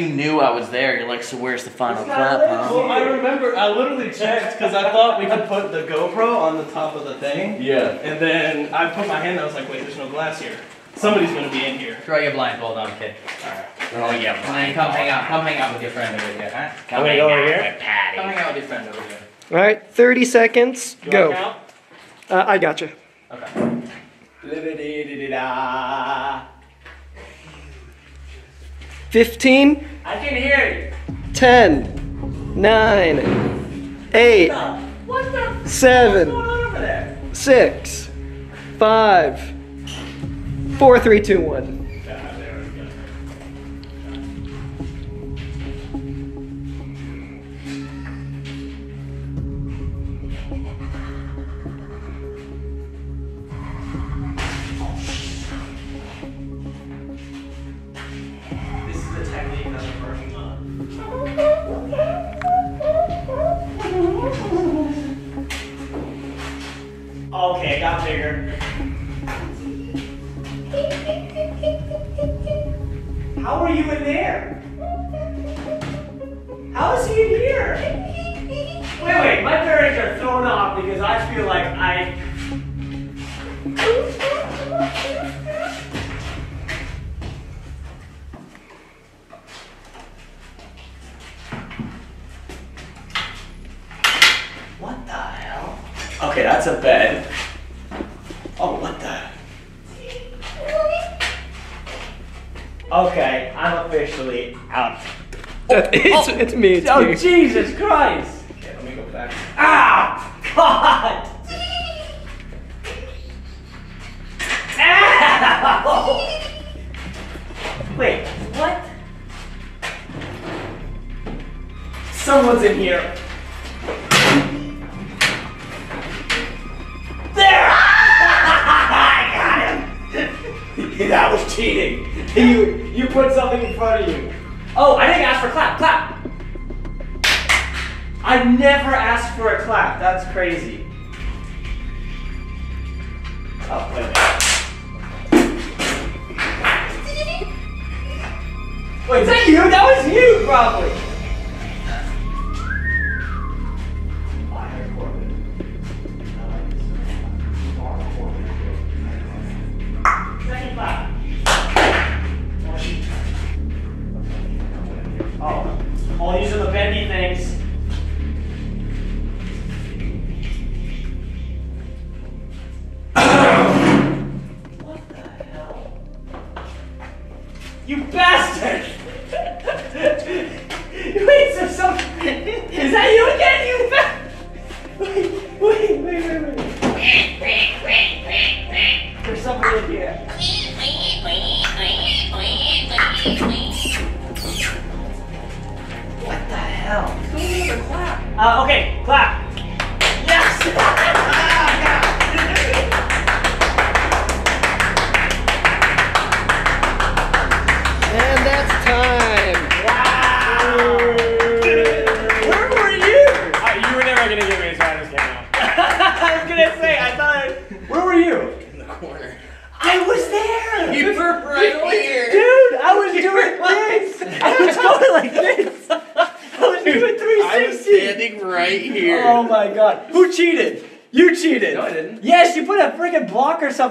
S6: You were
S9: like you knew I was there. You're like, so where's the final clap, huh?
S8: Well, I remember, I literally checked because I thought we could put the GoPro on the top of the thing.
S9: Yeah.
S8: And then I put my hand and I was like, wait, there's no glass here. Somebody's gonna be in here.
S9: Throw your blindfold on, kid. Alright. Oh yeah, blind. Come hang out. Come hang out with your friend over here, huh? Come
S13: I'm gonna
S9: hang
S13: go
S9: out
S13: over here.
S9: with Patty. Come hang out with your friend over here.
S13: All right, 30 seconds.
S9: You
S13: Go.
S9: wanna count?
S13: Uh, I got you.
S9: Okay.
S13: Fifteen.
S9: I can hear
S13: 10, 9, 8,
S9: you. What the?
S13: 7,
S9: over there?
S13: 6, 5, 4, 3, 2, 1.
S8: Got bigger. How are you in there? How is he in here? Wait, wait, my bearings are thrown off because I feel like I. What the hell? Okay, that's a bed. Oh, what the? Okay, I'm officially out.
S13: it's, [LAUGHS] it's me. It's
S8: oh. Jesus Christ! Okay, let me go back. Ah! God! Ow! Wait, what? Someone's in here. There! Cheating. [LAUGHS] You you put something in front of you. Oh, I didn't ask for a clap. Clap. I never asked for a clap. That's crazy. Oh, wait a minute. [LAUGHS] Wait, is that you? That was you, probably.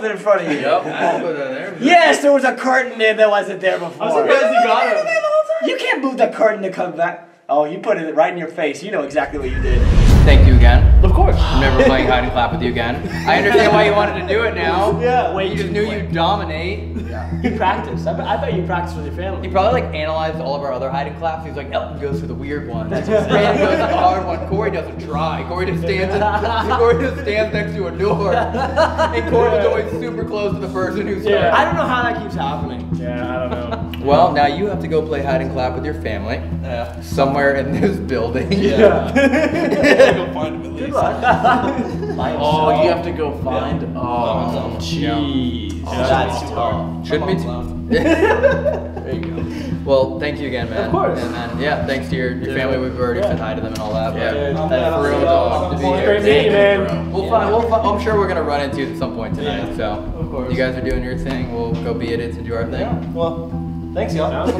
S8: In front of you.
S9: Yep. I'll put that there.
S8: Yes, there was a curtain there that wasn't there before.
S9: I'm surprised you got him.
S8: You can't move the curtain to come back. Oh, you put it right in your face. You know exactly what you did.
S2: Thank you again.
S8: Of
S3: course.
S2: I'm never playing hide and clap with you again. I understand why you wanted to do it now. [LAUGHS]
S6: Yeah,
S2: You just knew you'd dominate. Yeah.
S6: You practiced. I, bet- I bet you practiced with your family.
S2: He probably like analyzed all of our other hide and claps. He's like, Elton goes for the weird one. That's Brandon goes for the hard one. Corey doesn't try. Corey just stands. In, [LAUGHS] Corey just stands next to a door. And Corey was always super close to the person who started.
S6: I don't know how that keeps happening.
S3: Yeah, I don't know. [LAUGHS]
S2: Well, now you have to go play hide and clap with your family.
S6: Yeah.
S2: Somewhere in this building.
S6: Yeah. [LAUGHS]
S2: go find him at
S6: Good luck.
S9: Oh, you have to go find. Oh,
S3: Jeez.
S6: Oh, that's tough.
S2: Shouldn't be. tough. there you go. Well, thank you again, man.
S6: Of course.
S2: And then, yeah, thanks to your, your family. We've already said hi to them and all that.
S9: Yeah.
S2: But
S6: I'm
S2: that's for real
S6: I'm
S2: to be here.
S3: Great meeting you, man.
S2: We'll find, we'll find, I'm sure we're gonna run into you at some point tonight.
S6: Yeah,
S2: so,
S6: of course.
S2: you guys are doing your thing. We'll go be at it to do our thing.
S6: Yeah. Well, thanks, y'all.
S3: Sounds good.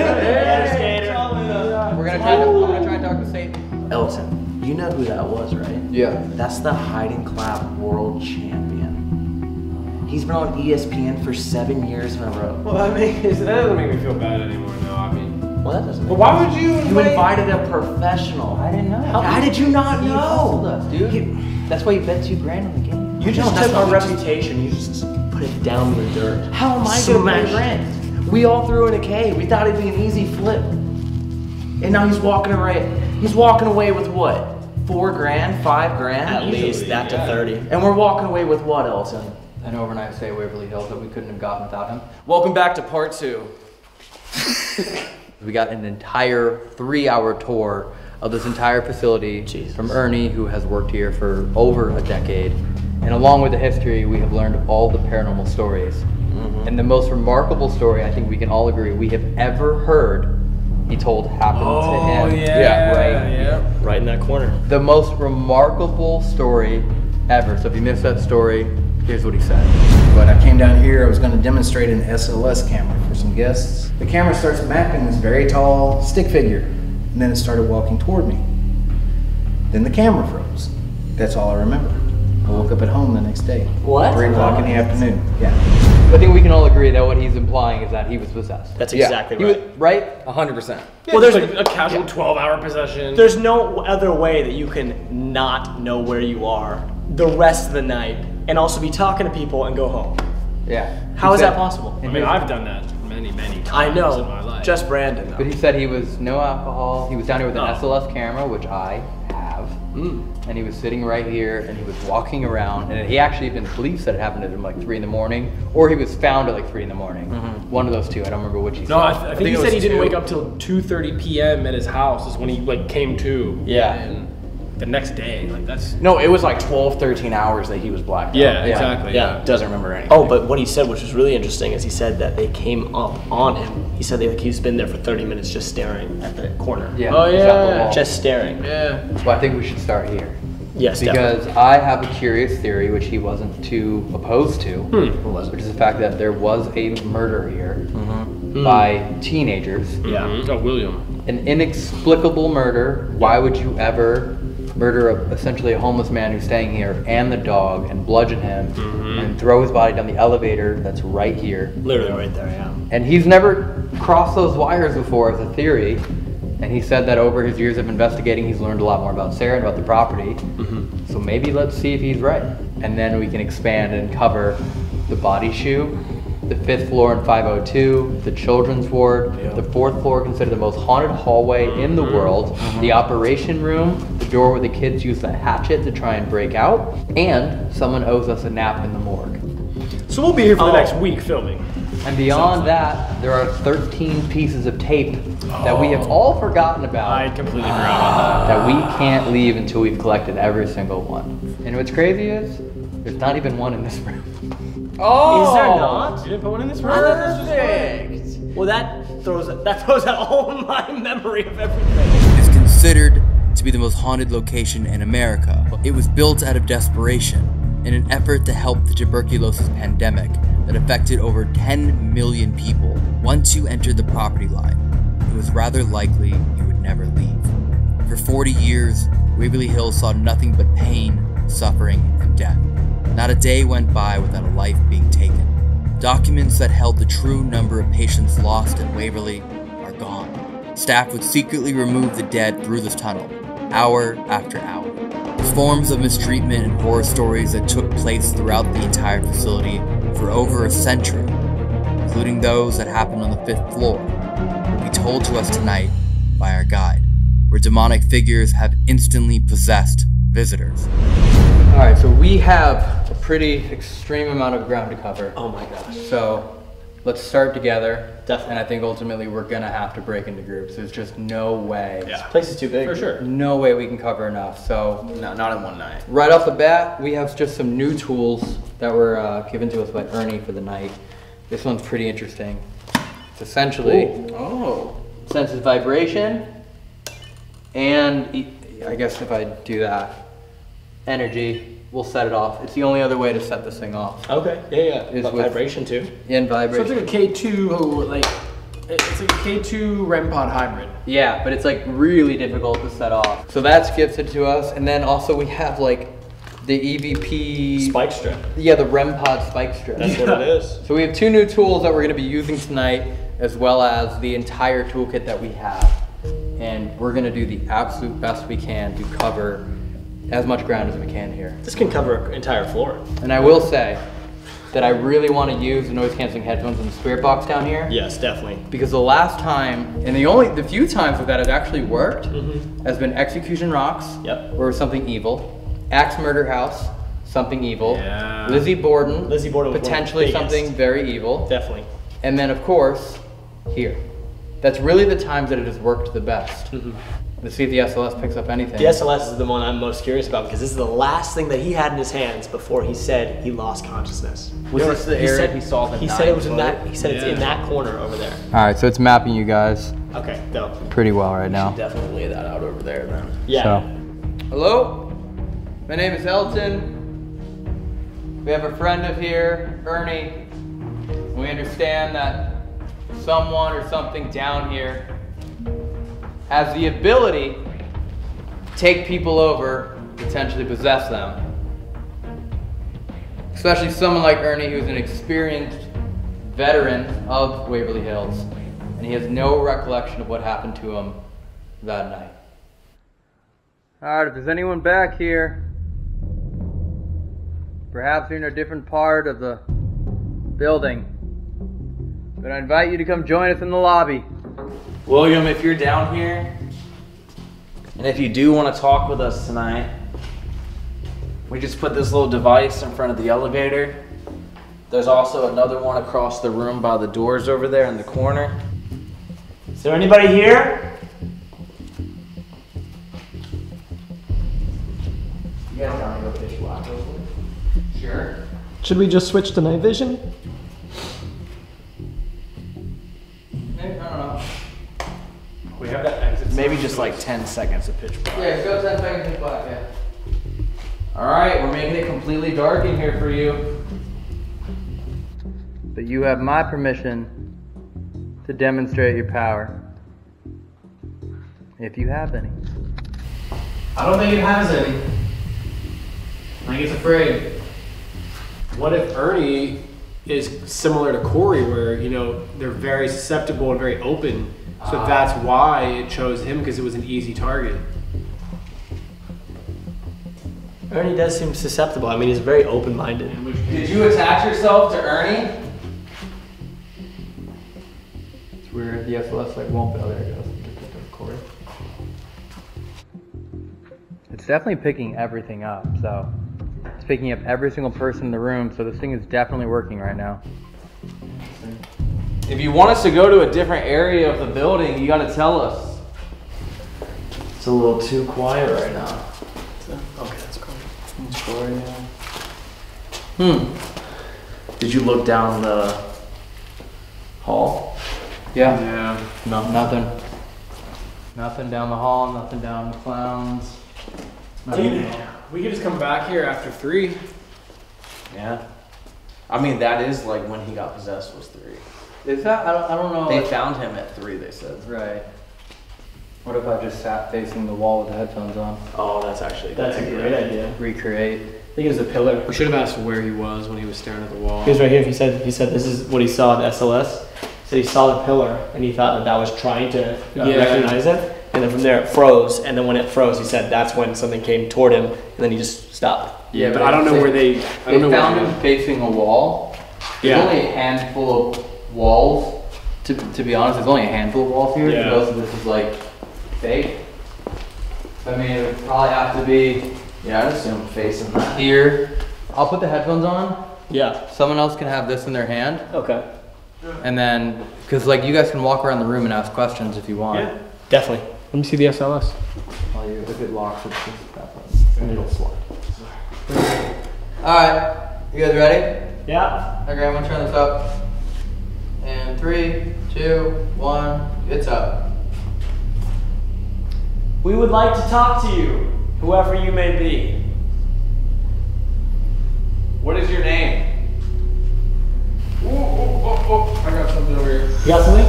S2: We're gonna try to. I'm gonna try and talk to Satan.
S9: Elton, you know who that was, right?
S2: Yeah.
S9: That's the hide and clap world champion. He's been on ESPN for seven years in a row.
S3: Well, I mean, [LAUGHS] that doesn't make me feel bad anymore. No, I mean,
S9: Well, that doesn't.
S3: but why would you?
S9: You
S3: invite-
S9: invited a professional.
S2: I didn't know.
S9: How, did you not
S2: He hustled
S9: know?
S2: us, dude. That's why you bet two grand on the game.
S6: You just
S9: No, that's
S6: took our
S9: not- we just-
S6: reputation. You just put it down in the dirt.
S9: How am I gonna
S6: Smash
S9: pay
S6: it.
S9: rent? We all threw in a K. We thought it'd be an easy flip. And now he's walking away. He's walking away with what? Four grand? Five grand?
S6: At least that to 30.
S9: And we're walking away with what, Elton?
S2: An overnight stay at Waverly Hills that we couldn't have gotten without him.
S9: Welcome back to part two. [LAUGHS]
S2: We got an entire three-hour tour of this entire facility
S6: Jesus.
S2: from Ernie, who has worked here for over a decade. And along with the history, we have learned all the paranormal stories.
S6: Mm-hmm.
S2: And the most remarkable story, I think we can all agree, we have ever heard, he told happened
S3: Oh
S2: to him.
S3: yeah,
S2: right.
S3: yeah.
S6: Right in that corner.
S2: The most remarkable story ever. So if you missed that story, here's what he said.
S10: But I came down here, I was going to demonstrate an SLS camera for some guests. The camera starts mapping this very tall stick figure, and then it started walking toward me. Then the camera froze. That's all I remember. I woke up at home the next day.
S9: What?
S10: Three o'clock in the afternoon. Yeah.
S2: I think we can all agree that what he's implying is that he was possessed.
S6: That's
S2: Yeah.
S6: exactly
S2: He
S6: right.
S2: was- right? 100%.
S3: Well, there's like a casual 12-hour possession.
S6: There's no other way that you can not know where you are the rest of the night and also be talking to people and go home.
S2: Yeah.
S6: How
S2: He
S6: is
S2: said-
S6: that possible?
S3: I mean, I've done that many, many times
S6: I know,
S3: in
S6: know.
S3: my life.
S6: Just Brandon.
S2: But he said he was no alcohol. He was down here with an
S3: Oh.
S2: SLS camera, which I have.
S6: Mm.
S2: And he was sitting right here and he was walking around. And he actually even believes that it happened at him like 3 in the morning. Or he was found at like 3 in the morning. One of those two. I don't remember which he
S3: Mm-hmm. No, I, th- I think, he said
S6: was
S3: he didn't wake up till 2:30 p.m. at his house. Is when he like came to.
S6: Yeah.
S3: And the next day, like that's.
S9: No, it was like 12, 13 hours that he was blacked out.
S3: Yeah, exactly.
S6: Yeah.
S9: Doesn't remember anything.
S6: Oh, but what he said, which was really interesting, is he said that they came up on him. He said that like, he's been there for 30 minutes just staring at the corner.
S2: Yeah.
S3: Oh,
S2: he's at the
S3: yeah.
S2: wall.
S6: Just staring.
S3: Yeah.
S2: Well, I think we should start here.
S6: Yes,
S2: Because I have a curious theory, which he wasn't too opposed to,
S3: Hmm.
S2: which is the fact that there was a murder here
S6: Mm-hmm.
S2: by teenagers.
S6: Yeah.
S3: Mhm. Oh, William.
S2: An inexplicable murder. Why would you ever murder a, essentially a homeless man who's staying here and the dog and bludgeon him
S3: Mm-hmm.
S2: and throw his body down the elevator that's right here?
S6: Literally right there, yeah.
S2: And he's never crossed those wires before as a theory. And he said that over his years of investigating, he's learned a lot more about Sarah and about the property. So maybe let's see if he's right. And then we can expand and cover the body chute, the fifth floor in 502, the children's ward, the fourth floor considered the most haunted hallway in the mm-hmm. world, mm-hmm. the operation room, the door where the kids use the hatchet to try and break out, and someone owes us a nap in the morgue.
S3: So we'll be here for the
S6: Oh.
S3: next week filming.
S2: And beyond that, there are 13 pieces of tape that we have oh. all forgotten about.
S3: I completely forgot about
S2: that we can't leave until we've collected every single one. And what's crazy is, there's not even one in this room.
S3: Oh!
S6: Is there not?
S3: You didn't put one in this room?
S6: Perfect. Well, that throws that throws out all [LAUGHS] my memory of everything.
S1: It's considered to be the most haunted location in America. It was built out of desperation in an effort to help the tuberculosis pandemic that affected over 10 million people. Once you entered the property line, it was rather likely you would never leave. For 40 years, Waverly Hills saw nothing but pain, suffering, and death. Not a day went by without a life being taken. Documents that held the true number of patients lost at Waverly are gone. Staff would secretly remove the dead through this tunnel, hour after hour. Forms of mistreatment and horror stories that took place throughout the entire facility for over a century, including those that happened on the fifth floor, will be told to us tonight by our guide, where demonic figures have instantly possessed visitors.
S2: All right, so we have pretty extreme amount of ground to cover.
S6: Oh my gosh.
S2: So let's start together. Definitely. And I think ultimately we're gonna have to break into groups. There's just no way.
S6: Yeah. This place is too big.
S2: For sure. No way we can cover enough. So
S9: No, not in one night.
S2: right off the bat, we have just some new tools that were uh, given to us by Ernie for the night. This one's pretty interesting. It's essentially
S9: Oh.
S2: senses vibration and I guess if I do that, energy will set it off. It's the only other way to set this thing off.
S6: Okay. Yeah, yeah.
S2: Is
S6: But
S2: with-
S6: vibration too.
S2: In
S3: So it's
S2: vibration.
S3: like a K2, like it's like a K2 REM pod hybrid.
S2: Yeah, but it's like really difficult to set off. So that's gifted to us, and then also we have like the EVP
S6: Spike strip.
S2: Yeah, the REM pod spike strip.
S6: That's what it is.
S2: So we have two new tools that we're going to be using tonight, as well as the entire toolkit that we have, and we're going to do the absolute best we can to cover as much ground as we can here.
S6: This can cover an entire floor.
S2: And I will say that I really want to use the noise canceling headphones in the spirit box down here.
S6: Yes, definitely.
S2: Because the last time, and the only, the few times that it actually worked,
S6: Mm-hmm.
S2: has been Execution Rocks,
S6: Yep.
S2: or something evil, Axe Murder House, something evil,
S6: Yeah.
S2: Lizzie Borden,
S6: Lizzie Borden was one of the
S2: potentially something very evil,
S6: Definitely.
S2: and then of course, here. That's really the times that it has worked the best. Let's see if the SLS picks up anything.
S6: The SLS is the one I'm most curious about because this is the last thing that he had in his hands before he said he lost consciousness.
S9: Was this the
S6: He
S9: area
S6: said-
S9: he saw the
S6: He said it was in that. He said it's in that corner over there.
S2: All right, so it's mapping you guys
S6: Okay, dope.
S2: pretty well right now.
S9: Definitely lay that out over there then.
S6: Yeah.
S2: So, hello, my name is Elton. We have a friend of here, Ernie. We understand that someone or something down here has the ability to take people over, potentially possess them. Especially someone like Ernie, who's an experienced veteran of Waverly Hills, and he has no recollection of what happened to him that night. Alright, if there's anyone back here, perhaps in a different part of the building, then I invite you to come join us in the lobby.
S9: William, if you're down here, and if you do want to talk with us tonight, we just put this little device in front of the elevator. There's also another one across the room by the doors over there in the corner.
S6: Is there anybody here?
S9: You guys want to go fish?
S2: Sure.
S3: Should we just switch to night vision?
S9: Maybe just like 10 seconds of pitch black.
S2: Yeah, go 10 seconds in black, yeah.
S9: All right, we're making it completely dark in here for you.
S2: But you have my permission to demonstrate your power. If you have any.
S3: I don't think it has any. I think it's afraid. What if Ernie is similar to Corey, where you know they're very susceptible and very open, so that's why it chose him because it was an easy target.
S6: Ernie does seem susceptible. I mean, he's very open-minded.
S9: Did you attach yourself to Ernie?
S2: It's weird. The SLS like won't be. Oh, there it goes. Corey. It's definitely picking everything up. So it's picking up every single person in the room. So this thing is definitely working right now.
S9: If you want us to go to a different area of the building, you gotta tell us. It's a little too quiet right now.
S6: Okay, that's cool.
S9: Hmm. Did you look down the hall?
S2: Yeah.
S3: Yeah.
S2: No, nothing. Nothing down the hall. Nothing down the clowns. Nothing.
S3: We could just come back here after three.
S9: Yeah. I mean, that is like when he got possessed was three.
S2: Is that? I don't. I don't know.
S9: They found him at three. They said.
S2: Right. What if I just sat facing the wall with the headphones on?
S9: Oh, that's actually.
S6: That's a great idea.
S2: Recreate.
S6: I think it was a pillar.
S3: We should have asked where he was when he was staring at the wall.
S6: He was right here. He said he said this is what he saw at SLS. He said he saw the pillar and he thought that that was trying to uh,
S3: Yeah.
S6: recognize it. And
S8: then from there it froze, and then when it froze, he said that's when something came toward him, and then he just stopped.
S3: Yeah, but I don't know where they. I
S2: They
S3: don't know
S2: found
S3: where
S2: him facing a wall. There's
S3: Yeah.
S2: only a handful of walls. To, to be honest, there's only a handful of walls here.
S3: Yeah.
S2: Most of this is like fake. I mean, it would probably have to be
S9: Yeah, I'd assume facing that.
S2: here. I'll put the headphones on.
S8: Yeah.
S2: Someone else can have this in their hand.
S8: Okay.
S2: And then, because like you guys can walk around the room and ask questions if you want.
S8: Yeah. Definitely. Let me see the SLS.
S2: While you, if it locks, it's just that button. And it'll slide. Alright, you guys ready?
S8: Yeah.
S2: Okay, I'm gonna turn this up. And three, two, one, it's up.
S8: We would like to talk to you, whoever you may be.
S9: What is your name? Oh, oh, oh, oh. I got something over here.
S8: You got something?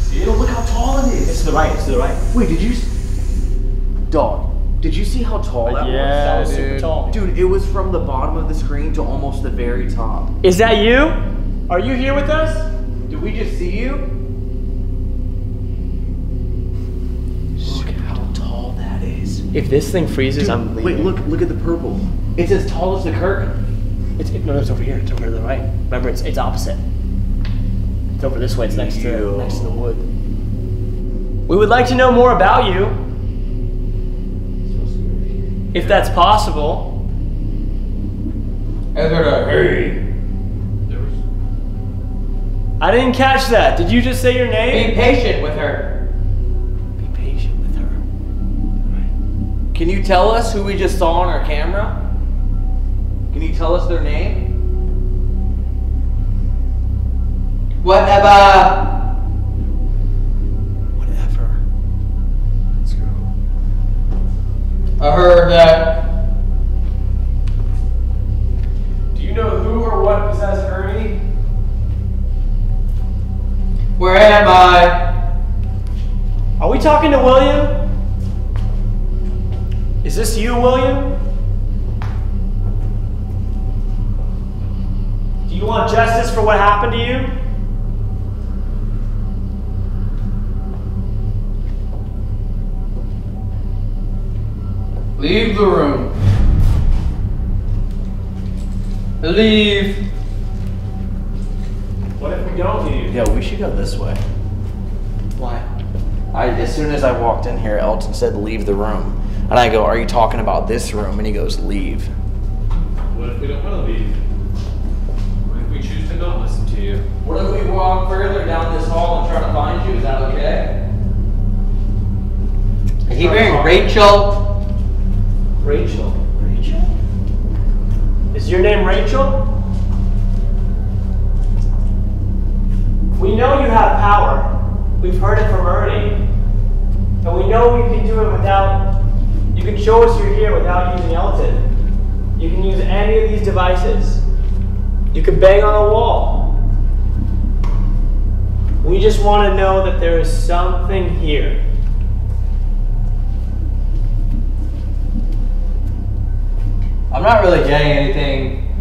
S9: See it? Look how tall it is.
S8: It's to the right. It's to the right.
S9: Wait, did you? s- Dog, did you see how tall that
S8: Yeah,
S9: was?
S8: that was super tall.
S9: Dude, it was from the bottom of the screen to almost the very top.
S8: Is that you? Are you here with us?
S9: Did we just see you? Look how tall that is.
S8: If this thing freezes, I'm
S9: Wait, look, look at the purple. It's as tall as the curtain.
S8: It's it, no, it's over here. It's over to the right. Remember, it's it's opposite. It's over this way. It's next to next to the wood. We would like to know more about you, if that's possible.
S2: Ezra, Hey.
S8: I didn't catch that. Did you just say your name?
S2: Be patient with her.
S8: Be patient with her.
S9: Can you tell us who we just saw on our camera? Can you tell us their name?
S2: Whatever.
S8: Whatever.
S9: Let's go.
S2: I heard that.
S3: Do you know who or what possessed Ernie?
S2: Where am I?
S8: Are we talking to William? Is this you, William? Do you want justice for what happened to you?
S2: Leave the room. Leave.
S3: What if we don't leave?
S9: Yeah, we should go this way.
S2: Why?
S9: I, as soon as I walked in here, Elton said, leave the room. And I go, are you talking about this room? And he goes, leave.
S3: What if we don't want to leave? What if we choose to not listen to you?
S9: What if we walk further down this hall and try to find you? Is that okay?
S2: I keep hearing Rachel.
S8: Rachel. Rachel? Is your name Rachel? We know you have power. We've heard it from Ernie. And we know you can do it without. You can show us you're here without using Elton. You can use any of these devices. You can bang on a wall. We just want to know that there is something here.
S2: I'm not really getting anything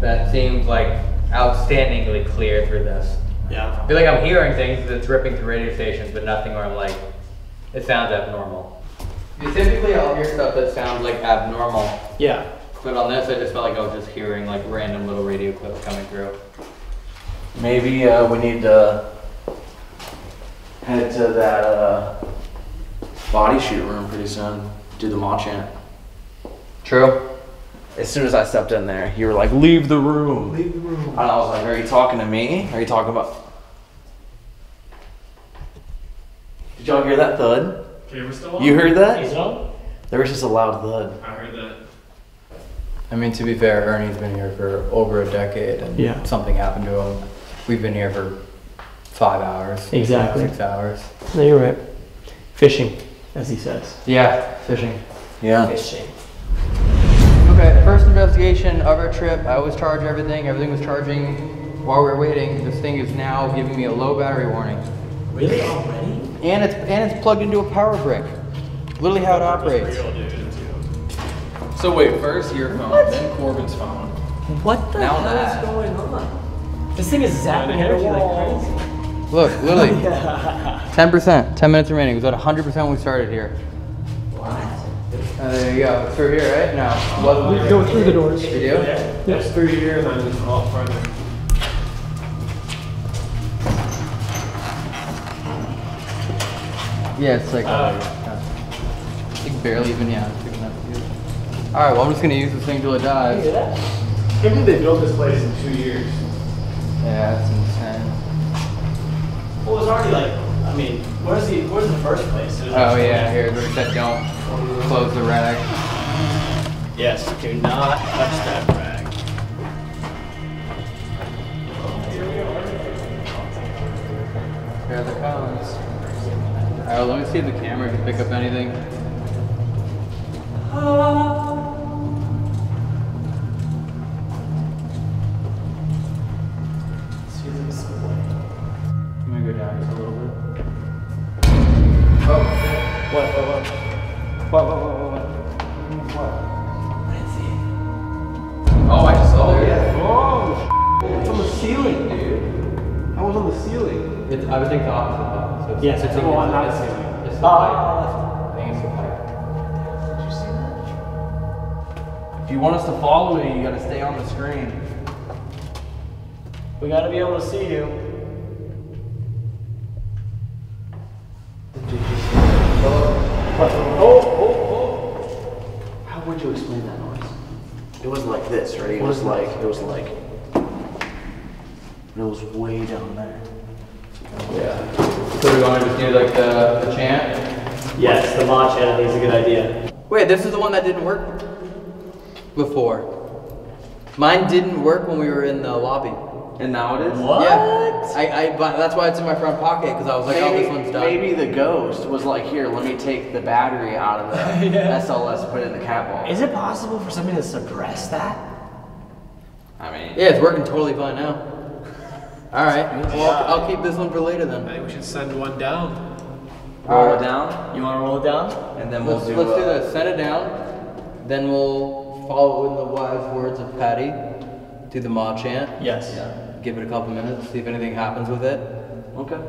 S2: that seems like outstandingly clear through this.
S8: Yeah.
S2: I feel like I'm hearing things that's ripping through radio stations, but nothing where I'm like, it sounds abnormal. Typically, I'll hear stuff that sounds like abnormal,
S8: Yeah.
S2: but on this, I just felt like I was just hearing like random little radio clips coming through.
S9: Maybe uh, we need to head to that uh, body chute room pretty soon. Do the mod chant.
S2: True.
S9: As soon as I stepped in there, you were like, "Leave the room." Leave the room. And I was like, "Are you talking to me? Are you talking about?" Did y'all hear that thud?
S3: Okay, still on.
S9: You heard that?
S8: Is it on?
S9: There was just a loud thud.
S3: I heard that.
S2: I mean, to be fair, Ernie's been here for over a decade, and
S8: Yeah.
S2: something happened to him. We've been here for five hours.
S8: Exactly.
S2: Six hours.
S8: No, you're right. Fishing, as he says.
S2: Yeah, fishing.
S9: Yeah.
S8: Fishing.
S2: Okay, first investigation of our trip. I always charge everything. Everything was charging while we were waiting. This thing is now giving me a low battery warning.
S8: Really? Already?
S2: And it's and it's plugged into a power brick. Literally how it operates.
S14: So wait, first your phone, then Corbin's phone.
S8: What the
S14: Now
S8: hell
S14: that.
S8: is going on? This thing is zapping energy like crazy.
S2: Look, Lily. 10%. [LAUGHS] 10 minutes remaining. It was at 100% when we started here.
S3: What?
S2: Uh, there you go. Through here, right? No. it wasn't
S3: We go through the doors.
S2: You do?
S3: Yeah. Yes, through here and then off further.
S2: Yeah, it's like.
S3: Uh,
S2: I think barely even, yeah. It's big enough. Alright, well, I'm just gonna use this thing till it dies.
S3: You? Can't believe they built this place in two years.
S2: Yeah, that's insane.
S8: Well, it was already like, I mean, where's the where's the first place? Was
S2: Oh, yeah, here, they said don't close the rag.
S8: Yes, do not touch that rag.
S2: Here the cones. Alright, oh, let me see if the camera can pick up anything. I'm
S8: what, what, what? What, what, what, what? What? That's it.
S2: Oh, I just saw it. Yeah.
S3: Oh, it's on the ceiling, dude. I was on the ceiling.
S2: It's, I would think the opposite, though. So it's,
S3: yes,
S2: it's,
S3: it's on
S2: the
S3: ceiling.
S2: It's the
S8: oh,
S2: pipe.
S8: Oh,
S2: I think it's the pipe. Did you see that?
S9: If you want us to follow you, you gotta stay on the screen.
S8: We gotta be able to see you.
S15: Oh, oh, oh. How would you explain that noise? It was like this, right? It was like, it was like, it was way down there.
S2: Yeah. So we want to just do like the, the chant?
S8: Yes, the mod channel is a good idea.
S2: Wait, this is the one that didn't work before. Mine didn't work when we were in the lobby.
S9: And now it is?
S8: What?
S2: Yeah. I, I, but that's why it's in my front pocket because I was like, oh, this one's done.
S9: maybe the ghost was like, here, let me take the battery out of the [LAUGHS] SLS, put it in the cat ball.
S8: Is it possible for something to suppress that?
S9: I mean,
S2: Yeah, it's working totally fine now. [LAUGHS] All right. Well, I'll, I'll keep this one for later then.
S3: I
S2: then.
S3: think we should send one down.
S9: roll it down,
S8: You wanna roll it down?
S9: and then we'll
S2: Let's,
S9: do.
S2: let's do
S9: uh,
S2: this. Send it down. Then we'll follow in the wise words of Patty. Do the Ma chant.
S8: Yes.
S2: Give it a couple minutes. See if anything happens with it.
S9: Okay.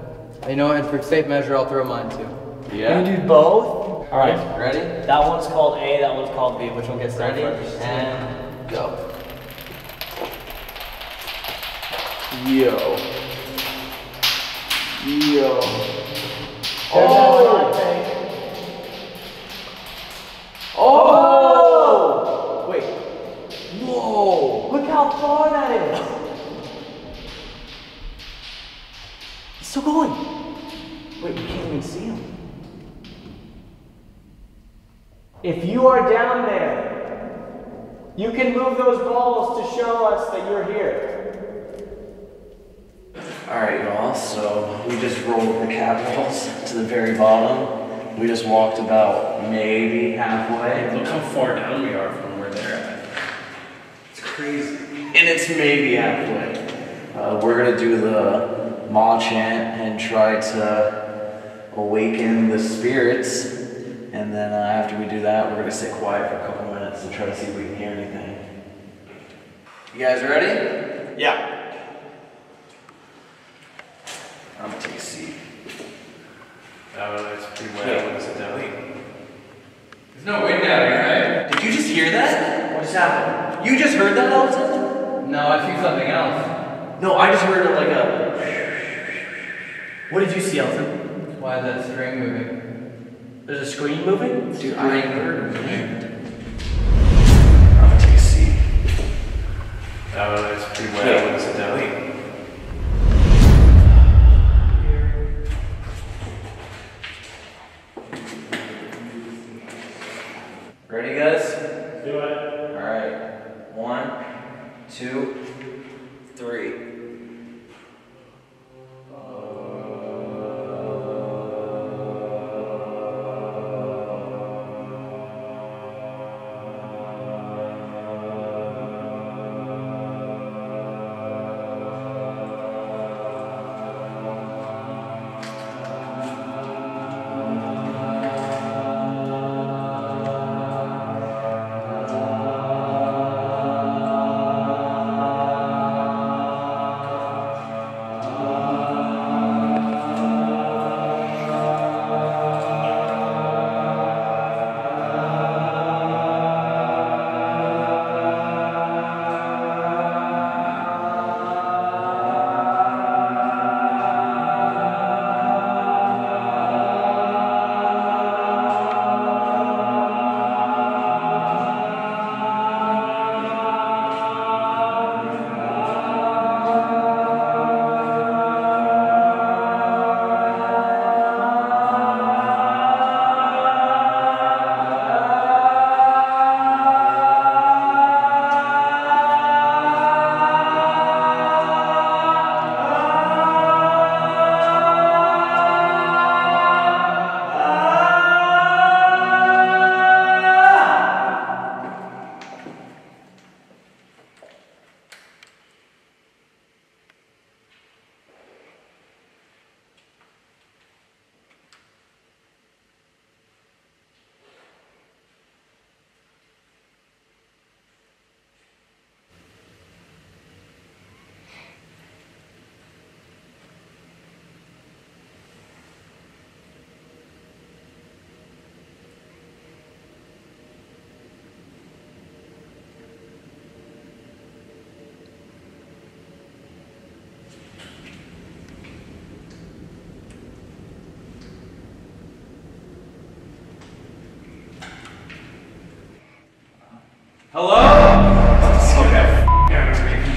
S2: You know, and for safe measure, I'll throw mine too.
S9: Yeah.
S8: Can you do both? All right.
S9: Ready?
S8: That one's called A. That one's called B. Which one gets there
S9: Ready?
S8: first?
S9: And go. Yo. Yo.
S8: Oh!
S9: Oh! Wait.
S8: Whoa! Look how far that is. Still going.
S9: Wait, we can't even see him.
S8: If you are down there, you can move those balls to show us that you're here.
S9: Alright, y'all, so we just rolled the cat balls [LAUGHS] to the very bottom. We just walked about maybe halfway.
S3: Look how far down we are from where they're at. It's crazy.
S9: And it's maybe halfway. Uh, we're gonna do the Ma chant and try to awaken the spirits. And then uh, after we do that, we're gonna sit quiet for a couple minutes and try to see if we can hear anything. You guys ready?
S8: Yeah.
S9: I'm gonna take a seat.
S3: Oh, that's pretty wet. I want to sit down.
S16: There's no wind out here, right?
S9: Did you just hear that? What just happened? You just heard that, Elton?
S2: No, I see something else.
S9: No, I just heard it like a. What did you see, Elton?
S2: Why is that screen moving?
S8: There's a screen moving?
S9: Dude, I ain't heard it. I'm gonna take.
S3: Oh, that's pretty wet. I want to sit down.
S9: Ready, guys?
S3: Do it.
S9: All right. One, two, three.
S4: Hello?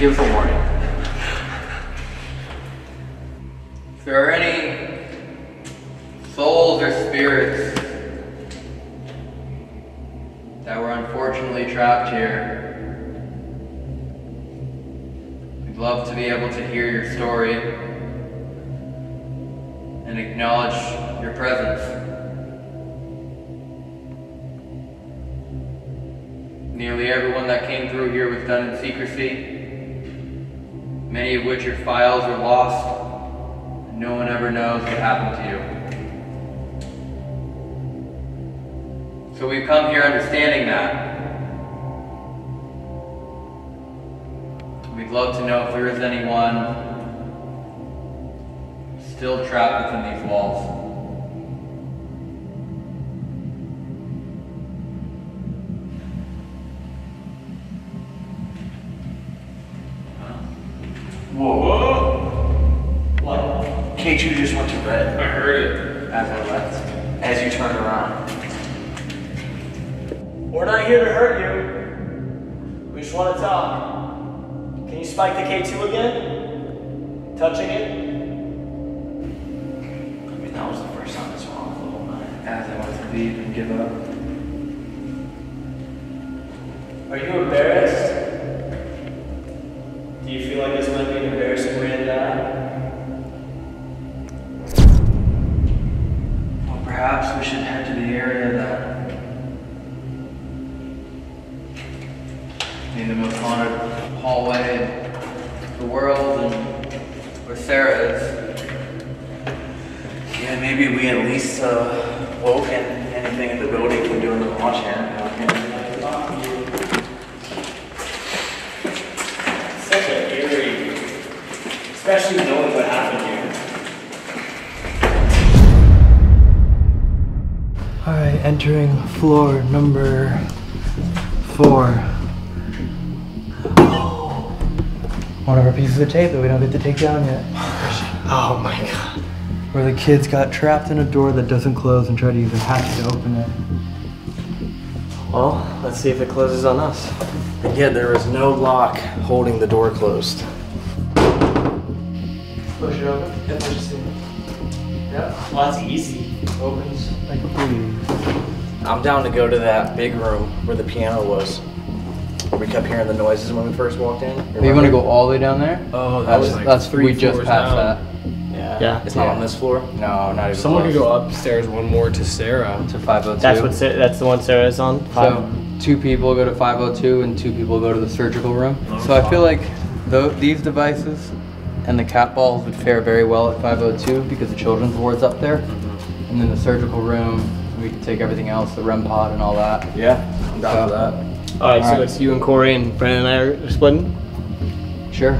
S2: Give warning. If there are any souls or spirits that were unfortunately trapped here, we'd love to be able to hear your story and acknowledge your presence. Nearly everyone that came through here was done in secrecy, many of which your files are lost. and No one ever knows what happened to you. So we've come here understanding that. We'd love to know if there is anyone still trapped within these walls.
S4: We
S6: don't get to take down yet. Oh my god. Where the kids got trapped in a door that doesn't close and tried to use a hatchet to open it.
S8: Well, let's see if it closes on us.
S9: Again, there is no lock holding the door closed.
S6: Push it open. Yeah, push it. Yeah.
S4: Well, that's easy.
S6: Opens like a breeze.
S9: I'm down to go to that big room where the piano was. Where we kept hearing the noises when we first walked in.
S2: Oh, you want to go all the way down there?
S3: Oh,
S2: that's
S3: like
S2: that's
S3: three
S2: we just
S3: floors
S2: passed
S3: down.
S2: that.
S9: Yeah.
S8: Yeah.
S9: It's not
S2: Yeah.
S9: on this floor.
S2: No, not even.
S3: Someone
S2: close.
S3: could go upstairs one more to Sarah.
S2: to 502.
S8: That's what Sa- that's the one Sarah's on.
S2: So two people go to 502 and two people go to the surgical room. Oh, so I feel like tho- these devices and the cat balls would fare very well at 502 because the children's ward's up there. Mm-hmm. And then the surgical room, we can take everything else, the REM pod and all that.
S9: Yeah, I'm down
S2: So-
S9: for that.
S8: All right, so
S2: Alright.
S8: it's you and Corey and Brandon and I are splitting.
S2: Sure.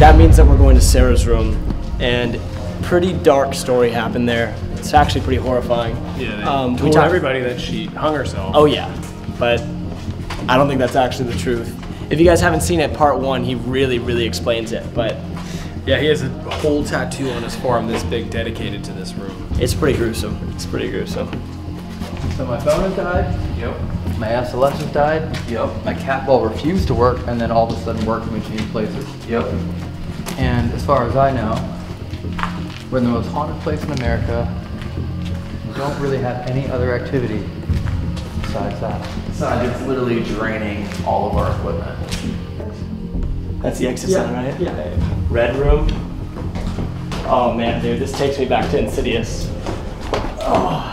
S8: That means that we're going to Sarah's room, and pretty dark story happened there. It's actually pretty horrifying.
S3: Yeah, they
S8: Um, we
S3: told everybody that she hung herself.
S8: Oh yeah, but I don't think that's actually the truth. If you guys haven't seen it, part one, he really, really explains it. But
S3: Yeah, he has a whole tattoo on his forearm this big dedicated to this room.
S8: it's pretty gruesome. It's pretty gruesome.
S2: So my phone has died.
S9: Yep.
S2: My SLS has died.
S9: Yep.
S2: My cat ball refused to work and then all of a sudden worked in between places.
S9: Yep.
S2: And as far as I know, we're in the most haunted place in America. We don't really have any other activity besides that.
S9: Besides, it's literally draining all of our equipment.
S8: That's the exit sign, right? Yeah. Red room. Oh man, dude, this takes me back to Insidious. Oh.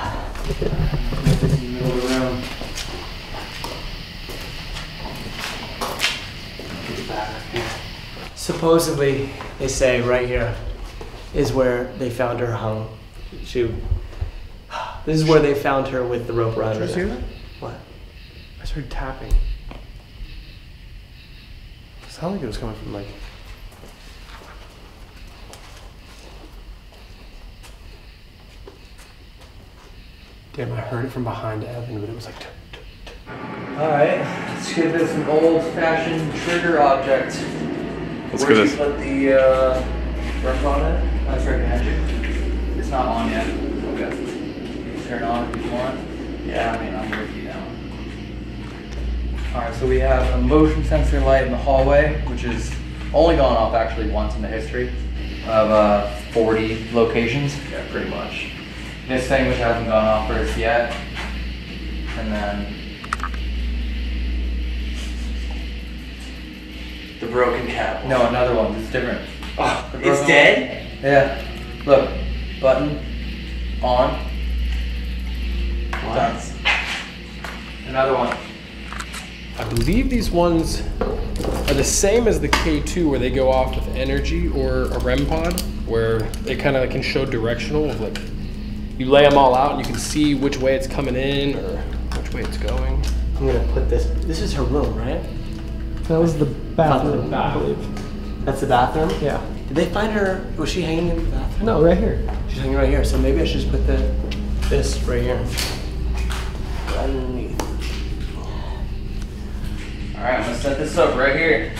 S2: Middle of the room.
S8: Supposedly, they say right here is where they found her hung. She. This is where they found her with the rope around her.
S3: Did you
S8: neck.
S3: hear
S8: What?
S3: I just heard tapping. It sounded like it was coming from like. Damn, I heard it from behind Evan, but it was like.
S2: Alright, let's give this an old fashioned trigger object.
S3: Let's
S9: Where'd
S3: go
S9: you
S3: this.
S9: put the uh, rep on it?
S2: That's right behind you. It's not on yet. Okay. You can turn it on if you want.
S9: Yeah, I mean, I'm with you now.
S2: Alright, so we have a motion sensor light in the hallway, which is only gone off actually once in the history of uh, 40 locations.
S3: Yeah, pretty much.
S2: This thing, which hasn't gone off for us yet. And then
S9: The broken cat.
S2: No, another one. It's different.
S9: Oh,
S2: The
S9: it's
S2: broken
S9: dead?
S2: one. Yeah. Look, button on. Done. Another one.
S3: I believe these ones are the same as the K2 where they go off with energy or a REM pod where they kind of can show directional of like you lay them all out and you can see which way it's coming in or which way it's going.
S8: I'm gonna put this. This is her room, right?
S13: That was the bathroom, I believe.
S8: That's the bathroom.
S13: Yeah.
S8: Did they find her? Was she hanging in the bathroom?
S13: No, right here.
S8: She's hanging right here. So maybe I should just put the this right here. Right underneath.
S2: Alright, I'm gonna set this up right here.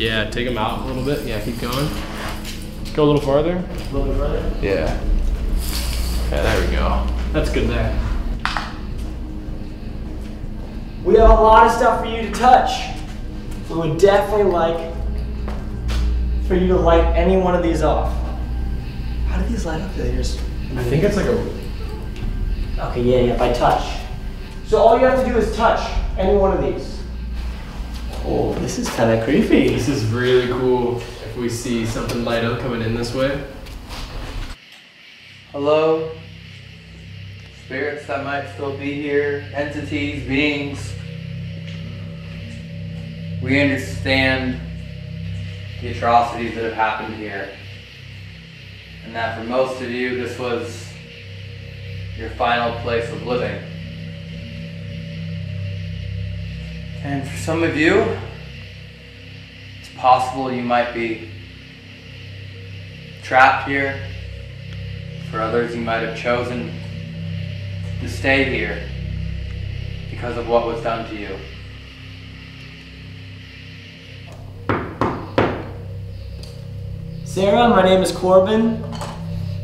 S2: Yeah,
S3: take them out a little bit. Yeah, keep going. Go a little farther.
S13: A little bit further?
S3: Yeah. Okay, there we go. That's good there.
S8: We have a lot of stuff for you to touch. We would definitely like for you to light any one of these off. How do these light up? Do they just?
S3: I think it's like a.
S8: Okay, yeah, yeah. By touch. So all you have to do is touch any one of these. Oh, this is kind of creepy.
S3: This is really cool. If we see something light up coming in this way.
S2: Hello? Spirits that might still be here, entities, beings. We understand the atrocities that have happened here. And that for most of you, this was your final place of living. And for some of you, it's possible you might be trapped here. For others, you might have chosen to stay here because of what was done to you.
S8: Sarah, my name is Corbin.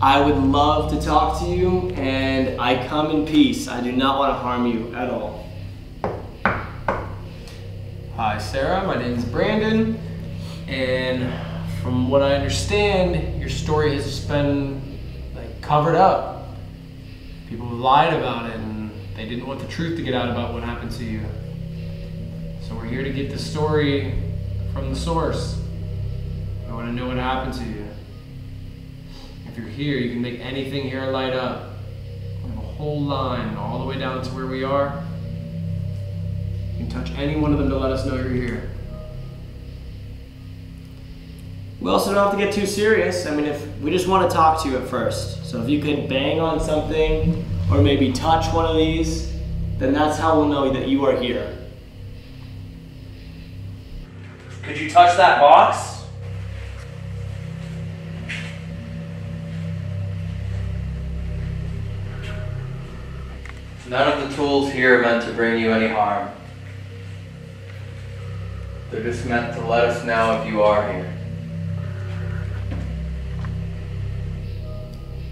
S8: I would love to talk to you, and I come in peace. I do not want to harm you at all.
S3: Hi, Sarah. My name is Brandon, and from what I understand, your story has just been like covered up. People lied about it, and they didn't want the truth to get out about what happened to you. So we're here to get the story from the source. I want to know what happened to you. If you're here, you can make anything here light up. We have a whole line all the way down to where we are. You can touch any one of them to let us know you're here.
S8: We also don't have to get too serious. I mean, if we just want to talk to you at first. So if you could bang on something or maybe touch one of these, then that's how we'll know that you are here.
S9: Could you touch that box?
S2: None of the tools here are meant to bring you any harm. They're just meant to let us know if you are here.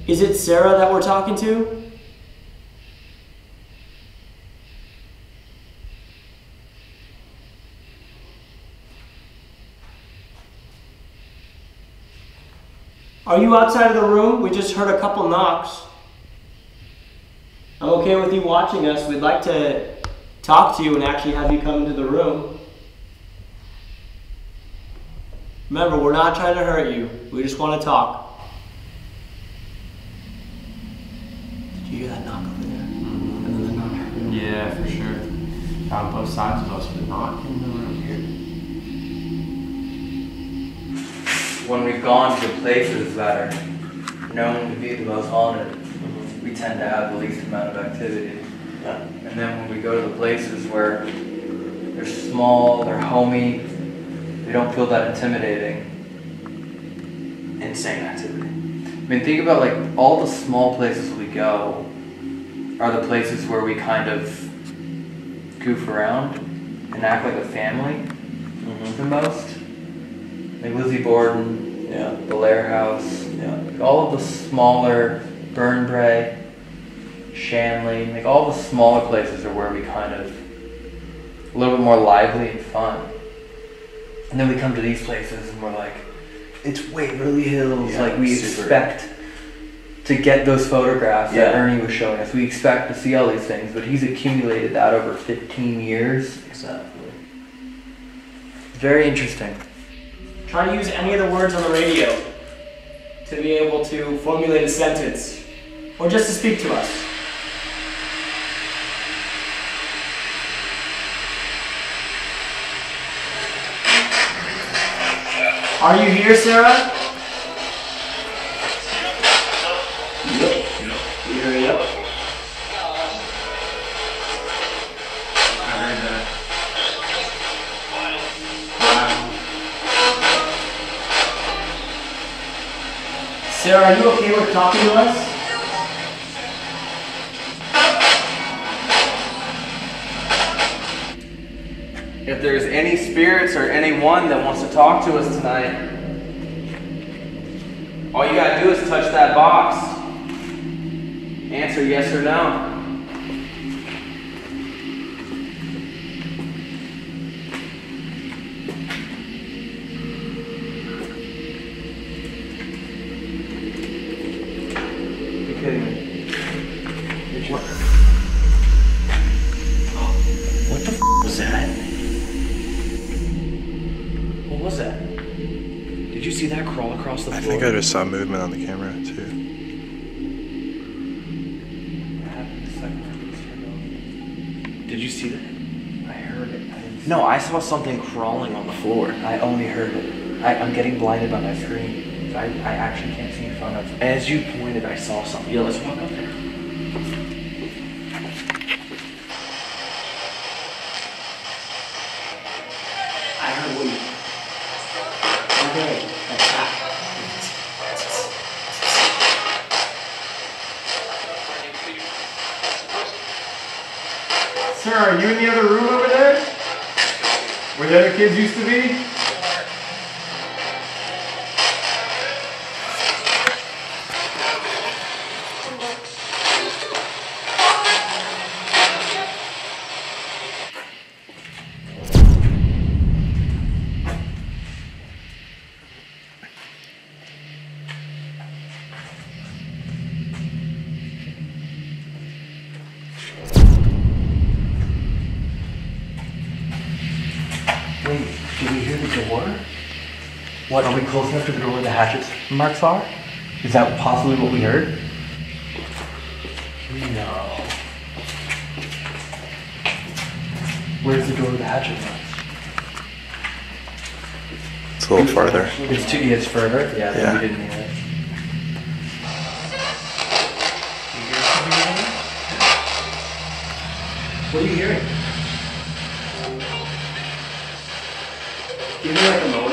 S8: Is it Sarah that we're talking to? Are you outside of the room? We just heard a couple knocks. I'm okay with you watching us. We'd like to talk to you and actually have you come into the room. Remember, we're not trying to hurt you. We just want to talk. Did you hear that knock over there? And then the knock.
S3: Yeah, for sure. On both sides of us, but not in the room here.
S2: When we've gone to places that are known to be the most haunted, we tend to have the least amount of activity. And then when we go to the places where they're small, they're homey, They don't feel that intimidating.
S9: Insane activity.
S2: I mean, think about like all the small places we go are the places where we kind of goof around and act like a family mm-hmm. the most. Like Lizzie Borden,
S9: Yeah.
S2: the Lair House,
S9: Yeah.
S2: like all of the smaller Burnbrae, Shanley, like all the smaller places are where we kind of a little bit more lively and fun. And then we come to these places and we're like, it's Waverly Hills.
S9: Yeah,
S2: like we
S9: super.
S2: expect to get those photographs that Ernie was showing us. We expect to see all these things, but he's accumulated that over 15 years.
S9: Exactly.
S2: Very interesting.
S8: Try to use any of the words on the radio to be able to formulate a sentence or just to speak to us. Are you here, Sarah? Yep. Hear yep?
S3: I heard that.
S8: Sarah, are you okay with talking to us?
S9: Spirits or anyone that wants to talk to us tonight, all you gotta do is touch that box. Answer yes or no. Across the
S17: I
S9: floor?
S17: think I just saw movement on the camera too.
S9: Did you see that?
S2: I heard it. I didn't
S9: No, I saw something crawling on the floor.
S2: I only heard it. I, I'm getting blinded by my screen. I, I actually can't see in front of
S9: As you pointed, I saw something. Yeah, let's walk up there.
S3: Kids used to
S2: Close enough to the where the hatchet marks are? Is that possibly what we heard? No. Where's the door with the hatchet marks?
S17: It's a little farther.
S2: It's two it's further? Yeah, then
S17: Yeah.
S2: we didn't hear it.
S8: What are you hearing? You hear like a moaning?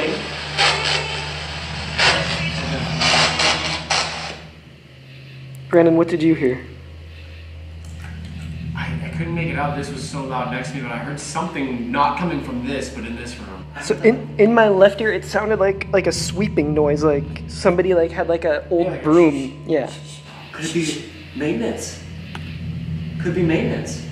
S8: Brandon, what did you hear?
S3: I, I couldn't make it out. This was so loud next to me, but I heard something not coming from this, but in this room.
S6: So in, in my left ear, it sounded like like a sweeping noise, like somebody like had like an old broom. Yeah.
S8: Could it be maintenance? Could be maintenance.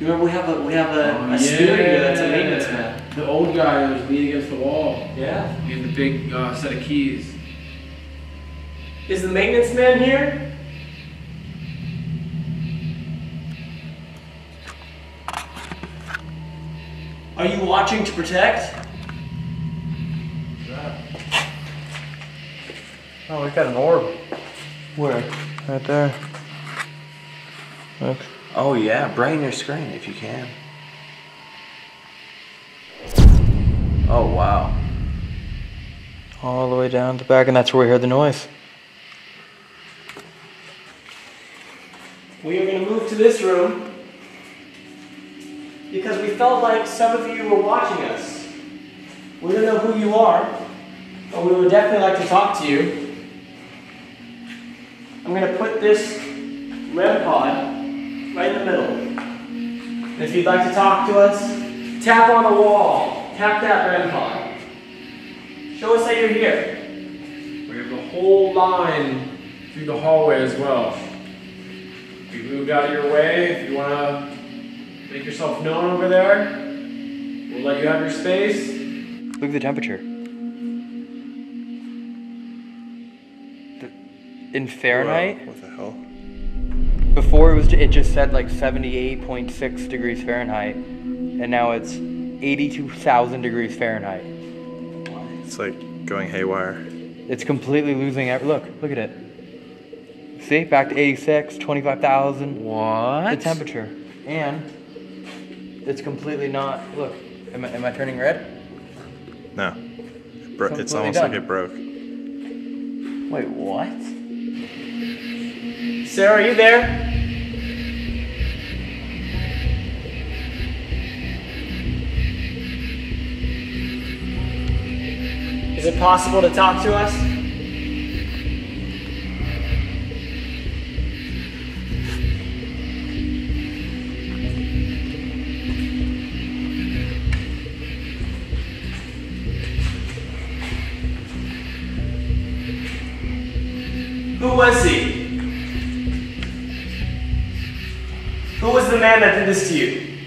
S8: You remember we have a we have a, a spirit here that's a maintenance man.
S3: The old guy that was leaning against the wall.
S8: Yeah.
S3: He had the big uh, set of keys.
S8: Is the maintenance man here? Are you watching to protect?
S6: Oh, we got an orb.
S9: Where?
S6: Right there. Look.
S9: Oh yeah, brighten your screen if you can. Oh wow.
S2: All the way down to the back, and that's where we heard the noise.
S8: We are going to move to this room because we felt like some of you were watching us. We don't know who you are, but we would definitely like to talk to you. I'm gonna put this REM pod right in the middle. And if you'd like to talk to us, tap on the wall. Tap that REM pod. Show us that you're here.
S3: We have a whole line through the hallway as well. If you moved out of your way, if you want to make yourself known over there, we'll let you have your space.
S2: Look at the temperature. The- In Fahrenheit?
S17: What the hell?
S2: Before it was it just said like 78.6 degrees Fahrenheit, and now it's 82,000 degrees Fahrenheit.
S17: It's like going haywire.
S2: It's completely losing. Every, look, look at it. See, back to 86, 25,000.
S1: What?
S2: The temperature, and it's completely not. Look, am I, am I turning red?
S17: No. It bro- it's
S2: Completely
S17: almost
S2: done.
S17: like it broke.
S2: Wait, what?
S8: Sarah, are you there? Is it possible to talk to us? Was he? Who was the man that did this to you?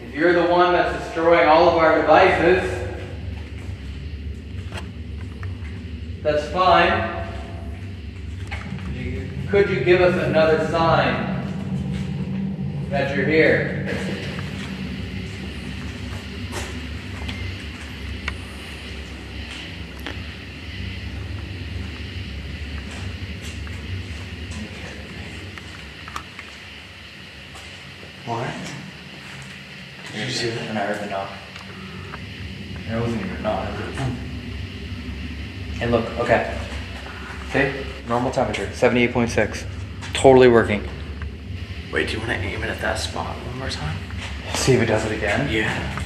S2: If you're the one that's destroying all of our devices, that's fine. Could you give us another sign that you're here?
S9: What?
S2: Did you see that? And I heard the knock. And it wasn't even a knock. And look, okay. See? Normal temperature, 78.6. Totally working.
S9: Wait, do you want to aim it at that spot one more time?
S2: See if it does it again.
S9: Yeah.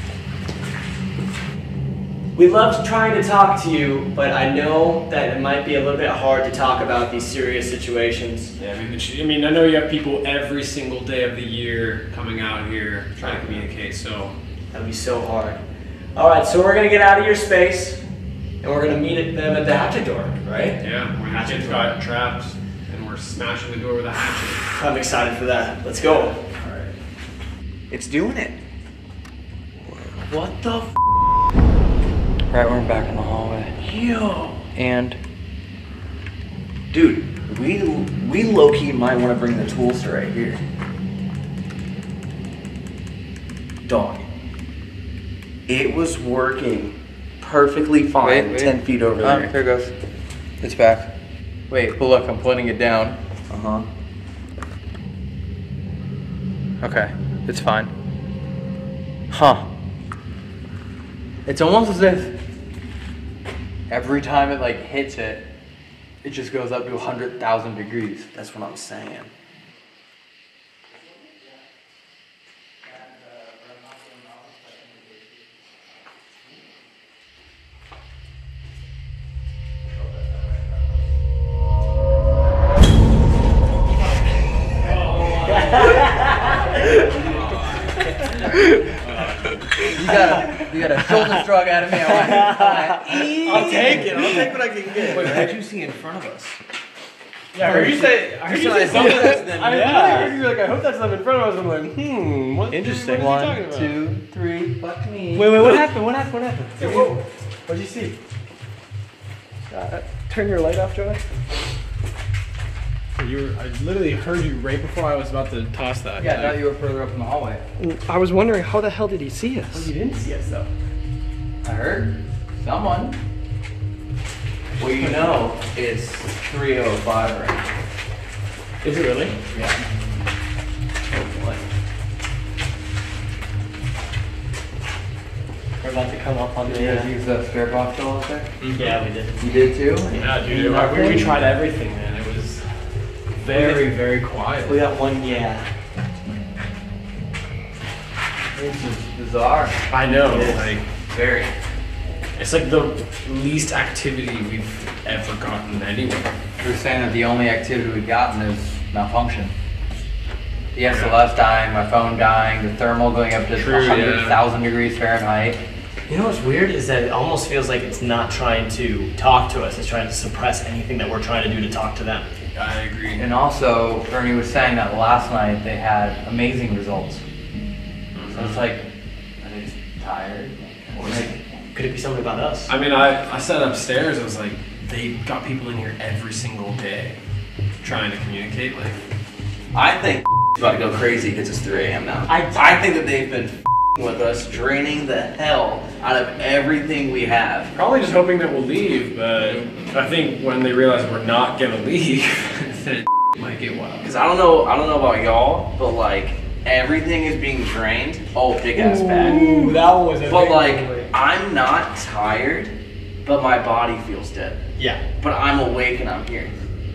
S8: We loved trying to talk to you, but I know that it might be a little bit hard to talk about these serious situations.
S3: Yeah, I mean, I mean, I know you have people every single day of the year coming out here trying to communicate, so.
S8: That'd be so hard. All right, so we're gonna get out of your space, and we're gonna meet them at the hatchet door, right?
S3: Yeah, where the kids got trapped and we're smashing the door with a hatchet.
S8: I'm excited for that. Let's go.
S3: Alright.
S9: It's doing it. What the f?
S2: Right, we're back in the hallway.
S9: Yo.
S2: And
S9: Dude, we we low key might want to bring the tools to right here. Dog. It was working perfectly fine.
S2: Wait, wait.
S9: Ten feet over
S2: Um,
S9: there.
S2: here it goes. It's back. Wait, but look, I'm pointing it down.
S9: Uh huh.
S2: Okay, it's fine. Huh. It's almost as if every time it like hits it, it just goes up to 100,000 degrees.
S9: That's what I'm saying.
S8: Take what I.
S9: Wait, what did you see in front of us?
S8: Yeah, I heard you say. I heard you say
S9: Besides
S8: something.
S9: this, then
S8: I
S9: yeah.
S8: heard you like, I hope that's not in front of us. I'm like, hmm, what?
S9: Interesting.
S8: What is he
S2: One,
S8: about?
S2: two, three, fuck me.
S8: Wait, wait, what happened? What happened? What happened? Hey, whoa. What'd you see? Uh, turn your light off, Joey.
S3: You were, I literally heard you right before I was about to toss that.
S2: Yeah, now you were further up in the hallway.
S8: I was wondering how the hell did he see us?
S3: You didn't see us though.
S2: I heard someone.
S9: Well, you know, it's 3:05 right now.
S3: Is it really?
S9: Yeah. Oh.
S8: We're about to come up on
S2: Did
S8: the.
S2: you guys
S8: Uh,
S2: use the spirit box still out there?
S8: yeah, we did.
S2: You did too?
S3: Yeah, dude. We, we tried everything, man. It was very, very quiet.
S8: We got one. Yeah.
S2: This is bizarre.
S3: I know,
S2: It is.
S3: like
S2: very.
S3: It's like the least activity we've ever gotten anywhere.
S2: We're saying that the only activity we've gotten is malfunction. The SLS dying, my phone dying, the thermal going up to
S3: True, yeah.
S2: 100,000 degrees Fahrenheit.
S8: You know what's weird is that it almost feels like it's not trying to talk to us. It's trying to suppress anything that we're trying to do to talk to them.
S3: I agree.
S2: And also, Ernie was saying that last night they had amazing results. So it's like, are they just tired?
S8: Or is it, could it be something about us?
S3: I mean, I, I said upstairs, I was like, they got people in here every single day trying to communicate. Like,
S9: I think [LAUGHS] about to go crazy because it's 3 a.m. now. I, I think that they've been [LAUGHS] with us, draining the hell out of everything we have.
S3: probably just hoping that we'll leave, but I think when they realize we're not gonna leave, [LAUGHS] then it might get wild.
S9: Because I don't know, I don't know about y'all, but like everything is being drained. Oh, big ass bag.
S8: Ooh, that one was a
S9: But
S8: big
S9: like,
S8: one.
S9: I'm not tired, but my body feels dead.
S8: Yeah.
S9: But I'm awake and I'm here.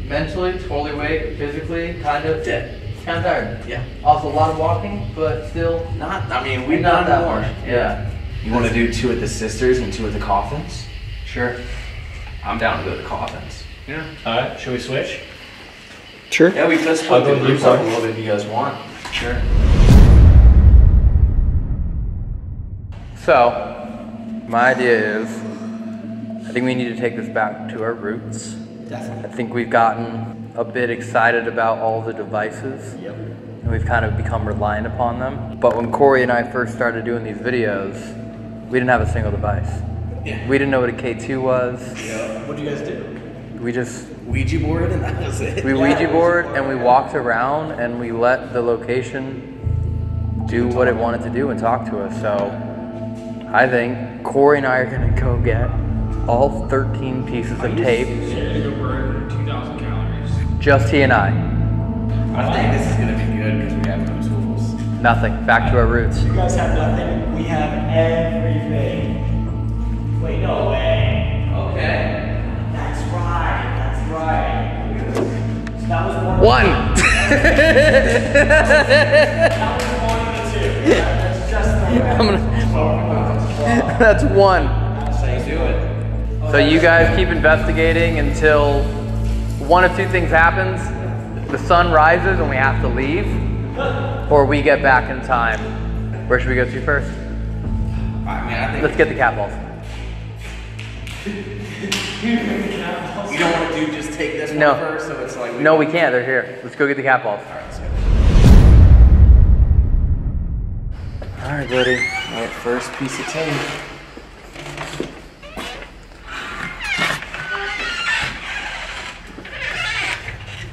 S2: Mentally, totally awake, physically, kind of
S9: Dead.
S2: Kind of tired.
S9: Yeah.
S2: Also, a lot of walking, but still
S9: Not. I mean, we've
S2: not
S9: done
S2: that
S9: more.
S2: much. Yeah.
S9: You want to do two at the sisters and two at the coffins?
S2: Sure.
S9: I'm down to go to the coffins.
S3: Yeah.
S8: All right, should we switch?
S9: Sure. Yeah, we could
S8: I'll
S9: split
S8: go
S9: the
S8: with
S9: groups up a little bit if you guys want.
S2: Sure. So, my idea is, I think we need to take this back to our roots.
S8: Definitely.
S2: I think we've gotten a bit excited about all the devices.
S8: Yep.
S2: And we've kind of become reliant upon them. But when Corey and I first started doing these videos, we didn't have a single device.
S9: Yeah.
S2: We didn't know what a K2 was.
S9: Yeah.
S8: What do you guys do?
S2: We just
S9: Ouija board and that was it.
S2: we Ouija board and we walked around and we let the location do what it wanted to do and talk to us. So I think Corey and I are gonna go get all 13 pieces of tape,
S3: Yeah, to 2,000 calories.
S2: just he and I.
S9: I think this is gonna be good because we have no tools.
S2: Nothing. Back to our roots.
S8: You guys have nothing. We have everything. Wait, no way.
S9: Okay.
S8: That's right. That's right. So that was one.
S2: One.
S8: That was one of the two. That's
S2: I'm gonna- [LAUGHS] That's one.
S9: That's how you do it.
S2: So you guys keep investigating until one of two things happens. The sun rises and we have to leave, or we get back in time. Where should we go to first?
S9: I mean, I think
S2: Let's get the cat balls. [LAUGHS] [LAUGHS]
S9: you don't want to do just take this
S2: No.
S9: one first, so it's like
S2: No, we can't. They're here. Let's go get the cat balls. All right, buddy.
S9: All right, first piece of tape.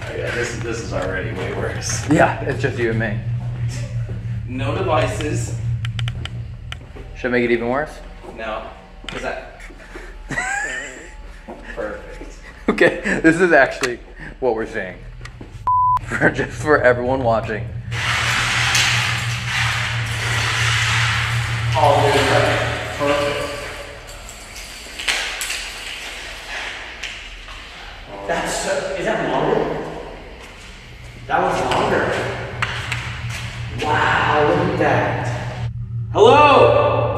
S9: Oh yeah, this is this is already way worse.
S2: Yeah, it's just you and me.
S9: No devices.
S2: Should I make it even worse?
S9: No. What's that? [LAUGHS] Perfect. [LAUGHS]
S2: Okay, this is actually what we're seeing. [LAUGHS] For just for everyone watching.
S8: Dude, that's perfect. That's so, is that longer? That was longer. Wow, look at that. Hello?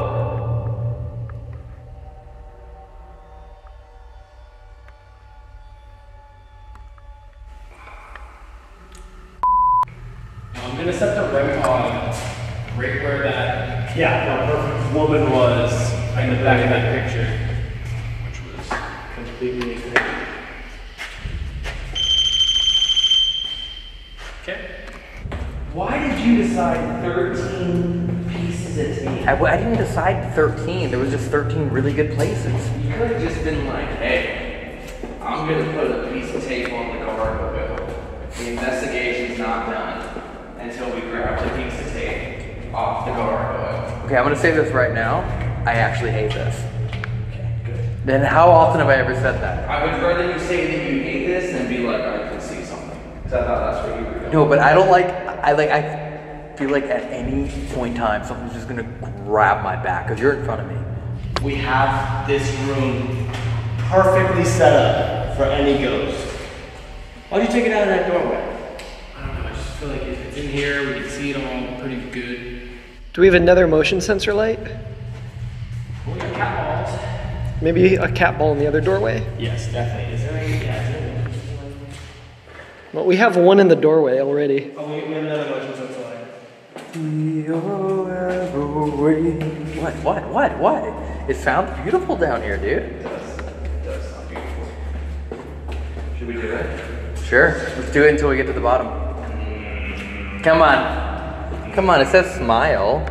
S3: I'm gonna set the REM pod right where that yeah, that perfect woman was in the back of that picture, which was completely. Okay.
S8: Why did you decide 13 pieces of tape?
S2: I, I didn't decide 13. There was just 13 really good places.
S9: You could have just been like, hey, I'm gonna put a piece of tape on the gargoyle. The investigation's not done until we grab the piece of tape off the gargoyle.
S2: Okay, I'm gonna say this right now. I actually hate this. Okay, good. Then how often have I ever said that?
S9: I would rather you say that you hate this than be like, I can see something. Because I thought that's what you were doing.
S2: No, but I don't like. I like. I feel like at any point in time, something's just gonna grab my back because you're in front of me.
S8: We have this room perfectly set up for any ghost. Why'd you take it out of that doorway?
S3: I don't know. I just feel like if it's in here, we can see it all pretty good.
S6: Do we have another motion sensor light?
S8: We got cat balls.
S6: Maybe a cat ball in the other doorway?
S8: Yes, definitely. Is there any? Yeah. There?
S6: Well, we have one in the doorway already.
S8: Oh, we, we have another motion sensor light.
S2: What? What? What? What? It sounds beautiful down here, dude. It does. It does sound beautiful.
S9: Should we do it?
S2: Sure. Let's do it until we get to the bottom. Come on. Come on. It says smile.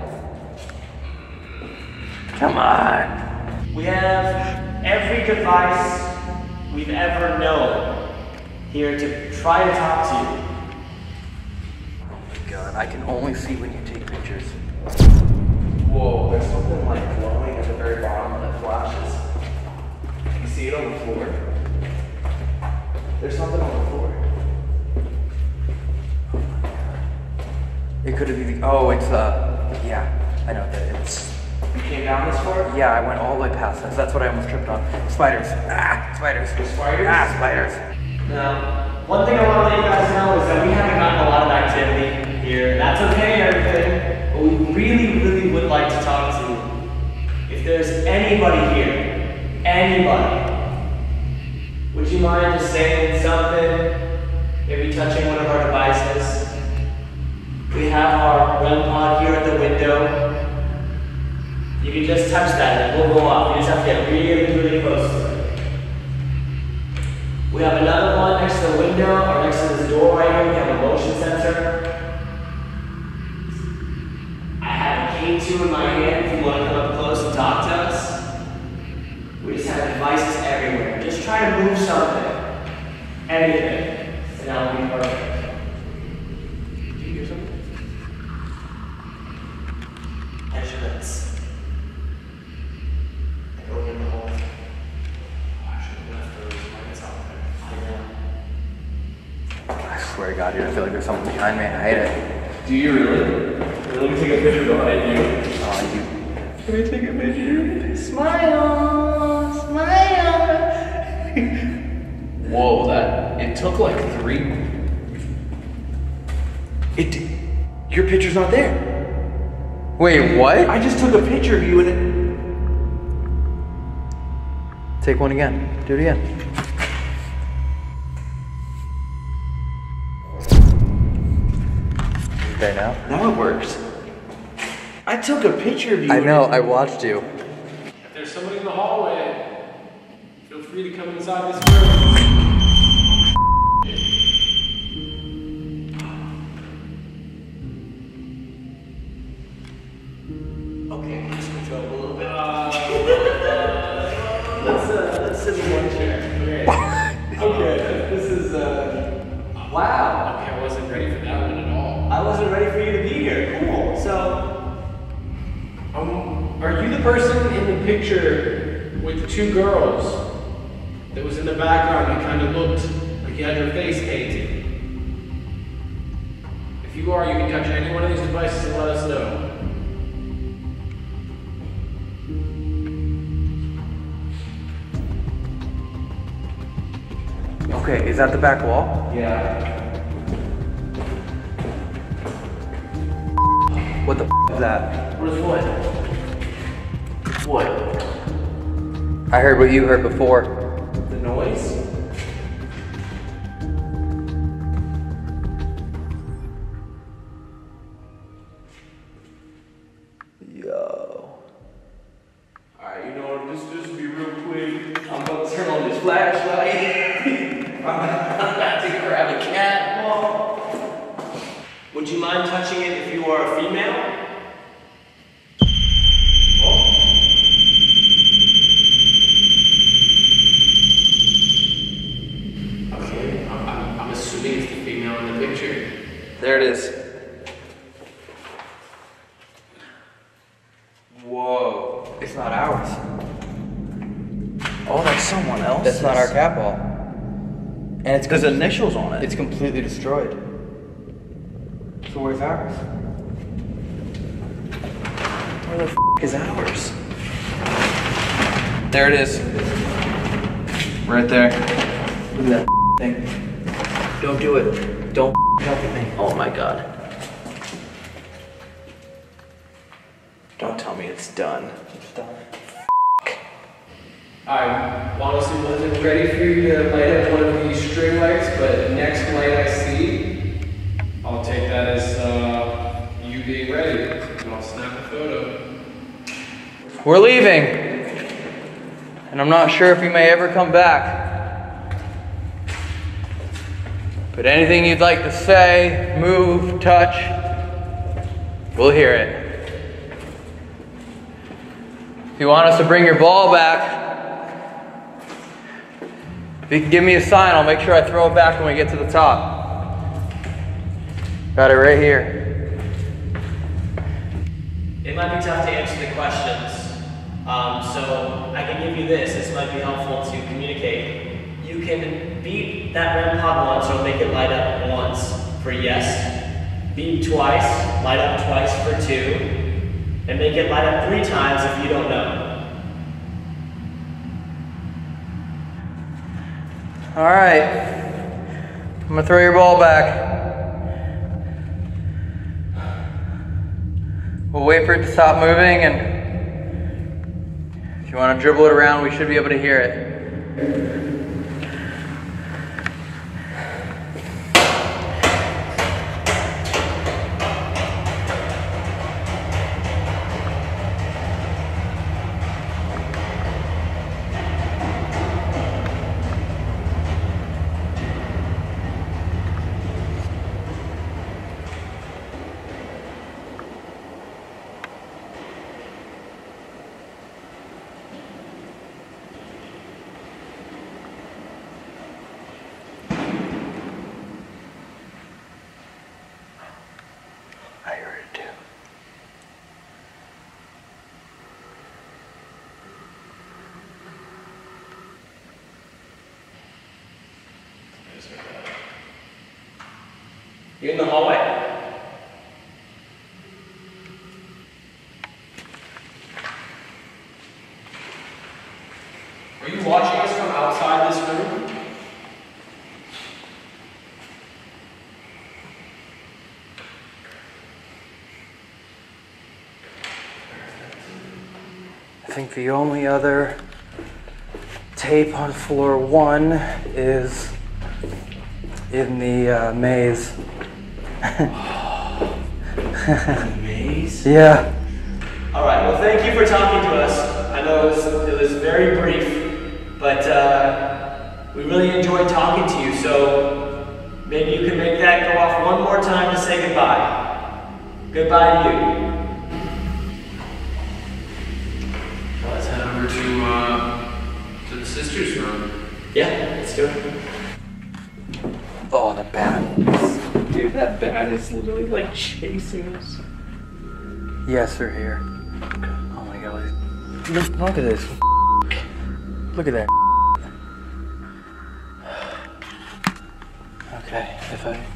S2: Come on.
S8: We have every device we've ever known here to try to talk to you.
S2: Oh my god, I can only see when you take pictures.
S9: Whoa, there's something like glowing at the very bottom that flashes. You see it on the floor? There's something on the floor.
S2: It could have been. Oh, it's uh. Yeah, I know that it's.
S9: You came down this far?
S2: Yeah, I went all the way past this. That's what I almost tripped on. Spiders. Ah, spiders.
S9: Spiders?
S2: Ah, spiders.
S8: Now, one thing I want to let you guys know is that we haven't gotten a lot of activity here. That's okay everything, but we really, really would like to talk to you. If there's anybody here, anybody, would you mind just saying something? Maybe touching one of our devices? We have our REM pod here at the window. You can just touch that and it will go off. You just have to get really, really close. We have another one next to the window or next to this door right here. We have a motion sensor. I have a K2 in my hand if you want to come up close and talk to us. We just have devices everywhere. Just try to move something. Anything. And that will be perfect. Did you hear something? Measurements. I go in the hole. Oh, I should have left those lights out there. I know.
S2: I swear to God, dude, I feel like there's someone behind me. I hate it.
S9: Do you really? Let me take a picture behind you.
S2: Oh, you.
S9: Can we take a picture?
S7: Smile, smile. [LAUGHS]
S9: Whoa, that it took like three. It your picture's not there.
S2: Wait, what?
S9: I just took a picture of you and it
S2: Take one again. Do it again. There now?
S9: now it works. I took a picture of you.
S2: I know,
S9: it-
S2: I watched you.
S3: If there's somebody in the hallway, feel free to come inside this room.
S8: Okay, just switch up a little bit. let's uh, let's sit in one chair. Okay. [LAUGHS] okay. This is uh. Wow.
S3: Okay, I wasn't ready for that one at all.
S8: I wasn't ready for you to be here. Cool. So,
S3: Um, are you the person in the picture with the two girls that was in the background that kind of looked like you had your face painted? If you are, you can touch any one of these devices and let us know.
S2: Okay, is that the back wall?
S9: Yeah.
S2: What the f- is that?
S8: what is what? What?
S2: I heard what you heard before.
S8: The noise?
S2: There it is.
S9: Whoa.
S2: It's not ours.
S9: Oh, that's someone else.
S2: That's not our cat ball. And it's
S9: There's initials on it.
S2: It's completely destroyed. So where's ours?
S9: Where the f- is ours?
S2: There it is. Right there.
S9: Look at that thing. Don't do it. Don't help me. Oh my god. Don't tell me it's done. It's done.
S3: I honestly wasn't ready for you to light up one of these string lights, but next light I see, I'll take that as uh, you being ready, and I'll snap a photo.
S2: We're leaving. And I'm not sure if we may ever come back. But anything you'd like to say, move, touch, we'll hear it. If you want us to bring your ball back, if you can give me a sign, I'll make sure I throw it back when we get to the top. Got it right here.
S8: It might be tough to answer the questions. Um, so I can give you this. This might be helpful to communicate. You can beat that REM pod once or make it light up once for yes. Beat twice, light up twice for two. And make it light up three times if you don't know.
S2: All right. I'm gonna throw your ball back. We'll wait for it to stop moving, and if you want to dribble it around, we should be able to hear it. I heard it too.
S8: You in the hallway?
S3: Are you watching us from outside this room?
S2: I think the only other tape on floor one is in the uh, maze.
S8: maze? [LAUGHS]
S2: Yeah.
S8: All right. Well, thank you for talking to us. I know it was, it was very brief, but uh, we really enjoyed talking to you. So maybe you can make that go off one more time to say goodbye. Goodbye to you.
S3: To the sisters'
S8: Yeah, let's do it.
S2: Oh, the bat.
S9: Dude, that bat is literally like chasing us.
S2: Yes, they're here. Oh my god. Look, look at this. Look at that. Okay, if I.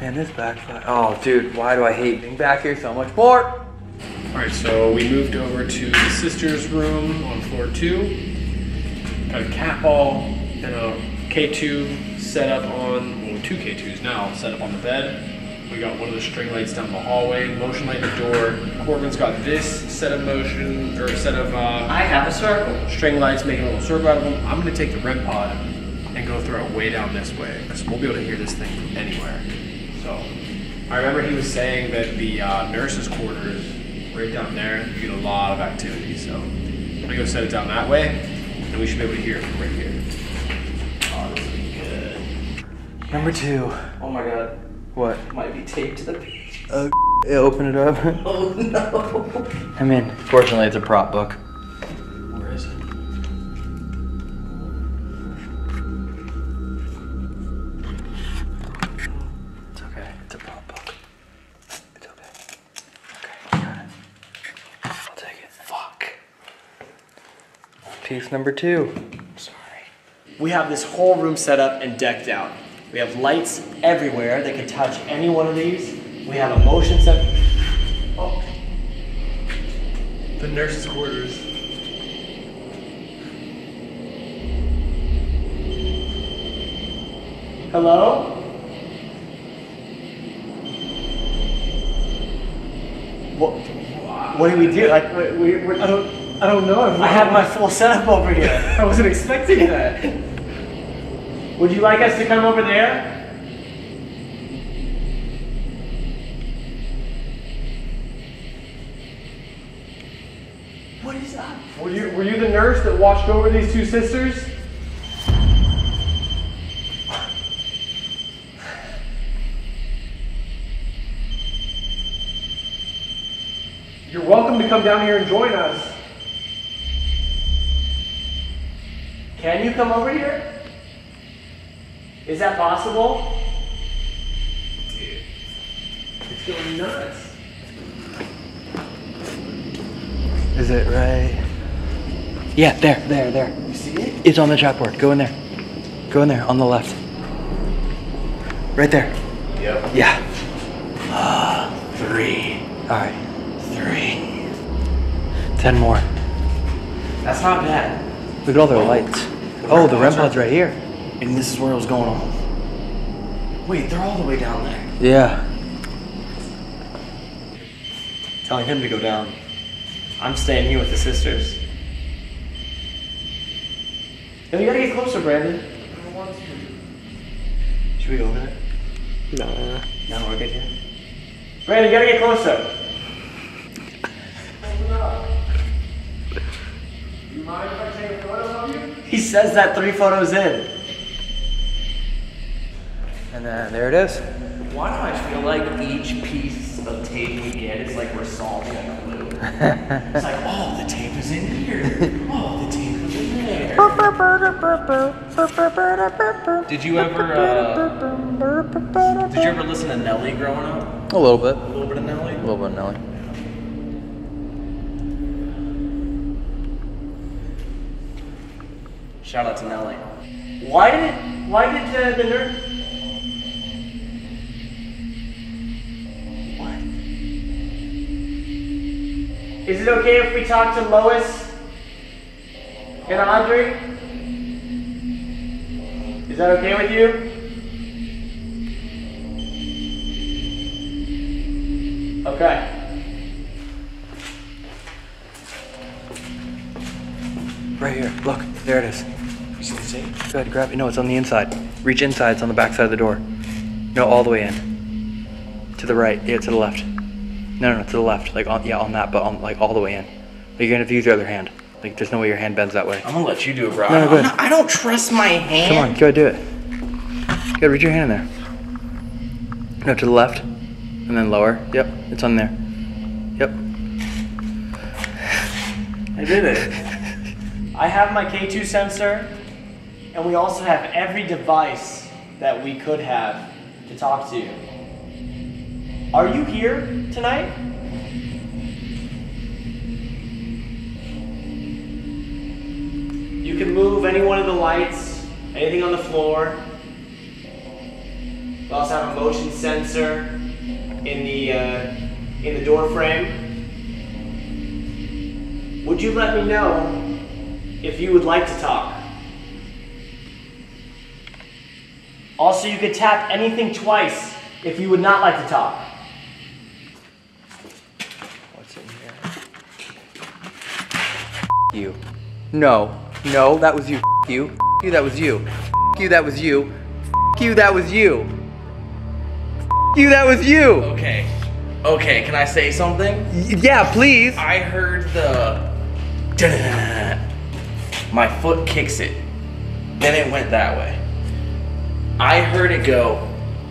S2: Man, this backfire. Oh, dude, why do I hate being back here so much more?
S3: All right, so we moved over to the sisters' room on floor two. Got a cat ball and a K2 set up on, well, two K2s now set up on the bed. We got one of the string lights down the hallway, motion light in the door. Corbin's got this set of motion or set of. Uh,
S8: I have a circle.
S3: String lights, making a little circle out of them. I'm gonna take the REM pod and go throw it way down this way because we'll be able to hear this thing from anywhere. So I remember he was saying that the uh, nurses' quarters right down there, you get a lot of activity. So I'm gonna go set it down that way, and we should be able to hear it from right here.
S8: Oh, this will be good.
S2: Number two.
S9: Oh my god.
S2: What?
S9: Might be taped to the page.
S2: Uh, [LAUGHS] open it up. [LAUGHS]
S9: Oh no.
S2: I'm in. Fortunately, it's a prop book. Piece number two. Sorry.
S8: We have this whole room set up and decked out. We have lights everywhere that can touch any one of these. We have a motion set. Oh.
S3: The nurses' quarters.
S8: Hello? What? What do we do? Like, we, we, we're,
S3: I don't, I don't know.
S8: I have my full setup over here. [LAUGHS]
S3: I wasn't expecting that.
S8: Would you like us to come over there? What is that?
S3: Were you, were you the nurse that watched over these two sisters? You're welcome to come down here and join us.
S8: Can you come over here? Is that possible? Dude.
S3: It's going nuts.
S2: Is it right? Yeah, there, there, there.
S8: You see it?
S2: It's on the chalkboard. Go in there. Go in there on the left. Right there.
S8: Yep.
S2: Yeah. Ah, three. All right. Three. Ten more.
S8: That's not bad.
S2: Look at all their lights. Oh, the REM pod's right here.
S9: And this is where it was going on. Wait, they're all the way down there.
S2: Yeah.
S8: Telling him to go down. I'm staying here with the sisters. Yo, you gotta get closer, Brandon. Should we go over there?
S3: Nah.
S8: No, we're good here. Brandon, you gotta get closer.
S3: Mind if I take a photo of you?
S8: He says that three photos in.
S2: And then there it is.
S9: Why do I feel like each piece of tape we get is like we're solving a clue? it's like, oh, the tape is in here. Oh, the tape is in there. Did you ever, uh, did you ever listen to Nelly growing up?
S2: A little bit.
S9: A little bit of Nelly?
S2: A little bit of Nelly.
S9: Shout out to Nelly.
S8: Why did why did uh, the nurse? What? Is it okay if we talk to Lois and Audrey? Is that okay with you? Okay.
S2: Right here. Look. There it is. You see the tape? Go ahead, grab it. No, it's on the inside. Reach inside. It's on the back side of the door. No, all the way in. To the right. Yeah, to the left. No, no, no, to the left. Like on, yeah, on that, but on like all the way in. Like you're gonna have to use your other hand. Like there's no way your hand bends that way.
S9: I'm gonna let you do it, bro.
S2: No, no, go
S9: I'm
S2: ahead.
S9: not- I don't trust my hand.
S2: Come on, go ahead, do it. Go, reach your hand in there. No, to the left, and then lower. Yep, it's on there. Yep.
S8: I did it. [LAUGHS] I have my K2 sensor, and we also have every device that we could have to talk to you. Are you here tonight? You can move any one of the lights, anything on the floor. We also have a motion sensor in the uh, in the door frame. Would you let me know if you would like to talk? Also, you could tap anything twice if you would not like to talk.
S2: What's in here? You. No. No, that was you. You. You, that was you. You, that was you. You, that was you. You, that was you.
S9: Okay. Okay, can I say something?
S2: Y- yeah, please.
S9: I heard the. My foot kicks it. Then it went that way. I heard it go.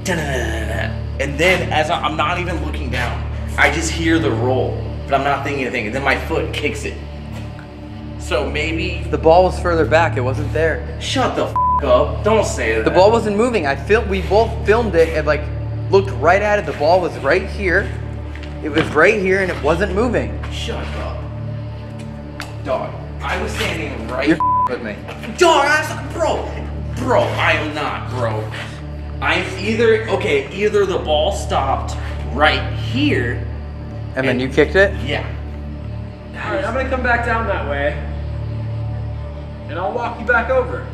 S9: And then, as I- I'm not even looking down, I just hear the roll, but I'm not thinking anything. And then my foot kicks it. So maybe.
S2: The ball was further back. It wasn't there.
S9: Shut the f up. Don't say that.
S2: The ball wasn't moving. I fil- We both filmed it and like looked right at it. The ball was right here. It was right here and it wasn't moving.
S9: Shut up. Dog, I was standing right.
S2: You're with me.
S9: Dog, I'm bro, bro, I am not, bro. I'm either okay. Either the ball stopped right here.
S2: And then you kicked it.
S9: Yeah.
S3: Alright, I'm gonna come back down that way. And I'll walk you back over.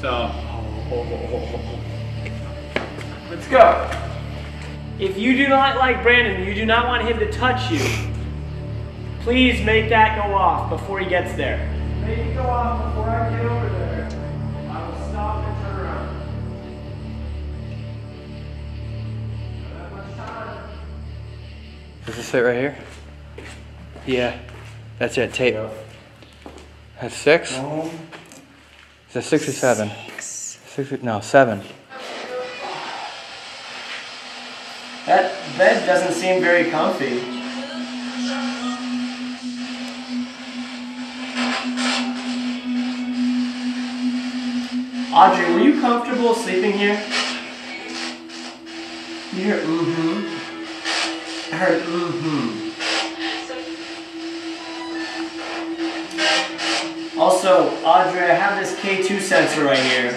S3: So.
S8: Let's go. If you do not like Brandon, you do not want him to touch you, Please make that go off before he gets there.
S3: Make it go off before I get over there.
S2: Does this fit right here? Yeah. That's it, tape. That's six? Is that six or seven? Six. or- no, seven.
S8: That bed doesn't seem very comfy. Audrey, were you comfortable sleeping here? You hear mm-hmm. Heard mm-hmm. Also, Audrey, I have this K2 sensor right here.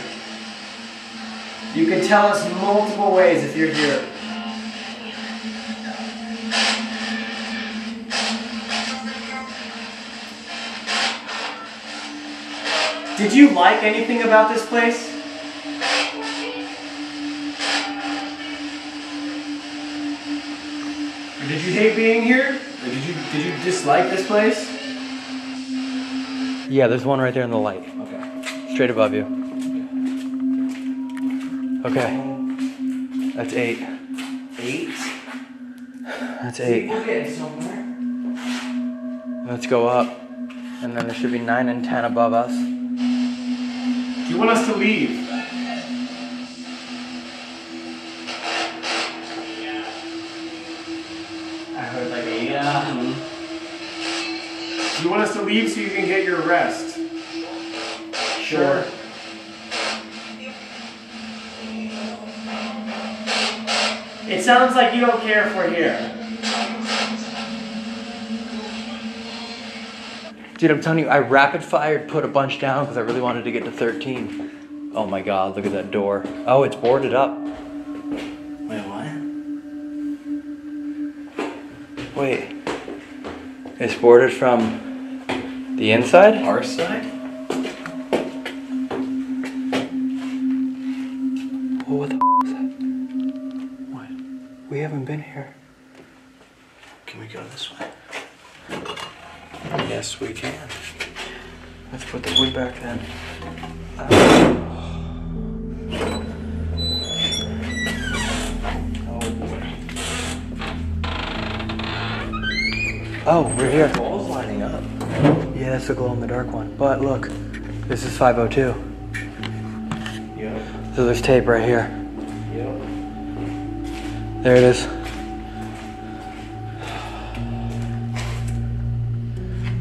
S8: You can tell us multiple ways if you're here. Did you like anything about this place? Did you hate being here? Or did you did you dislike this place?
S2: Yeah, there's one right there in the light. Okay. Straight above you. Okay. That's eight.
S8: Eight?
S2: That's eight.
S8: We're getting somewhere.
S2: Let's go up. And then there should be nine and ten above us.
S3: Do you want us to leave?
S8: I heard like a
S3: you want us to leave so you can get your rest?
S8: Sure. It sounds like you don't care if we're here.
S2: Dude, I'm telling you, I rapid fired put a bunch down because I really wanted to get to 13. Oh my god, look at that door. Oh, it's boarded up.
S8: Wait, what?
S2: Wait. It's boarded from the inside?
S8: Our side?
S2: What the f- is that? What? We haven't been here.
S8: Can we go this way?
S2: Yes, we can. Let's put the wood back then. Ah. Oh, we're here.
S8: Walls lining up.
S2: Yeah, that's the glow in the dark one. But look, this is 502.
S8: Yep.
S2: So there's tape right here.
S8: Yep.
S2: There it is.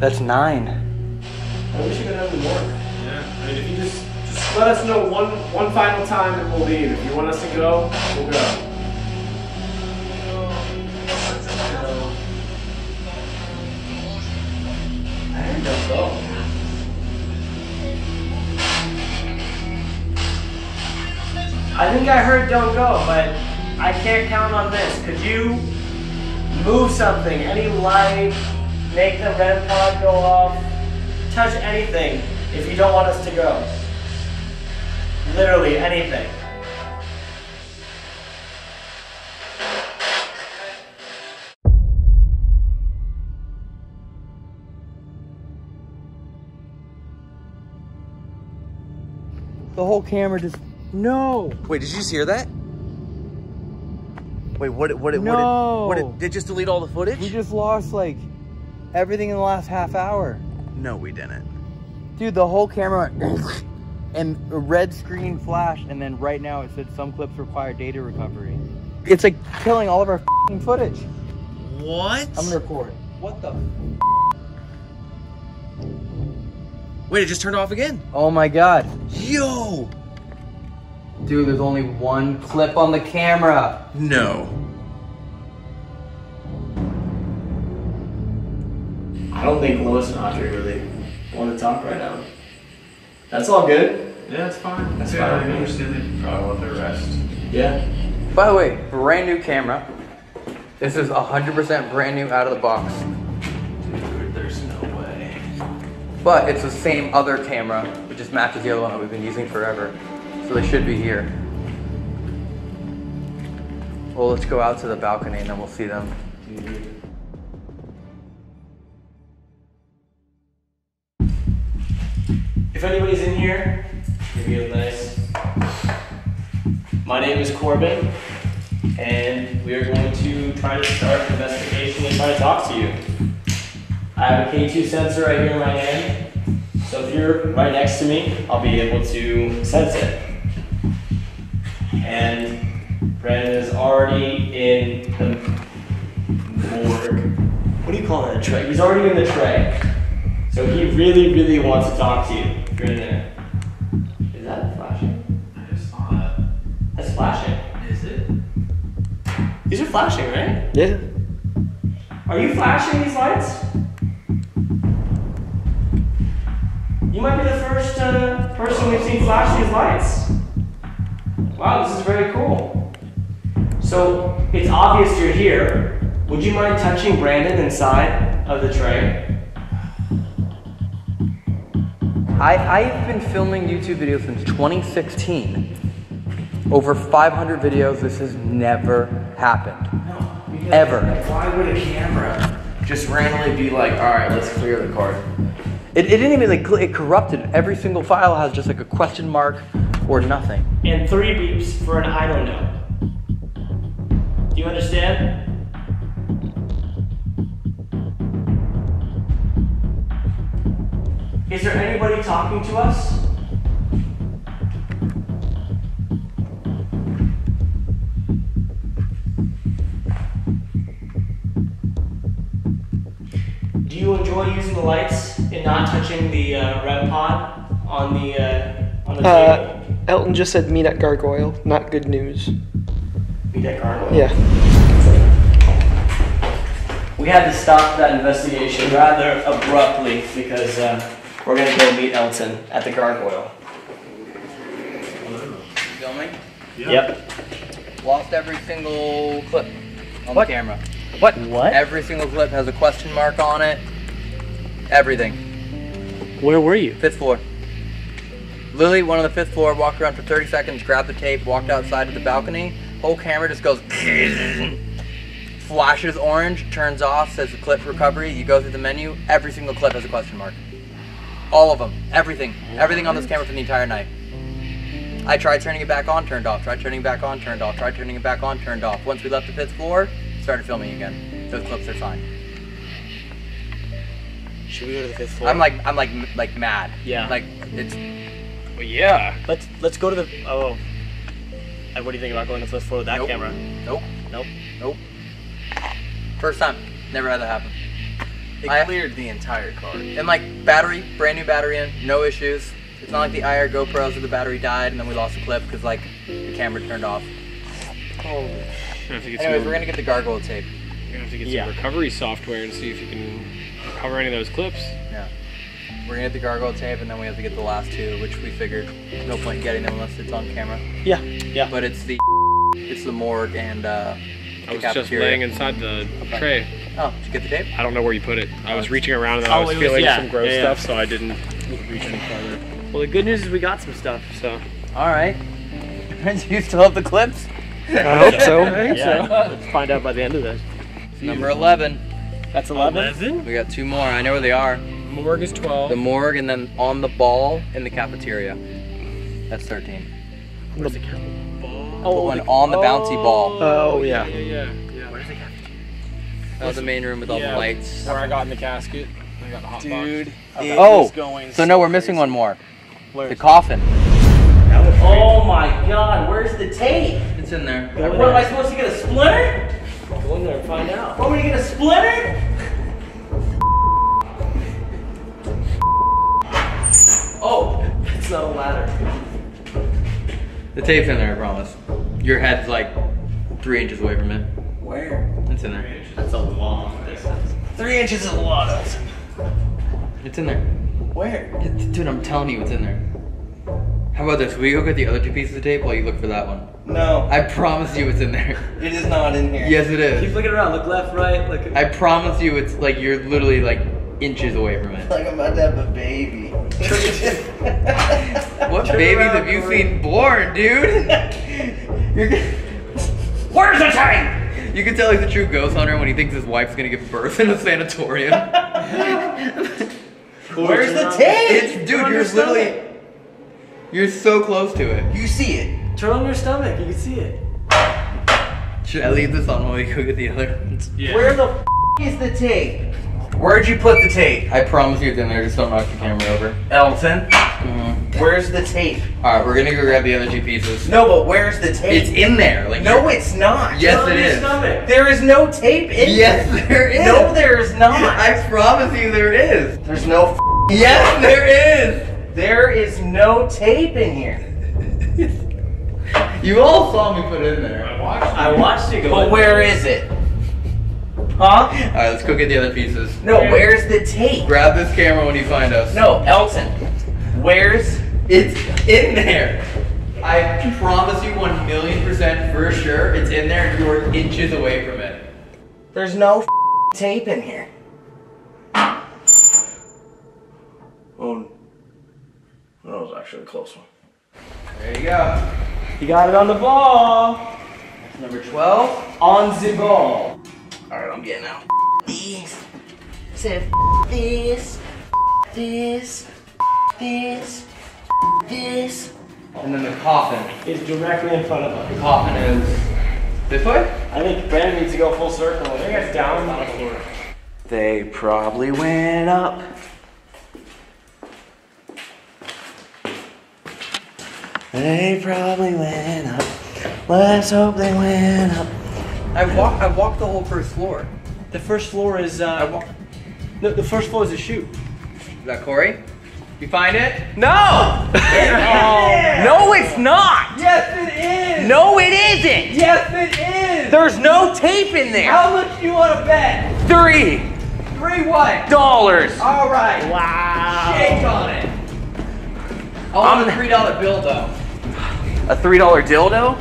S2: That's nine.
S3: I wish you could have more. Yeah. I mean, if you just just let us know one one final time and we'll leave. If you want us to go, we'll go.
S8: I think I heard don't go, but I can't count on this. Could you move something? Any light? Make the REM pod go off? Touch anything if you don't want us to go. Literally anything.
S2: The whole camera just. No!
S9: Wait, did you just hear that? Wait, what? What? What?
S2: No.
S9: What? Did, what did, did just delete all the footage?
S2: We just lost like everything in the last half hour.
S9: No, we didn't.
S2: Dude, the whole camera [COUGHS] and a red screen flashed, and then right now it said some clips require data recovery. It's like killing all of our footage.
S9: What?
S2: I'm gonna record. What the?
S9: Wait, it just turned off again.
S2: Oh my god.
S9: Yo!
S2: Dude, there's only one clip on the camera.
S9: No.
S8: I don't think Lois and Audrey really want to talk right now. That's all good.
S3: Yeah, it's fine.
S8: That's
S3: yeah,
S8: fine.
S3: I understand they probably want their rest.
S8: Yeah.
S2: By the way, brand new camera. This is 100% brand new out of the box but it's the same other camera, which just matches the other one that we've been using forever. So they should be here. Well, let's go out to the balcony and then we'll see them.
S8: If anybody's in here, give me a nice. My name is Corbin, and we are going to try to start an investigation and try to talk to you. I have a K2 sensor right here in my hand, so if you're right next to me, I'll be able to sense it. And Brandon is already in the morgue. What do you call that? A tray? He's already in the tray. So he really, really wants to talk to you. You're in there. Is that flashing? I just saw that. That's flashing. Is it? These are flashing, right?
S6: Yeah.
S8: Are you flashing these lights? You might be the first uh, person we've seen flash these lights. Wow, this is very cool. So it's obvious you're here. Would you mind touching Brandon inside of the tray?
S2: I, I've been filming YouTube videos since 2016. Over 500 videos. This has never happened. Ever.
S9: Why would a camera just randomly be like, all right, let's clear the card?
S2: It, it didn't even like it corrupted. Every single file has just like a question mark or nothing.
S8: And three beeps for an I don't know. Do you understand? Is there anybody talking to us? Do you enjoy using the lights and not touching the uh, REM pod on the uh, on the table?
S6: Uh, Elton just said meet at Gargoyle. Not good news.
S8: Meet at Gargoyle?
S6: Yeah.
S8: We had to stop that investigation rather abruptly because uh, we're gonna go meet Elton at the gargoyle.
S2: Filming?
S8: Yep.
S2: Lost every single clip on
S8: What?
S2: the camera. What?
S8: What?
S2: Every single clip has a question mark on it. Everything.
S8: Where were you?
S2: Fifth floor. Lily, one on the fifth floor, walked around for 30 seconds, grabbed the tape, walked outside to the balcony. Whole camera just goes, [LAUGHS] flashes orange, turns off, says the clip recovery. You go through the menu. Every single clip has a question mark. All of them. Everything. Everything on this camera for the entire night. I tried turning it back on, turned off. Tried turning it back on, turned off. Tried turning it back on, turned off. Once we left the fifth floor, started filming again. Those clips are fine.
S8: Should we go to the fifth floor?
S2: I'm like, I'm like, like mad.
S8: Yeah.
S2: Like it's.
S8: Well, yeah. Let's let's go to the. Oh. Uh, what do you think about going to the fifth floor with that
S2: Nope.
S8: camera?
S2: Nope.
S8: Nope.
S2: Nope. First time. Never had that happen.
S9: It
S2: I-
S9: cleared the entire card.
S2: And like battery, brand new battery in, no issues. It's not like the IR GoPros where the battery died and then we lost the clip because like the camera turned off.
S3: Gonna have to get
S2: Anyways,
S3: some,
S2: we're gonna get the gargoyle tape.
S3: You're gonna have to get
S2: Yeah.
S3: some recovery software and see if you can recover any of those clips.
S2: Yeah. We're gonna get the gargoyle tape and then we have to get the last two, which we figured no point in getting them unless it's on camera.
S8: Yeah, yeah.
S2: But it's the it's the morgue and uh
S3: I was just laying inside the
S2: Okay.
S3: tray.
S2: Oh, did you get the tape?
S3: I don't know where you put it. I was reaching around and
S8: Oh,
S3: I was
S8: it was-
S3: feeling
S8: yeah,
S3: some gross
S8: yeah, yeah.
S3: stuff, so I didn't reach any farther.
S8: Well, the good news is we got some stuff.
S3: So
S2: Alright. Do [LAUGHS] you still have the clips?
S6: I hope so.
S8: I think so. Let's find out by the end of this.
S2: Number eleven.
S8: That's 11?
S2: We got two more. I know where they are.
S3: morgue is twelve.
S2: The morgue and then on the ball in the cafeteria. That's 13.
S8: Where's the camera?
S2: Oh, the one on the bouncy oh. ball.
S6: Oh yeah.
S3: yeah, yeah, yeah.
S8: Where's the camera?
S2: That was the main room with all
S3: Yeah,
S2: the lights.
S3: Where I got in the casket. I got the hot
S9: Dude,
S3: box.
S9: it
S2: Oh,
S9: going
S2: so no, we're missing one more.
S8: Where?
S2: The coffin.
S8: Oh my god, where's the tape?
S2: It's in there.
S8: What am I supposed to get a splinter? Go in there and find out. What, we to split it? Oh, it's not a ladder.
S2: The tape's in there, I promise. Your head's like three inches away from it.
S8: Where?
S2: It's in there.
S8: That's a long distance. Three inches is a lot, Elton.
S2: It's in there.
S8: Where?
S2: It's- dude, I'm telling you, it's in there. How about this? We go get the other two pieces of tape while you look for that one.
S9: No,
S2: I promise you, it's in there. [LAUGHS]
S9: it is not in here.
S2: Yes, it is.
S8: Keep looking around. Look left, right. Look.
S2: I promise you, it's like you're literally like inches away from it.
S9: Like I'm about to have a baby. [LAUGHS]
S2: What
S8: Turn
S2: babies
S8: around,
S2: have you
S8: Corey.
S2: seen born, dude? [LAUGHS] You're, g-
S8: Where's the tape?
S2: you can tell he's a true ghost hunter when he thinks his wife's gonna give birth in a sanatorium. Where's the tape? It's, dude, you're literally. You're so close to it.
S6: You see it.
S8: Turn on your stomach. You can see it.
S2: Should I leave this on while we go get the other ones?
S6: Where the f- is the tape? Where'd you put the tape?
S2: I promise you it's in there. Just don't knock the camera over.
S6: Elton,
S2: Mm-hmm.
S6: where's the tape?
S2: All right, we're gonna go grab the other two pieces.
S6: No, but where's the tape?
S2: It's in there. Like
S6: no,
S2: you're-
S6: it's not.
S2: Yes,
S6: Turn
S2: it
S6: on your
S2: is.
S6: stomach. There is no tape in
S2: Yes,
S6: there.
S2: there is.
S6: No, there is not. [LAUGHS]
S2: I promise you there is.
S6: There's no. F-
S2: Yes, there is.
S6: There is no tape in here.
S2: You all saw me put it in there.
S8: I watched you go.
S6: But
S8: in
S6: where
S8: there.
S6: is it? Huh?
S2: All right, let's go get the other pieces.
S6: No, where's the tape?
S2: Grab this camera when you find us.
S6: No, Elton. Where's
S2: It's in there. I promise you one million percent for sure it's in there and you are inches away from it.
S6: There's no f- tape in here. Oh, that was actually a close one.
S2: There you go.
S8: He got it on the ball.
S2: That's Number 12.
S8: On the ball.
S6: Alright, I'm getting out.
S7: This. Said this. This. This. This.
S2: And then the coffin.
S8: is directly in front of us.
S2: The coffin is this way?
S8: I think Brandon needs to go full circle. I think it's down on the floor.
S6: They probably went up. They probably went up. Let's hope they went up.
S2: I walked I walked the whole first floor.
S8: The first floor is uh. No, the first floor is a chute.
S2: Is that Corey? You find it?
S6: No! [LAUGHS] No, it's not!
S2: Yes it is!
S6: No, it isn't!
S2: Yes it is!
S6: There's no tape in there!
S2: How much do you want to bet?
S6: Three
S2: Three what?
S6: dollars!
S2: Alright.
S8: Wow.
S2: Shake on it. I want a three dollar bill though.
S6: A three dollar dildo?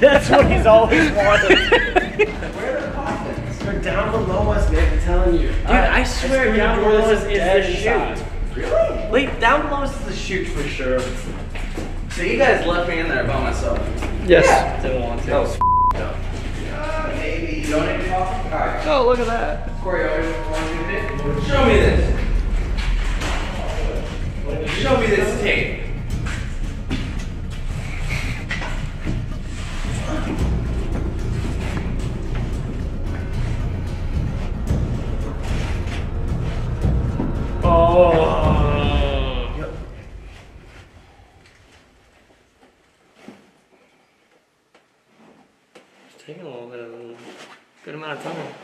S8: That's what he's always wanted.
S2: Where are the coffins?
S3: They're down below us, Nick. I'm telling you.
S8: Dude, I swear down below us is
S3: dead
S8: the
S3: inside.
S8: chute. Really? Wait, down below us is the chute for sure.
S6: So you guys left me in there by myself.
S8: Yes. Didn't want to.
S6: That was up.
S2: Uh, maybe. You don't need coffin? Alright.
S8: Oh, look at that.
S2: Corey, always want to do this?
S6: Show me this.
S2: Show me this tape.
S8: Oh. It's taking a little bit of a good amount of time.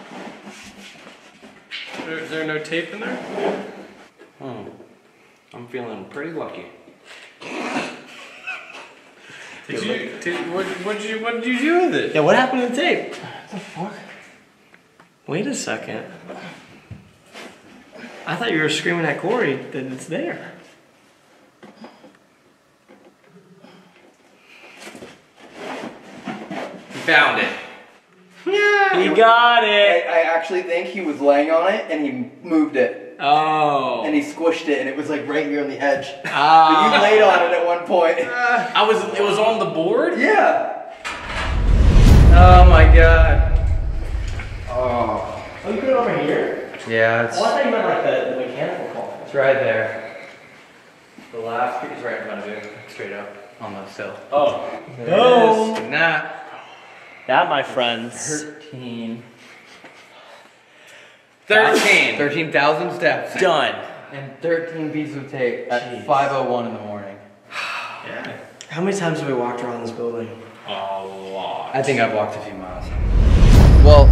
S3: There- Is there no tape in there?
S9: Hmm. I'm feeling pretty lucky.
S3: Did you? Did, what? What did you? What did you do with it?
S8: Yeah, what happened to the tape? What the fuck? Wait a second. I thought you were screaming at Corey that it's there.
S2: He found it. Yeah.
S8: He got
S2: I,
S8: it.
S2: I actually think he was laying on it and he moved it.
S8: Oh.
S2: And he squished it and it was like right here on the edge.
S9: Ah.
S2: But you laid on it at one point. [LAUGHS]
S9: I was. It was on the board.
S2: Yeah. Oh my god. Oh.
S8: Oh, you put it over here?
S2: Yeah, it's,
S8: Oh, I thought you meant like the, the mechanical coffin.
S2: it's right there. The last piece right in front of you, straight up on the sill.
S8: Oh.
S2: There
S8: Boom.
S2: it is. Nah.
S8: That, my friends.
S2: 13.
S9: 13.
S2: 13,000 steps.
S9: Done.
S2: And 13 pieces of tape at
S8: Jeez.
S2: 5.01 in the morning.
S8: Yeah. How many times have we walked around this building?
S9: A lot.
S2: I think I've walked a few miles. Well,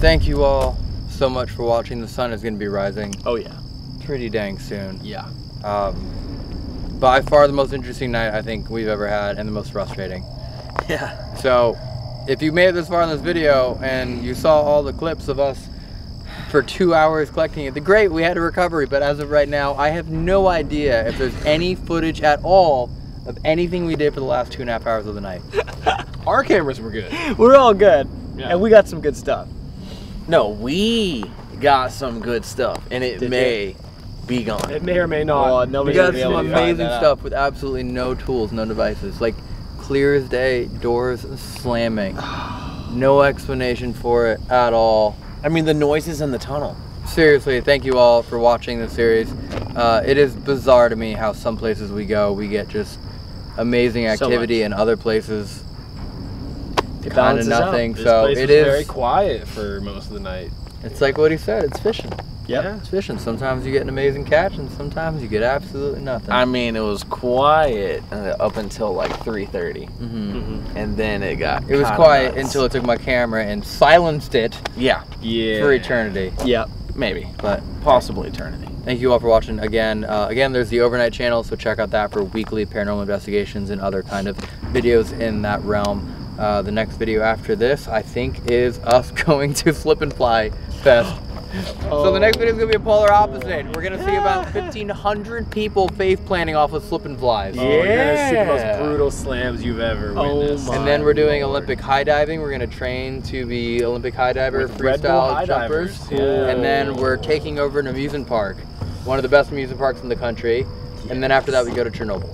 S2: thank you all so much for watching. The sun is going to be rising
S8: Oh, yeah.
S2: pretty dang soon.
S8: Yeah.
S2: Um, by far the most interesting night I think we've ever had and the most frustrating. [LAUGHS]
S8: Yeah.
S2: So, if you made it this far in this video and you saw all the clips of us for two hours collecting it, the great, we had a recovery, but as of right now, I have no idea if there's any footage at all of anything we did for the last two and a half hours of the night. [LAUGHS]
S3: Our cameras were good.
S6: We're all good.
S3: Yeah.
S6: And we got some good stuff.
S9: No, we got some good stuff, and it
S6: Did
S9: may be gone.
S6: It may or may not. Oh, well,
S2: We got some
S6: to
S2: amazing stuff with absolutely no tools, no devices. Like clear as day, doors slamming. [SIGHS] No explanation for it at all.
S9: I mean, the noises in the tunnel.
S2: seriously, thank you all for watching this series. Uh, it is bizarre to me how some places we go, we get just amazing
S6: So
S2: activity, and other places
S6: It
S2: kind of nothing.
S18: This
S2: So
S18: place
S2: it is.
S18: very quiet for most of the night.
S2: It's like what he said. It's fishing.
S6: Yep.
S2: Yeah, it's fishing. Sometimes you get an amazing catch, and sometimes you get absolutely nothing.
S9: I mean, it was quiet uh, up until like 3:30,
S2: Mhm.
S9: and then it got.
S2: It was quiet
S9: nuts.
S2: until I took my camera and silenced it
S9: Yeah,
S18: Yeah.
S2: for eternity.
S9: yeah, maybe,
S2: But
S9: possibly eternity.
S2: Thank you all for watching again. Uh, again, there's the overnight channel, so check out that for weekly paranormal investigations and other kind of videos in that realm. Uh, the next video after this, I think, is us [LAUGHS] going to Slip and Fly Fest. [GASPS] [GASPS] [GASPS] So the next video is gonna be a polar opposite. We're gonna see about 1,500 people face planting off of slip and flies.
S18: Oh, you're gonna see the most brutal slams you've ever
S6: Oh
S18: witnessed.
S2: And then we're doing Olympic high diving. We're gonna train to be Olympic high diver,
S18: With
S2: freestyle
S18: high
S2: jumpers,
S18: divers. Yeah.
S2: and then we're taking over an amusement park, one of the best amusement parks in the country. And then after that, we go to Chernobyl.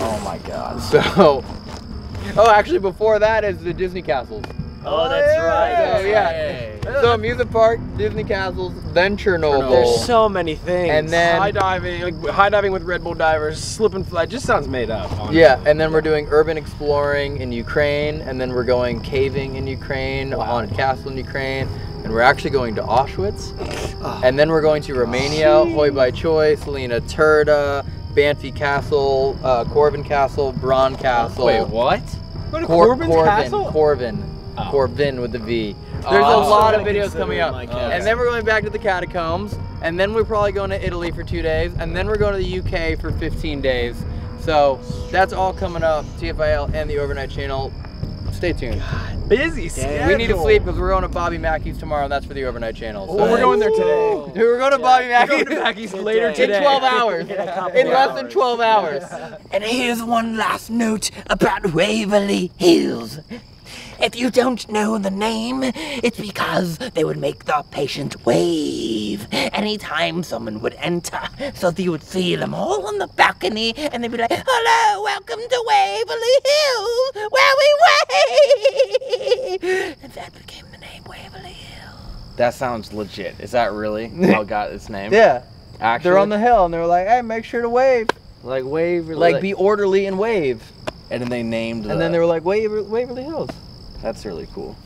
S9: Oh my God.
S2: So, [LAUGHS] oh, actually, before that is the Disney castles.
S6: Oh, that's right.
S2: So yeah, so amusement park, Disney castles, then Chernobyl.
S6: There's so many things.
S2: And then-
S18: high diving, like high diving with Red Bull divers, slip and fly. Just sounds made up. Honestly.
S2: Yeah, and then we're doing urban exploring in Ukraine, and then we're going caving in Ukraine, a haunted castle in Ukraine, and we're actually going to Auschwitz, and then we're going to Romania, Hoia Baciu, Lena Turda, Banffy Castle, uh, Corvin Castle, Bran Castle.
S9: Wait, what?
S18: Go to
S2: Cor-
S18: Corbin's
S2: Corvin,
S18: Castle?
S2: Corvin,
S18: Oh.
S2: Corvin with the V.
S9: Oh,
S2: There's
S9: I'm
S2: a lot of videos coming up,
S18: my
S2: and then we're going back to the catacombs, and then we're probably going to Italy for two days, and then we're going to the UK for 15 days. So that's all coming up. TFIL and the overnight channel. Stay tuned.
S18: Busy. schedule.
S2: We need to sleep because we're going to Bobby Mackey's tomorrow, and that's for the overnight channel. So
S18: Well, we're going there today.
S2: We're going to Bobby Mackey's.
S18: Going to Mackey's later
S2: in
S18: today.
S2: 12 [LAUGHS] hours. In less than 12 hours.
S7: And here's one last note about Waverly Hills. If you don't know the name, it's because they would make the patient wave anytime someone would enter. So you would see them all on the balcony and they'd be like, Hello, welcome to Waverly Hills, where we wave. And that became the name Waverly Hills.
S9: That sounds legit. Is that really [LAUGHS] how it got its name?
S2: Yeah.
S9: Actually,
S2: They're on the hill, and they're like, hey, make sure to wave.
S9: like wave,
S2: Like, be orderly and wave.
S9: And then they named.
S2: And then they were like, Waver- Waverly Hills.
S9: That's really cool.